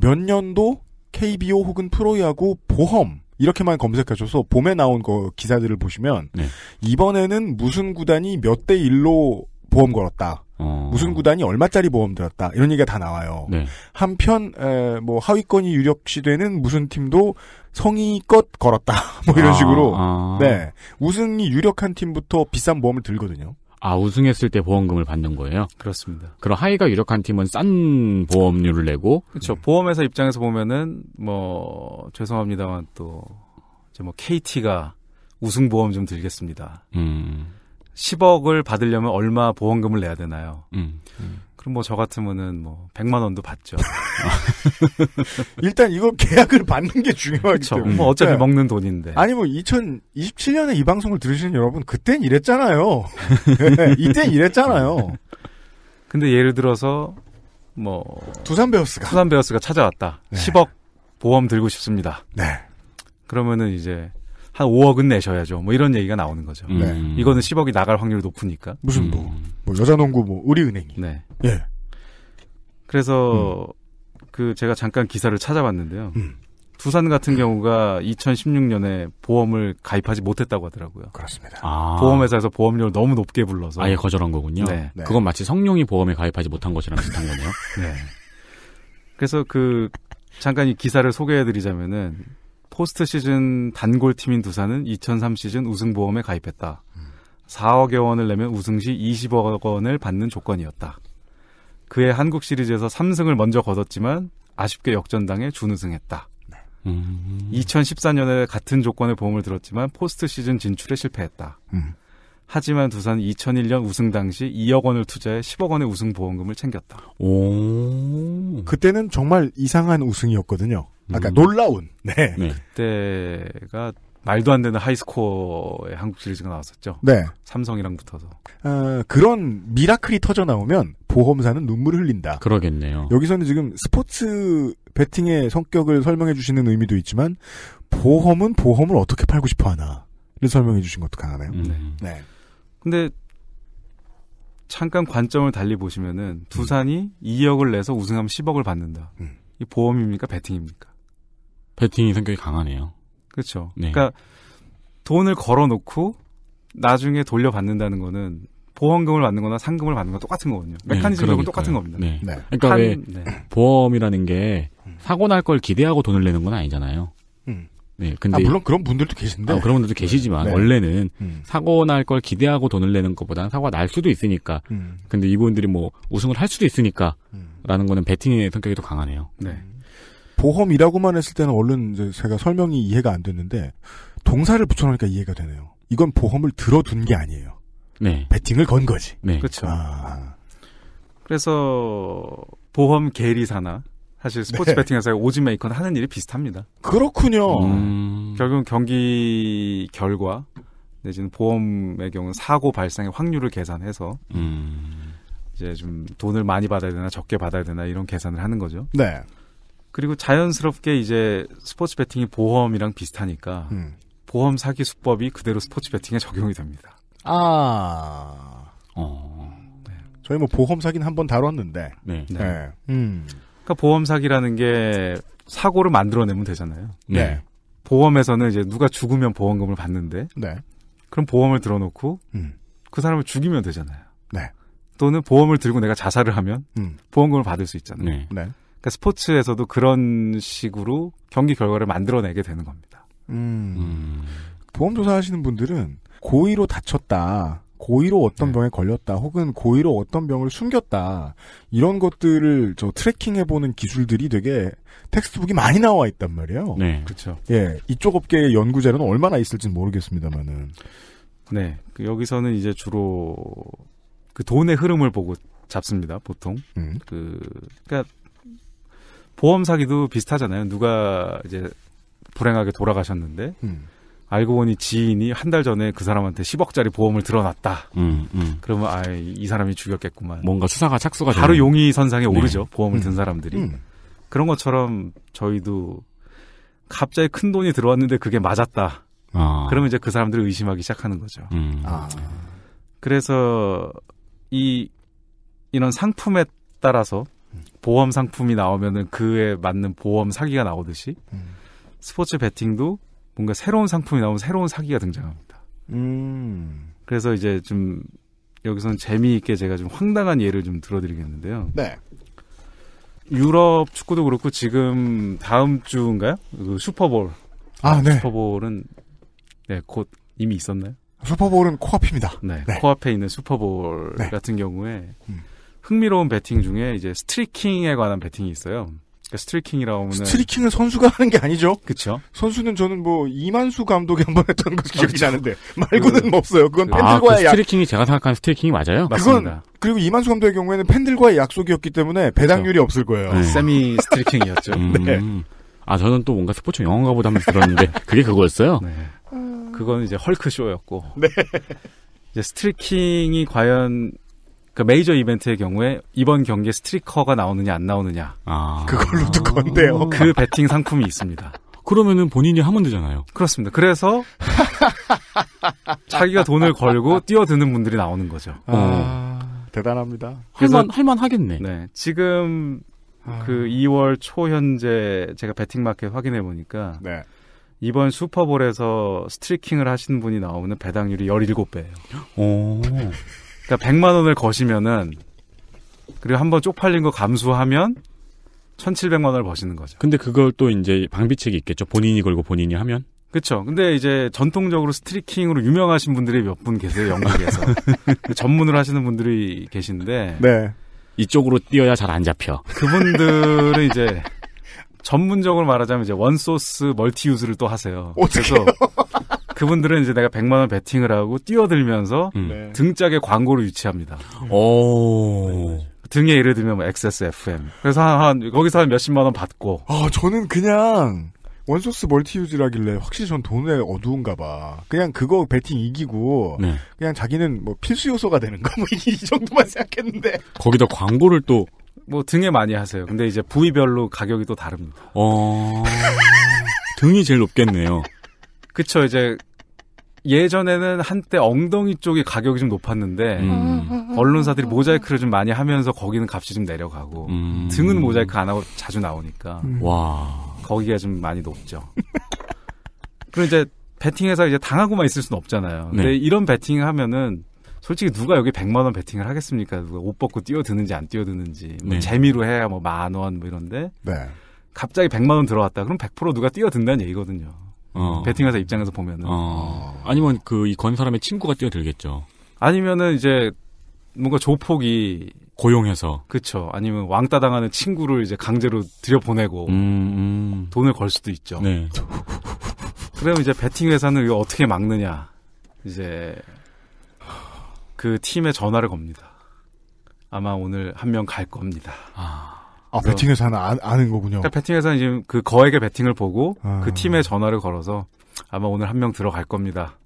몇 년도 KBO 혹은 프로야구 보험 이렇게만 검색하셔서 봄에 나온 거 기사들을 보시면 네. 이번에는 무슨 구단이 몇 대 1로 보험 걸었다. 어. 무슨 구단이 얼마짜리 보험 들었다. 이런 얘기가 다 나와요. 네. 한편 에, 뭐 하위권이 유력시되는 무슨 팀도 성의껏 걸었다. 뭐 이런 아, 식으로 아. 네 우승이 유력한 팀부터 비싼 보험을 들거든요. 아, 우승했을 때 보험금을 받는 거예요? 그렇습니다. 그럼 하이가 유력한 팀은 싼 보험료를 내고 그렇죠. 보험회사 입장에서 보면은 뭐 죄송합니다만 또 이제 뭐 KT가 우승 보험 좀 들겠습니다. 음. 10억을 받으려면 얼마 보험금을 내야 되나요? 음. 그럼 뭐 저 같으면은 뭐 100만 원도 받죠. 일단 이거 계약을 받는 게 중요하기 그렇죠. 때문에. 뭐 어차피 네. 먹는 돈인데. 아니 뭐 2027년에 이 방송을 들으시는 여러분 그땐 이랬잖아요. 네, 이땐 이랬잖아요. 근데 예를 들어서 뭐 두산 베어스가 두산 베어스가 찾아왔다. 네. 10억 보험 들고 싶습니다. 네. 그러면은 이제 한 5억은 내셔야죠. 뭐 이런 얘기가 나오는 거죠. 음. 네. 이거는 10억이 나갈 확률이 높으니까. 무슨 뭐, 뭐 여자농구 뭐 우리은행이. 네. 예. 그래서 그 제가 잠깐 기사를 찾아봤는데요. 음. 두산 같은 경우가 2016년에 보험을 가입하지 못했다고 하더라고요. 그렇습니다. 아. 보험회사에서 보험료를 너무 높게 불러서 아예 거절한 거군요. 네. 네. 그건 마치 성룡이 보험에 가입하지 못한 것이랑 비슷한 거네요. 네. 그래서 그 잠깐 이 기사를 소개해드리자면은 포스트 시즌 단골 팀인 두산은 2003 시즌 우승 보험에 가입했다. 4억여 원을 내면 우승 시 20억 원을 받는 조건이었다. 그해 한국 시리즈에서 3승을 먼저 거뒀지만 아쉽게 역전당해 준우승했다. 음. 2014년에 같은 조건의 보험을 들었지만 포스트 시즌 진출에 실패했다. 음. 하지만 두산은 2001년 우승 당시 2억 원을 투자해 10억 원의 우승 보험금을 챙겼다. 오. 그때는 정말 이상한 우승이었거든요. 아까 음. 놀라운. 네. 네. 그때가 말도 안 되는 하이스코어의 한국 시리즈가 나왔었죠. 네. 삼성이랑 붙어서. 어, 그런 미라클이 터져 나오면 보험사는 눈물을 흘린다. 그러겠네요. 여기서는 지금 스포츠 베팅의 성격을 설명해 주시는 의미도 있지만 보험은 보험을 어떻게 팔고 싶어 하나를 설명해 주신 것도 강하네요. 음. 네. 근데 잠깐 관점을 달리 보시면은 두산이 2억을 내서 우승하면 10억을 받는다. 음. 이 보험입니까? 베팅입니까? 배팅이 성격이 강하네요. 그렇죠. 네. 그러니까 돈을 걸어놓고 나중에 돌려받는다는 거는 보험금을 받는 거나 상금을 받는 건 똑같은 거거든요. 메커니즘적으로 네, 똑같은. 겁니다. 네. 네. 그러니까 한- 왜 네. 보험이라는 게 사고 날 걸 기대하고 돈을 내는 건 아니잖아요. 음. 네, 근데 아, 물론 그런 분들도 계신데. 아, 그런 분들도 계시지만 네. 원래는 음. 사고 날 걸 기대하고 돈을 내는 것보다는 사고가 날 수도 있으니까. 음. 근데 이분들이 뭐 우승을 할 수도 있으니까. 음. 라는 거는 배팅의 성격이 더 강하네요. 네. 보험이라고만 했을 때는 얼른 이제 제가 설명이 이해가 안 됐는데 동사를 붙여놓으니까 이해가 되네요. 이건 보험을 들어둔 게 아니에요. 네. 베팅을 건 거지. 네. 그렇죠. 아, 그래서 보험 계리사나 사실 스포츠 네. 베팅 회사의 odds maker는 하는 일이 비슷합니다. 그렇군요. 음. 결국은 경기 결과 내지는 보험의 경우 사고 발생의 확률을 계산해서 음. 이제 좀 돈을 많이 받아야 되나 적게 받아야 되나 이런 계산을 하는 거죠. 네. 그리고 자연스럽게 이제 스포츠 베팅이 보험이랑 비슷하니까 음. 보험 사기 수법이 그대로 스포츠 베팅에 적용이 됩니다. 아. 어. 저희 뭐 보험 사기는 한 번 다뤘는데. 네. 네. 네. 음. 그러니까 보험 사기라는 게 사고를 만들어내면 되잖아요. 네. 보험에서는 이제 누가 죽으면 보험금을 받는데 네. 그럼 보험을 들어놓고 음. 그 사람을 죽이면 되잖아요. 네. 또는 보험을 들고 내가 자살을 하면 음. 보험금을 받을 수 있잖아요. 네. 네. 그러니까 스포츠에서도 그런 식으로 경기 결과를 만들어내게 되는 겁니다. 음. 음. 보험 조사 하시는 분들은 고의로 다쳤다. 고의로 어떤 네. 병에 걸렸다. 혹은 고의로 어떤 병을 숨겼다. 이런 것들을 저 tracking 해 보는 기술들이 되게 textbook이 많이 나와 있단 말이에요. 네. 그렇죠. 예, 이쪽 업계의 연구 자료는 얼마나 있을지는 모르겠습니다만은. 네. 그 여기서는 이제 주로 그 돈의 흐름을 보고 잡습니다. 보통. 음. 그 그러니까 보험 사기도 비슷하잖아요. 누가 이제 불행하게 돌아가셨는데 음. 알고 보니 지인이 한 달 전에 그 사람한테 10억짜리 보험을 들어놨다. 음, 음. 그러면 아이 사람이 죽였겠구만. 뭔가 수사가 착수가 바로 되는- 용의 선상에 네. 오르죠. 보험을 음. 든 사람들이. 음. 그런 것처럼 저희도 갑자기 큰 돈이 들어왔는데 그게 맞았다. 아. 그러면 이제 그 사람들을 의심하기 시작하는 거죠. 음. 아. 그래서 이 이런 상품에 따라서 보험 상품이 나오면은 그에 맞는 보험 사기가 나오듯이 음. 스포츠 베팅도 뭔가 새로운 상품이 나오면 새로운 사기가 등장합니다. 음. 그래서 이제 좀 여기서는 재미있게 제가 좀 황당한 예를 좀 들어드리겠는데요. 네. 유럽 축구도 그렇고 지금 다음 주인가요? 그 슈퍼볼. 아, 네. 슈퍼볼은 네, 곧 이미 있었나요? 슈퍼볼은 코앞입니다. 네, 네. 코앞에 있는 슈퍼볼 네. 같은 경우에 음. 흥미로운 배팅 중에 이제 스트리킹에 관한 배팅이 있어요. 그러니까 스트리킹이라고 하면 스트리킹을 선수가 하는 게 아니죠. 그쵸. 선수는 저는 뭐 이만수 감독이 한 번 했던 거 기억이 나는데 말고는 없어요. 그건 아, 그 팬들과의 약. 스트리킹이 제가 생각하는 스트리킹이 맞아요? 그건 그리고 이만수 감독의 경우에는 팬들과의 약속이었기 때문에 배당률이 없을 거예요. 네. 세미 스트리킹이었죠. 음. 네. 아, 저는 또 뭔가 스포츠 영어인가 보다 하면서 들었는데, 그게 그거였어요? 네. 그건 이제 헐크 쇼였고. 네. 이제 스트리킹이 과연 그 메이저 이벤트의 경우에 이번 경기에 streaker가 나오느냐 안 나오느냐. 아. 그걸로도 건데요. 그 배팅 상품이 있습니다. 그러면은 본인이 하면 되잖아요. 그렇습니다. 그래서 자기가 돈을 걸고 뛰어드는 분들이 나오는 거죠. 아, 대단합니다. 할만, 할만 하겠네. 네. 지금 아. 그 2월 초 현재 제가 배팅 마켓 확인해 보니까 네. 이번 슈퍼볼에서 스트리킹을 하시는 분이 나오는 배당률이 17배예요. 오. 그러니까 100만 원을 거시면은 그리고 한번 쪽팔린 거 감수하면 1,700만 원을 버시는 거죠. 근데 그걸 또 이제 방비책이 있겠죠. 본인이 걸고 본인이 하면. 그렇죠. 근데 이제 전통적으로 스트리킹으로 유명하신 분들이 몇 분 계세요, 영국에서. 전문으로 하시는 분들이 계신데 네. 이쪽으로 뛰어야 잘 안 잡혀. 그분들은 이제 전문적으로 말하자면 이제 one source multi use를 또 하세요. 어떡해요? 그 분들은 이제 내가 100만 원 베팅을 하고 뛰어들면서 음. 네. 등짝에 광고를 유치합니다. 오. 등에 예를 들면 뭐 XSFM. 그래서 한, 한 거기서 한 몇십만 원 받고 아, 저는 그냥 one source multi use라길래 확실히 전 돈에 어두운가 봐. 그냥 그거 배팅 이기고 네. 그냥 자기는 뭐 필수 요소가 되는가 뭐이 정도만 생각했는데. 거기다 광고를 또, 뭐 등에 많이 하세요. 근데 이제 부위별로 가격이 또 다릅니다. 어. 등이 제일 높겠네요. 그쵸 이제 예전에는 한때 엉덩이 쪽이 가격이 좀 높았는데 음. 언론사들이 모자이크를 좀 많이 하면서 거기는 값이 좀 내려가고 음. 등은 모자이크 안 하고 자주 나오니까 와. 거기가 좀 많이 높죠. 그리고 이제 배팅해서 이제 당하고만 있을 수는 없잖아요. 근데 네. 이런 배팅을 하면은 솔직히 누가 여기 100만 원 배팅을 하겠습니까? 누가 옷 벗고 뛰어드는지 안 뛰어드는지 뭐 네. 재미로 해야 뭐 만 원 뭐 이런데 네. 갑자기 100만 원 들어왔다. 그럼 100% 누가 뛰어든다는 얘기거든요. 어. 배팅회사 입장에서 보면은 어. 아니면 그 이 건 사람의 친구가 뛰어들겠죠. 아니면은 이제 뭔가 조폭이 고용해서. 그쵸 아니면 왕따 당하는 친구를 이제 강제로 들여보내고 음, 음. 돈을 걸 수도 있죠. 네. 그러면 이제 배팅 회사는 이거 어떻게 막느냐? 이제 그 팀에 전화를 겁니다. 아마 오늘 한 명 갈 겁니다. 아. 아, 배팅에서 하나 아, 아는 거군요. 그러니까 배팅 회사는 지금 그 거액의 배팅을 보고 아. 그 팀에 전화를 걸어서 아마 오늘 한 명 들어갈 겁니다.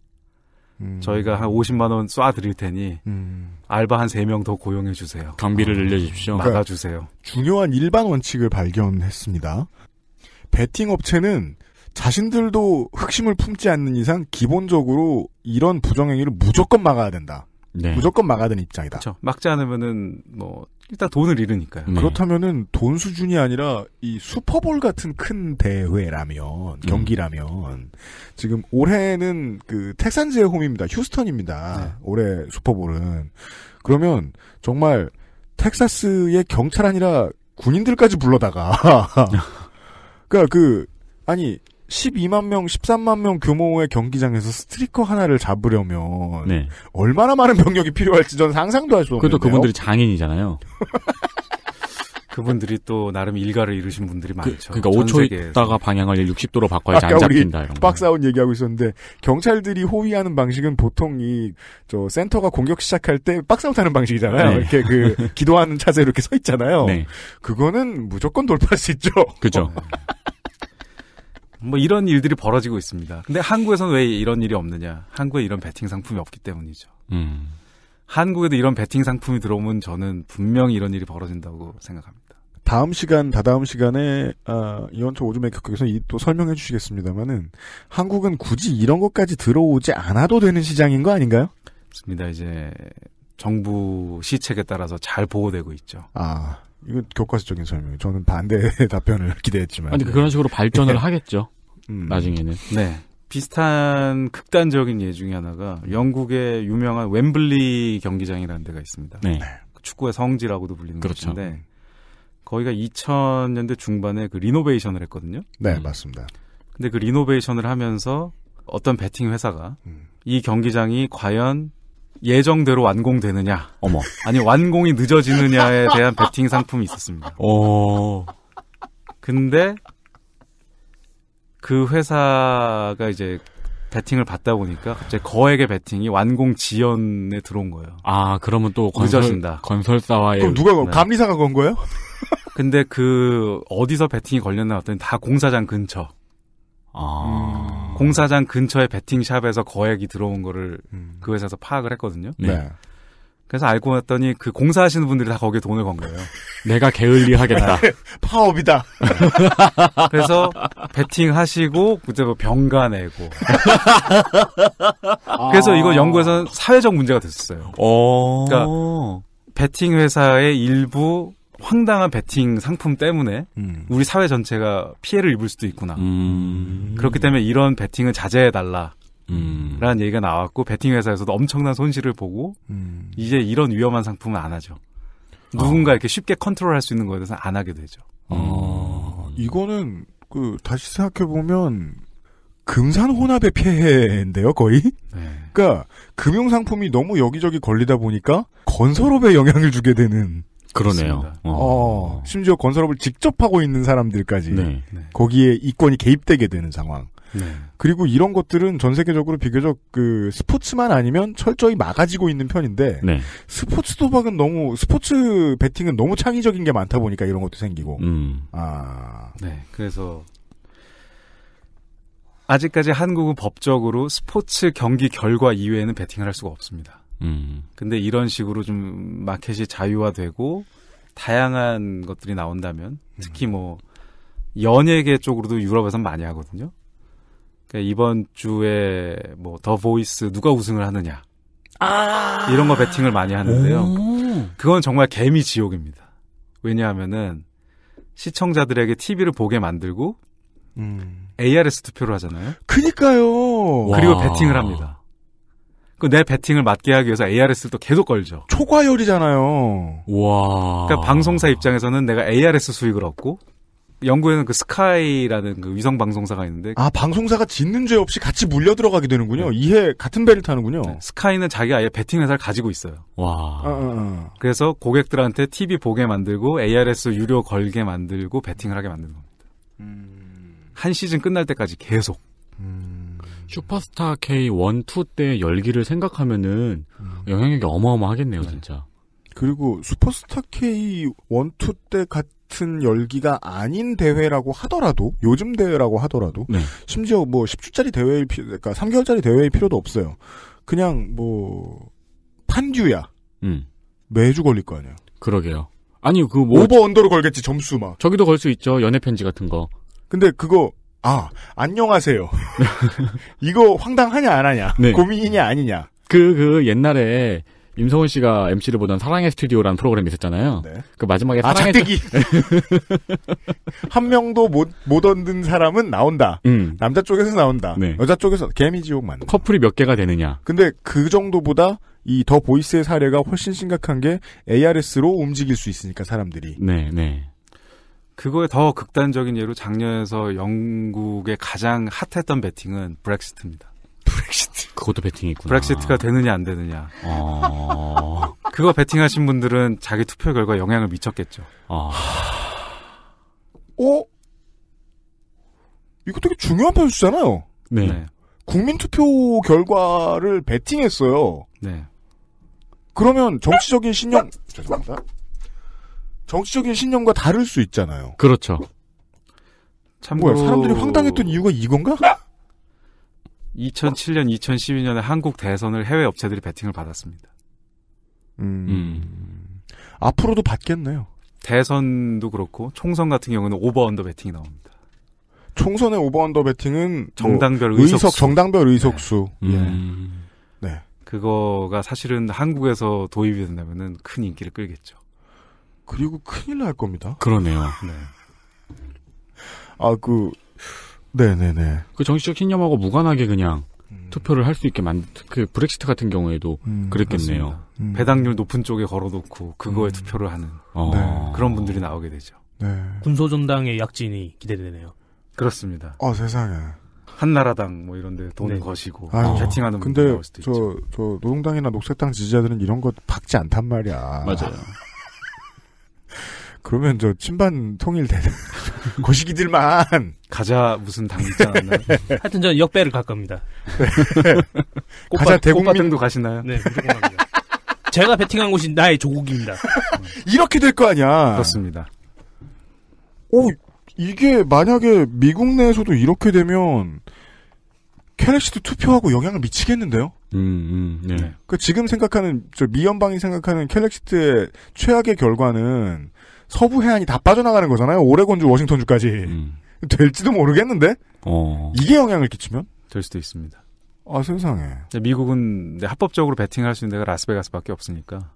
음. 저희가 한 50만 원 쏴 드릴 테니 음. 알바 한 3명 더 고용해 주세요. 경비를 늘려주십시오. 그러니까 막아 주세요. 중요한 일반 원칙을 발견했습니다. 배팅 업체는 자신들도 흑심을 품지 않는 이상 기본적으로 이런 부정행위를 무조건 막아야 된다. 네. 무조건 막아야 되는 입장이다. 그렇죠. 막지 않으면은 뭐 일단 돈을 잃으니까요. 네. 그렇다면은 돈 수준이 아니라 이 슈퍼볼 같은 큰 대회라면 경기라면 지금 올해는 그 텍산즈의 홈입니다. 휴스턴입니다. 네. 올해 슈퍼볼은 그러면 정말 텍사스의 경찰 아니라 군인들까지 불러다가 그러니까 그 아니 12만 명, 13만 명 규모의 경기장에서 streaker 하나를 잡으려면 네. 얼마나 많은 병력이 필요할지 저는 상상도 할 수 없는데요. 그것도 그분들이 장인이잖아요. 그분들이 또 나름 일가를 이루신 분들이 그, 많죠. 그러니까 전 5초 세계에서. 있다가 방향을 60도로 바꿔야지 안 잡힌다 이런 거. 박사원 얘기하고 있었는데 경찰들이 호위하는 방식은 보통 이 저 센터가 공격 시작할 때 박사웃 하는 방식이잖아요. 네. 이렇게 그 기도하는 차세로 이렇게 서 있잖아요. 네. 그거는 무조건 돌파할 수 있죠. 그죠. 뭐 이런 일들이 벌어지고 있습니다. 근데 한국에서는 왜 이런 일이 없느냐? 한국에 이런 배팅 상품이 없기 때문이죠. 음. 한국에도 이런 배팅 상품이 들어오면 저는 분명히 이런 일이 벌어진다고 생각합니다. 다음 시간 다다음 시간에 아, 이원초 오즈메 격에서 또 설명해 주시겠습니다만은 한국은 굳이 이런 것까지 들어오지 않아도 되는 시장인 거 아닌가요? 맞습니다. 이제 정부 시책에 따라서 잘 보호되고 있죠. 아 이거 교과서적인 설명. 저는 반대 답변을 기대했지만. 아니 그런 식으로 발전을 하겠죠. 음. 나중에는. 네. 비슷한 극단적인 예 중에 하나가 영국의 유명한 웸블리 경기장이라는 데가 있습니다. 네. 축구의 성지라고도 불리는 그렇죠. 곳인데 거기가 2000년대 중반에 그 리노베이션을 했거든요. 네 음. 맞습니다. 근데 그 리노베이션을 하면서 어떤 베팅 회사가 이 경기장이 과연 예정대로 완공되느냐, 어머. 아니 완공이 늦어지느냐에 대한 베팅 상품이 있었습니다. 오. 근데 그 회사가 이제 베팅을 받다 보니까 갑자기 거액의 베팅이 완공 지연에 들어온 거예요. 아, 그러면 또 건설. 건설사와의. 그럼 누가 건- 네. 감리사가 건 거예요? 근데 그 어디서 베팅이 걸렸나 했더니 다 공사장 근처. 아. 공사장 근처에 베팅샵에서 거액이 들어온 거를 그 회사에서 파악을 했거든요. 네. 그래서 알고 봤더니 그 공사하시는 분들이 다 거기에 돈을 건 거예요. 내가 게을리하겠다. 파업이다. 그래서 베팅 하시고 그때 뭐 병가 내고. 그래서 이거 연구에서는 사회적 문제가 됐었어요. 어. 그러니까 베팅 회사의 일부 황당한 베팅 상품 때문에 음. 우리 사회 전체가 피해를 입을 수도 있구나. 음. 그렇기 때문에 이런 베팅은 자제해 달라. 음. 라는 얘기가 나왔고 베팅 회사에서도 엄청난 손실을 보고 음. 이제 이런 위험한 상품은 안 하죠. 누군가 이렇게 쉽게 컨트롤할 수 있는 거에 대해서는 안 하게 되죠. 어. 이거는 그 다시 생각해 보면 금산 혼합의 폐해인데요, 거의. 네. 그러니까 금융 상품이 너무 여기저기 걸리다 보니까 건설업에 영향을 주게 되는. 그러네요. 그렇습니다. 어, 심지어 건설업을 직접 하고 있는 사람들까지 네. 거기에 이권이 개입되게 되는 상황. 네. 그리고 이런 것들은 전 세계적으로 비교적 그 스포츠만 아니면 철저히 막아지고 있는 편인데 네. 스포츠 도박은 너무 스포츠 베팅은 너무 창의적인 게 많다 보니까 이런 것도 생기고. 음. 아. 네. 그래서 아직까지 한국은 법적으로 스포츠 경기 결과 이외에는 베팅을 할 수가 없습니다. 음. 근데 이런 식으로 좀 마켓이 자유화되고 다양한 것들이 나온다면 특히 뭐 연예계 쪽으로도 유럽에선 많이 하거든요. 그러니까 이번 주에 뭐 더 보이스 누가 우승을 하느냐 이런 거 베팅을 많이 하는데요. 그건 정말 개미 지옥입니다. 왜냐하면은 시청자들에게 TV를 보게 만들고 음. ARS 투표를 하잖아요. 그니까요. 그리고 베팅을 합니다. 그 내 베팅을 맞게 하기 위해서 ARS를 또 계속 걸죠. 초과열이잖아요. 와. 그러니까 방송사 입장에서는 내가 ARS 수익을 얻고 영국에는 그 스카이라는 그 위성 방송사가 있는데 아, 방송사가 짓는 죄 없이 같이 물려 들어가게 되는군요. 이해 같은 배를 타는군요. 스카이는 자기 아예 베팅 회사를 가지고 있어요. 어, 와. 어, 어. 그래서 고객들한테 TV 보게 만들고 ARS 유료 걸게 만들고 베팅을 하게 만드는 겁니다. 한 시즌 끝날 때까지 계속. 슈퍼스타 K 1, 2때 열기를 생각하면은 영향력이 어마어마하겠네요, 진짜. 그리고 슈퍼스타 K 1, 2때 같 은 열기가 아닌 대회라고 하더라도 요즘 대회라고 하더라도 네. 심지어 뭐 10주짜리 대회일 필요 그러니까 3개월짜리 대회일 필요도 없어요. 그냥 뭐 판듀야 음. 매주 걸릴 거 아니에요. 그러게요. 아니, 그 뭐. 오버 언더로 걸겠지 점수 막. 저기도 걸 수 있죠. 연애 편지 같은 거. 근데 그거 아 안녕하세요. 이거 황당하냐 안 하냐 네. 고민이냐 아니냐. 그, 그, 옛날에, 임성훈 씨가 MC를 보던 사랑의 스튜디오라는 프로그램이 있었잖아요. 그 마지막에 아 사랑의 작대기 한 명도 못 못 얻는 사람은 나온다. 음. 남자 쪽에서 나온다. 네. 여자 쪽에서 개미지옥 맞는. 커플이 몇 개가 되느냐. 근데 그 정도보다 이 더 보이스의 사례가 훨씬 심각한 게 ARS로 움직일 수 있으니까 사람들이. 네, 네. 그거에 더 극단적인 예로 작년에서 영국의 가장 핫했던 베팅은 브렉시트입니다. 브렉시트. 그것도 베팅이 있구나. 브렉시트가 되느냐 안 되느냐. 어. 그거 베팅하신 분들은 자기 투표 결과 영향을 미쳤겠죠. 아. 어? 이거 되게 중요한 변수잖아요. 네. 국민 투표 결과를 베팅했어요. 네. 그러면 정치적인 신념 죄송합니다. 정치적인 신념과 다를 수 있잖아요. 그렇죠. 참고로 뭐야, 사람들이 황당했던 이유가 이건가? 2007년, 2012년에 한국 대선을 해외 업체들이 베팅을 받았습니다. 음. 앞으로도 받겠네요. 대선도 그렇고 총선 같은 경우는 over under 베팅이 나옵니다. 총선의 over under 베팅은 정당별 뭐 의석수. 의석 정당별 의석수. 음. 예. 네. 그거가 사실은 한국에서 도입이 된다면은 큰 인기를 끌겠죠. 그리고 큰일 날 겁니다. 그러네요. 네. 아, 그, 네네네. 그 정치적 신념하고 무관하게 그냥 음. 투표를 할 수 있게 만, 그 브렉시트 같은 경우에도 그랬겠네요. 음. 배당률 높은 쪽에 걸어놓고 그거에 투표를 하는 어. 네. 그런 분들이 나오게 되죠. 네. 군소전당의 약진이 기대되네요. 그렇습니다. 아, 세상에. 한나라당 뭐 이런 데 돈 네. 거시고 아유, 베팅하는 분들 근데 나올 수도 저, 있죠. 저 노동당이나 녹색당 지지자들은 이런 거 박지 않단 말이야. 맞아요. 그러면 저 친반 통일되는 거시기들만 가자 무슨 당 있지 않나요? 하여튼 저는 역배를 갈 겁니다. 가자 대국민 꽃밭등도 가시나요? 네, 무조건 갑니다. 제가 베팅한 곳이 나의 조국입니다. 이렇게 될 거 아니야. 그렇습니다. 오 이게 만약에 미국 내에서도 이렇게 되면 캐렉시드 투표하고 영향을 미치겠는데요? 음, 음, 네. 그 지금 생각하는 저 미연방이 생각하는 캘렉시트의 최악의 결과는 서부 해안이 다 빠져나가는 거잖아요. 오레곤주, 워싱턴주까지 음. 될지도 모르겠는데 어. 이게 영향을 끼치면 될 수도 있습니다. 아 세상에 미국은 합법적으로 베팅할 수 있는 데가 라스베가스밖에 없으니까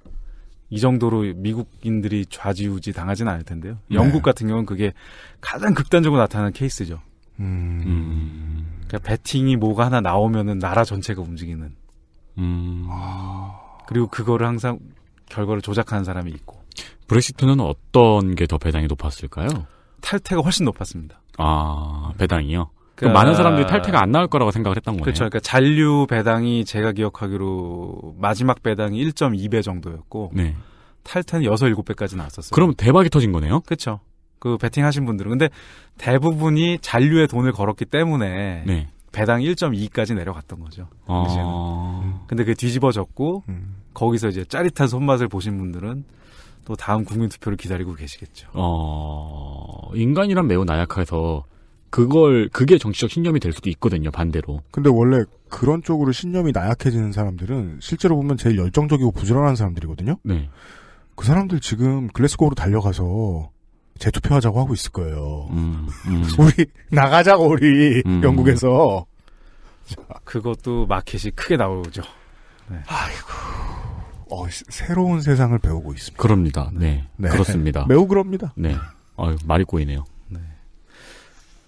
이 정도로 미국인들이 좌지우지 당하지는 않을 텐데요. 네. 영국 같은 경우는 그게 가장 극단적으로 나타나는 케이스죠. 음. 음. 그러니까 베팅이 뭐가 하나 나오면은 나라 전체가 움직이는. 음. 그리고 그거를 항상 결과를 조작하는 사람이 있고 브렉시트는 어떤 게 더 배당이 높았을까요? 탈퇴가 훨씬 높았습니다. 아, 배당이요? 그 그러니까- 많은 사람들이 탈퇴가 안 나올 거라고 생각을 했던 거네요. 그렇죠. 그러니까 잔류 배당이 제가 기억하기로 마지막 배당이 1.2배 정도였고 네. 탈퇴는 6, 7배까지 나왔었어요. 그럼 대박이 터진 거네요? 그렇죠. 그 베팅 하신 분들은 근데 대부분이 잔류에 돈을 걸었기 때문에 네. 배당 1.2까지 내려갔던 거죠. 아, 근데 그게 뒤집어졌고 음. 거기서 이제 짜릿한 손맛을 보신 분들은 또 다음 국민 투표를 기다리고 계시겠죠. 어, 인간이란 매우 나약해서 그걸, 그게 정치적 신념이 될 수도 있거든요, 반대로. 근데 원래 그런 쪽으로 신념이 나약해지는 사람들은 실제로 보면 제일 열정적이고 부지런한 사람들이거든요. 네. 그 사람들 지금 글래스고로 달려가서 재투표하자고 하고 있을 거예요. 음, 음. 우리 나가자고 우리 음. 영국에서 그것도 마켓이 크게 나오죠. 어, 시- 새로운 세상을 배우고 있습니다. 그럽니다. 네. 네. 그렇습니다. 매우 그럽니다. 네. 아유, 말이 꼬이네요.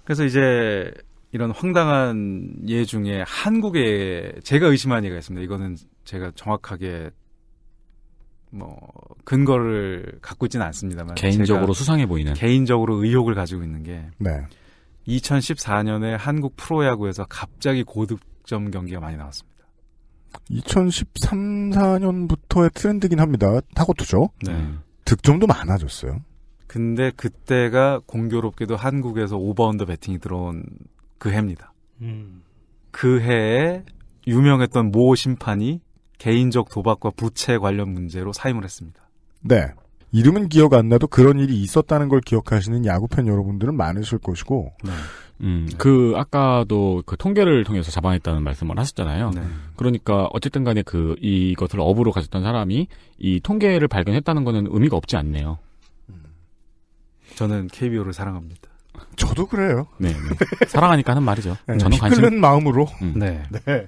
그래서 이제 이런 황당한 예 중에 한국에 제가 의심한 예가 있습니다. 이거는 제가 정확하게 뭐 근거를 갖고 있지는 않습니다만 개인적으로 수상해 보이는. 개인적으로 의혹을 가지고 있는 게 네. 2014년에 한국 프로야구에서 갑자기 고득점 경기가 많이 나왔습니다. 2013, 4년부터의 트렌드긴 합니다. 타고 투죠. 네. 득점도 많아졌어요. 근데 그때가 공교롭게도 한국에서 오버언더 배팅이 들어온 그 해입니다. 음. 그 해에 유명했던 모 심판이 개인적 도박과 부채 관련 문제로 사임을 했습니다. 네. 이름은 기억 안 나도 그런 일이 있었다는 걸 기억하시는 야구팬 여러분들은 많으실 것이고, 음, 그, 아까도 그 통계를 통해서 잡아냈다는 말씀을 하셨잖아요. 네. 그러니까, 어쨌든 간에 그, 이것을 업으로 가졌던 사람이 이 통계를 발견했다는 거는 의미가 없지 않네요. 저는 KBO를 사랑합니다. 저도 그래요. 네. 네. 사랑하니까 하는 말이죠. 네, 저는 피 관심. 끓는 마음으로. 음. 네. 네.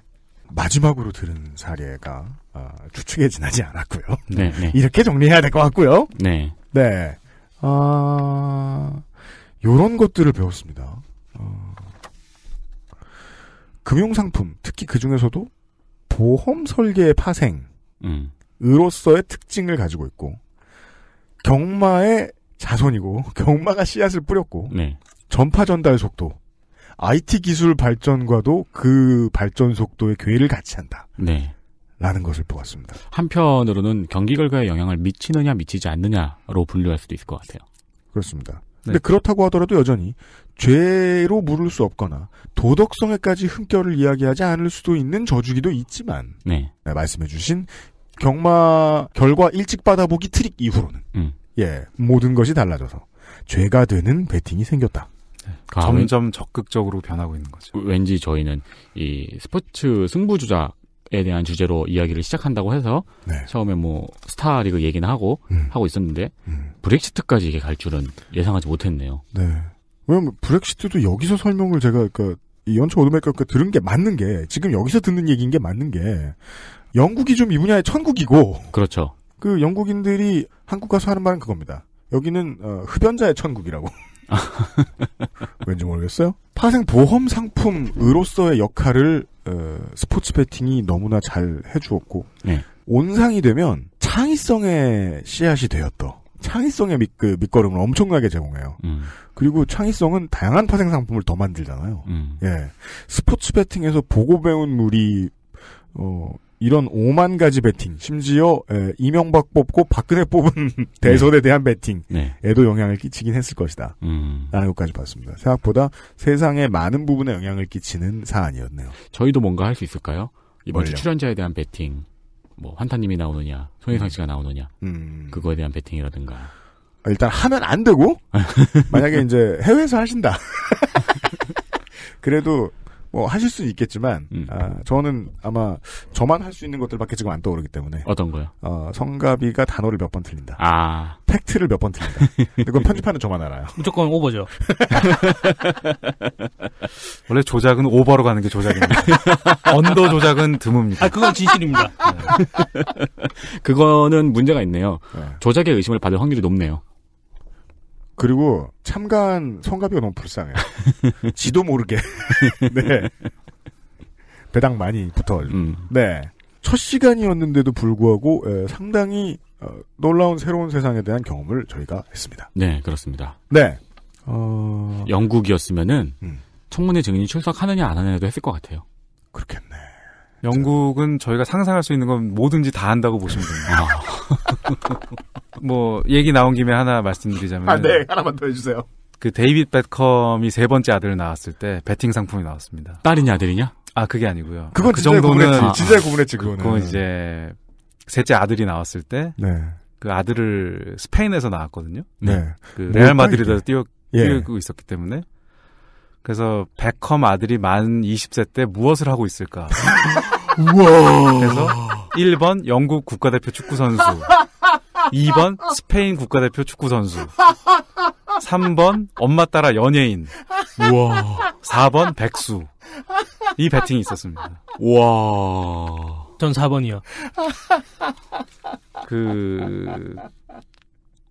마지막으로 들은 사례가 아, 추측에 지나지 않았고요. 네, 네. 이렇게 정리해야 될 것 같고요. 네. 네. 아, 요런 것들을 배웠습니다. 어, 금융상품, 특히 그 중에서도 보험 설계의 파생, 음. 으로서의 특징을 가지고 있고, 경마의 자손이고, 경마가 씨앗을 뿌렸고, 네. 전파 전달 속도, IT 기술 발전과도 그 발전 속도의 궤를 같이 한다. 네. 라는 것을 보았습니다. 한편으로는 경기 결과에 영향을 미치느냐 미치지 않느냐로 분류할 수도 있을 것 같아요. 그렇습니다. 네. 근데 그렇다고 하더라도 여전히 죄로 물을 수 없거나 도덕성에까지 흠결을 이야기하지 않을 수도 있는 저주기도 있지만 네. 네, 말씀해주신 경마 결과 일찍 받아보기 트릭 이후로는 음. 예 모든 것이 달라져서 죄가 되는 베팅이 생겼다. 그 점점 적극적으로 변하고 있는 거죠. 왠지 저희는 이 스포츠 승부조작에 대한 주제로 이야기를 시작한다고 해서 네. 처음에 뭐 스타리그 얘기는 하고 음. 하고 있었는데 음. 브렉시트까지 이게 갈 줄은 예상하지 못했네요. 네. 왜냐면 브렉시트도 여기서 설명을 제가 그이 연초 오드메이커 그 들은 게 맞는 게 지금 여기서 듣는 얘기인 게 맞는 게 영국이 좀 이 분야의 천국이고 그렇죠. 그 영국인들이 한국 가서 하는 말은 그겁니다. 여기는 어, 흡연자의 천국이라고. 왠지 모르겠어요. 파생 보험 상품으로서의 역할을 어, 스포츠 베팅이 너무나 잘 해주었고 네. 온상이 되면 창의성의 씨앗이 되었던 창의성의 밑, 그 밑거름을 엄청나게 제공해요. 음. 그리고 창의성은 다양한 파생 상품을 더 만들잖아요. 음. 예. 스포츠 베팅에서 보고 배운 물이, 어, 이런 5만 가지 베팅, 심지어, 에, 이명박 뽑고 박근혜 뽑은 대선에 대한 베팅에도 네. 영향을 끼치긴 했을 것이다. 음. 라는 것까지 봤습니다. 생각보다 세상의 많은 부분에 영향을 끼치는 사안이었네요. 저희도 뭔가 할 수 있을까요? 이번 주? 출연자에 대한 배팅, 뭐 환타님이 나오느냐, 손혜상 씨가 나오느냐, 음. 그거에 대한 배팅이라든가. 일단 하면 안 되고, 만약에 이제 해외에서 하신다. 그래도 뭐 하실 수는 있겠지만, 음. 아, 저는 아마 저만 할 수 있는 것들밖에 지금 안 떠오르기 때문에, 어떤 거요? 어, 성가비가 단어를 몇 번 틀린다. 아, 팩트를 몇 번 틀린다. 이건 편집하는 저만 알아요. 무조건 오버죠. 원래 조작은 오버로 가는 게 조작입니다. 언더 조작은 드뭅니다. 아, 그건 진실입니다. 그거는 문제가 있네요. 네. 조작의 의심을 받을 확률이 높네요. 그리고 참가한 성가비가 너무 불쌍해요. 지도 모르게. 네. 배당 많이 붙어. 음. 네. 첫 시간이었는데도 불구하고 에, 상당히 어, 놀라운 새로운 세상에 대한 경험을 저희가 했습니다. 네, 그렇습니다. 네. 어... 영국이었으면은 음. 청문회 증인이 출석하느냐 안 하느냐도 했을 것 같아요. 그렇겠네. 영국은 저희가 상상할 수 있는 건 뭐든지 다 한다고 보시면 됩니다. 뭐 얘기 나온 김에 하나 말씀드리자면 아, 네. 하나만 더 해주세요. 그 데이빗 베컴이 세 번째 아들 낳았을 때 배팅 상품이 나왔습니다. 딸이냐 아들이냐? 아 그게 아니고요. 그건 그 진짜 정도는 구분했지. 진짜 구분했지, 그거는. 그건 이제 셋째 아들이 나왔을 때그 네. 아들을 스페인에서 낳았거든요. 네. 그뭐 레알 마드리드에서 이게. 뛰어 예. 뛰고 있었기 때문에 그래서 베컴 아들이 만 20세 때 무엇을 하고 있을까? 우와. 그래서 1번 영국 국가대표 축구 선수, 2번 스페인 국가대표 축구 선수, 3번 엄마 따라 연예인, 우와. 4번 백수. 이 배팅이 있었습니다. 와. 전 4번이요. 그,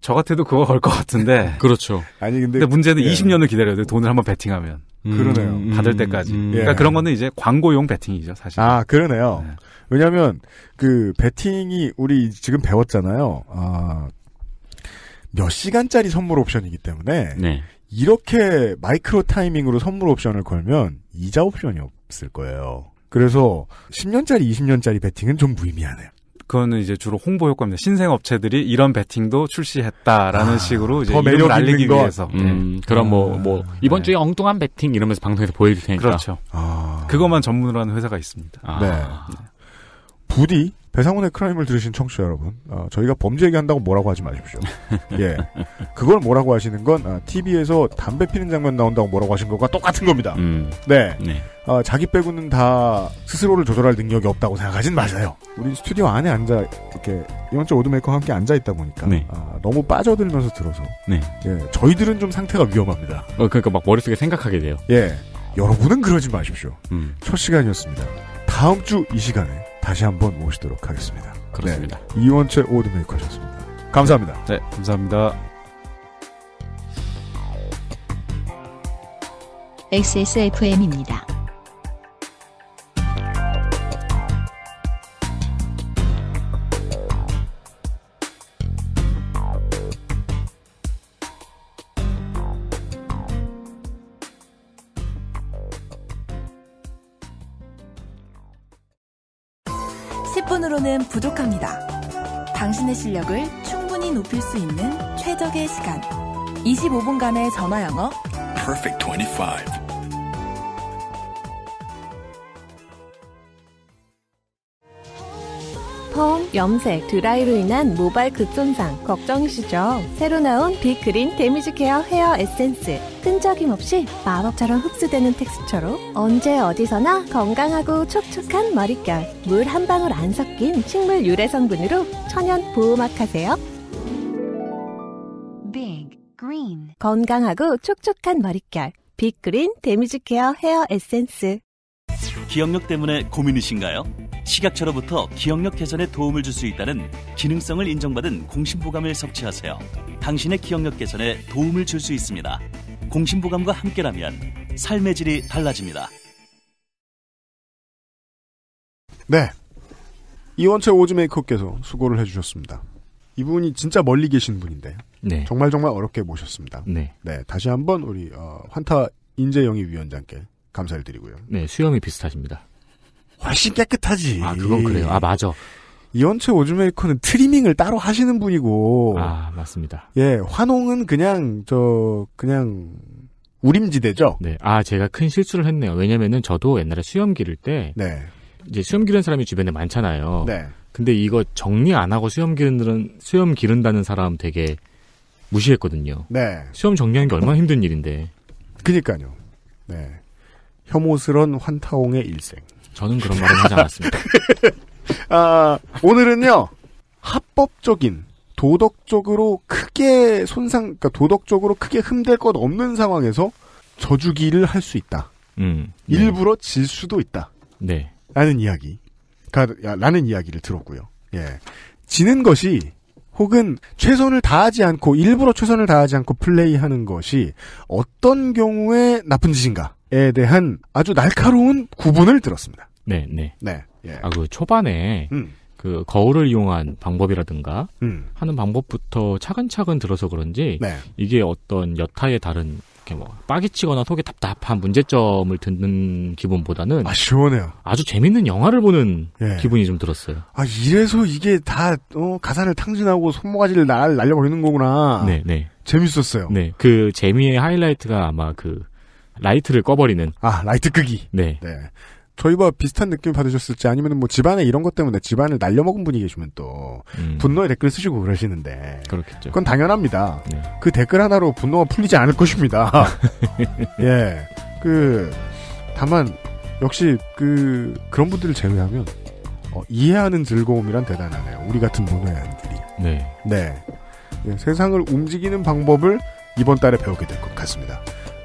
저 같아도 그거 걸 것 같은데. 그렇죠. 아니, 근데. 근데 문제는 예. 20년을 기다려야 돼. 돈을 한번 배팅하면. 그러네요. 받을 때까지. 음. 그러니까 예. 그런 거는 이제 광고용 배팅이죠, 사실. 아, 그러네요. 네. 왜냐면, 그, 배팅이, 우리 지금 배웠잖아요. 아, 몇 시간짜리 선물 옵션이기 때문에, 네. 이렇게 마이크로 타이밍으로 선물 옵션을 걸면, 이자 옵션이 없을 거예요. 그래서, 10년짜리, 20년짜리 배팅은 좀 무의미하네요. 그거는 이제 주로 홍보 효과입니다. 신생 업체들이 이런 배팅도 출시했다라는 아, 식으로 이제 매력 알리기 것. 위해서. 음, 그럼 뭐, 아, 뭐, 이번 네. 주에 엉뚱한 배팅 이러면서 방송에서 보여줄 테니까. 그렇죠. 아. 그것만 전문으로 하는 회사가 있습니다. 아. 네. 부디, 배상훈의 크라임을 들으신 청취자 여러분, 어, 저희가 범죄 얘기한다고 뭐라고 하지 마십시오. 예. 그걸 뭐라고 하시는 건, 아, TV에서 담배 피는 장면 나온다고 뭐라고 하신 것과 똑같은 겁니다. 음. 네. 네. 어, 자기 빼고는 다 스스로를 조절할 능력이 없다고 생각하진 마세요. 우리 스튜디오 안에 앉아 이렇게 이번주 오드메이커와 함께 앉아 있다 보니까 네. 아, 너무 빠져들면서 들어서 네. 예, 저희들은 좀 상태가 위험합니다. 어, 그러니까 막 머릿속에 생각하게 돼요. 예, 여러분은 그러지 마십시오. 음. 첫 시간이었습니다. 다음 주 이 시간에 다시 한번 모시도록 하겠습니다. 그렇습니다. 네, 이원채 오드메이커셨습니다. 감사합니다. 네, 감사합니다. XSFM입니다. 실력을 충분히 높일 수 있는 최적의 시간. 25분간의 전화 영어. Perfect 25. 염색, 드라이로 인한 모발 급손상 걱정이시죠? 새로 나온 빅그린 damage care hair 에센스. 끈적임 없이 마법처럼 흡수되는 텍스처로 언제 어디서나 건강하고 촉촉한 머릿결. 물 한 방울 안 섞인 식물 유래 성분으로 천연 보호막 하세요. Big Green. 건강하고 촉촉한 머릿결. 빅그린 damage care 헤어 에센스. 기억력 때문에 고민이신가요? 식약처로부터 기억력 개선에 도움을 줄 수 있다는 기능성을 인정받은 공심보감을 섭취하세요. 당신의 기억력 개선에 도움을 줄 수 있습니다. 공심보감과 함께라면 삶의 질이 달라집니다. 네. 이원채 오즈메이커께서 수고를 해주셨습니다. 이분이 진짜 멀리 계신 분인데 네. 정말 정말 어렵게 모셨습니다. 네. 다시 한번 우리 어, 환타 인재영입 위원장께 감사를 드리고요. 네, 수염이 비슷하십니다. 훨씬 깨끗하지. 아, 그건 그래요. 아, 맞아. 이원채 오즈메이커는 트리밍을 따로 하시는 분이고. 아, 맞습니다. 예, 환홍은 그냥 저 그냥 우림지대죠. 네. 아, 제가 큰 실수를 했네요. 왜냐면은 저도 옛날에 수염 기를 때 네. 이제 수염 기르는 사람이 주변에 많잖아요. 네. 근데 이거 정리 안 하고 수염 기르는 수염 기른다는 사람 되게 무시했거든요. 네. 수염 정리하는 게 얼마나 힘든 일인데. 그니까요. 네. 혐오스런 환타홍의 일생. 저는 그런 말은 하지 않았습니다. 아, 오늘은요, 합법적인, 도덕적으로 크게 손상, 그러니까 도덕적으로 크게 흠될 것 없는 상황에서 저주기를 할 수 있다. 음. 일부러 질 수도 있다. 네. 라는 이야기. 가, 라는 이야기를 들었고요. 예. 지는 것이 혹은 최선을 다하지 않고 일부러 최선을 다하지 않고 플레이하는 것이 어떤 경우에 나쁜 짓인가 에 대한 아주 날카로운 구분을 들었습니다. 네, 네. 네. 예. 아, 그 초반에 음. 그 거울을 이용한 방법이라든가 음. 하는 방법부터 차근차근 들어서 그런지 네. 이게 어떤 여타의 다른 이렇게 뭐 빠기치거나 속이 답답한 문제점을 듣는 기분보다는 아, 시원해요. 아주 재밌는 영화를 보는 예. 기분이 좀 들었어요. 아, 이래서 이게 다, 어, 가산을 탕진하고 손모가지를 날, 날려버리는 거구나. 네, 네. 재밌었어요. 네, 그 재미의 하이라이트가 아마 그 라이트를 꺼버리는. 아, 라이트 끄기. 네. 네. 저희와 비슷한 느낌 받으셨을지 아니면 뭐 집안에 이런 것 때문에 집안을 날려먹은 분이 계시면 또 음, 분노의 댓글 쓰시고 그러시는데 그렇겠죠. 그건 당연합니다. 네. 그 댓글 하나로 분노가 풀리지 않을 것입니다. 예. 그 다만 역시 그 그런 분들을 제외하면 어, 이해하는 즐거움이란 대단하네요. 우리 같은 문외한들이. 네. 네. 예, 세상을 움직이는 방법을 이번 달에 배우게 될 것 같습니다.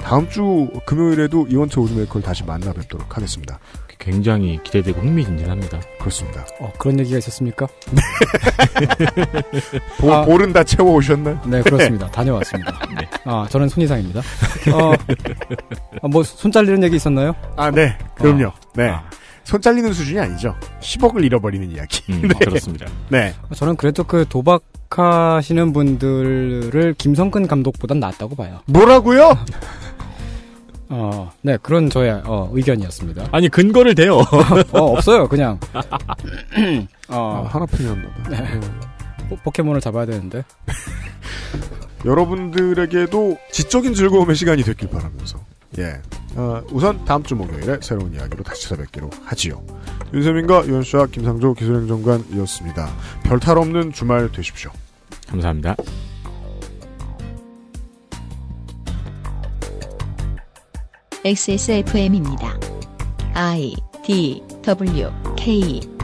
다음 주 금요일에도 이원채 오즈메이커를 다시 만나 뵙도록 하겠습니다. 굉장히 기대되고 흥미진진합니다. 그렇습니다. 어, 그런 얘기가 있었습니까? 보, 아. 볼은 다 채워 오셨나요? 네, 그렇습니다. 다녀왔습니다. 아, 저는 손이상입니다. 어, 아, 뭐, 손 잘리는 얘기 있었나요? 아, 네. 그럼요. 어. 네. 손 잘리는 수준이 아니죠. 10억을 잃어버리는 이야기. 음, 네. 그렇습니다. 네. 저는 그래도 그 도박하시는 분들을 김성근 감독보단 낫다고 봐요. 뭐라고요? 어, 네, 그런 저의 어, 의견이었습니다. 아니 근거를 대요. 어, 없어요, 그냥. 아, 어, 하나 편이었나 봐. 네. 포- 포켓몬을 잡아야 되는데. 여러분들에게도 지적인 즐거움의 시간이 됐길 바라면서. 예. 어, 우선 다음 주 목요일에 새로운 이야기로 다시 찾아뵙기로 하지요. 윤세민과 유현수와 김상조 기술행정관이었습니다. 별탈 없는 주말 되십시오. 감사합니다. XSFM입니다. I D W K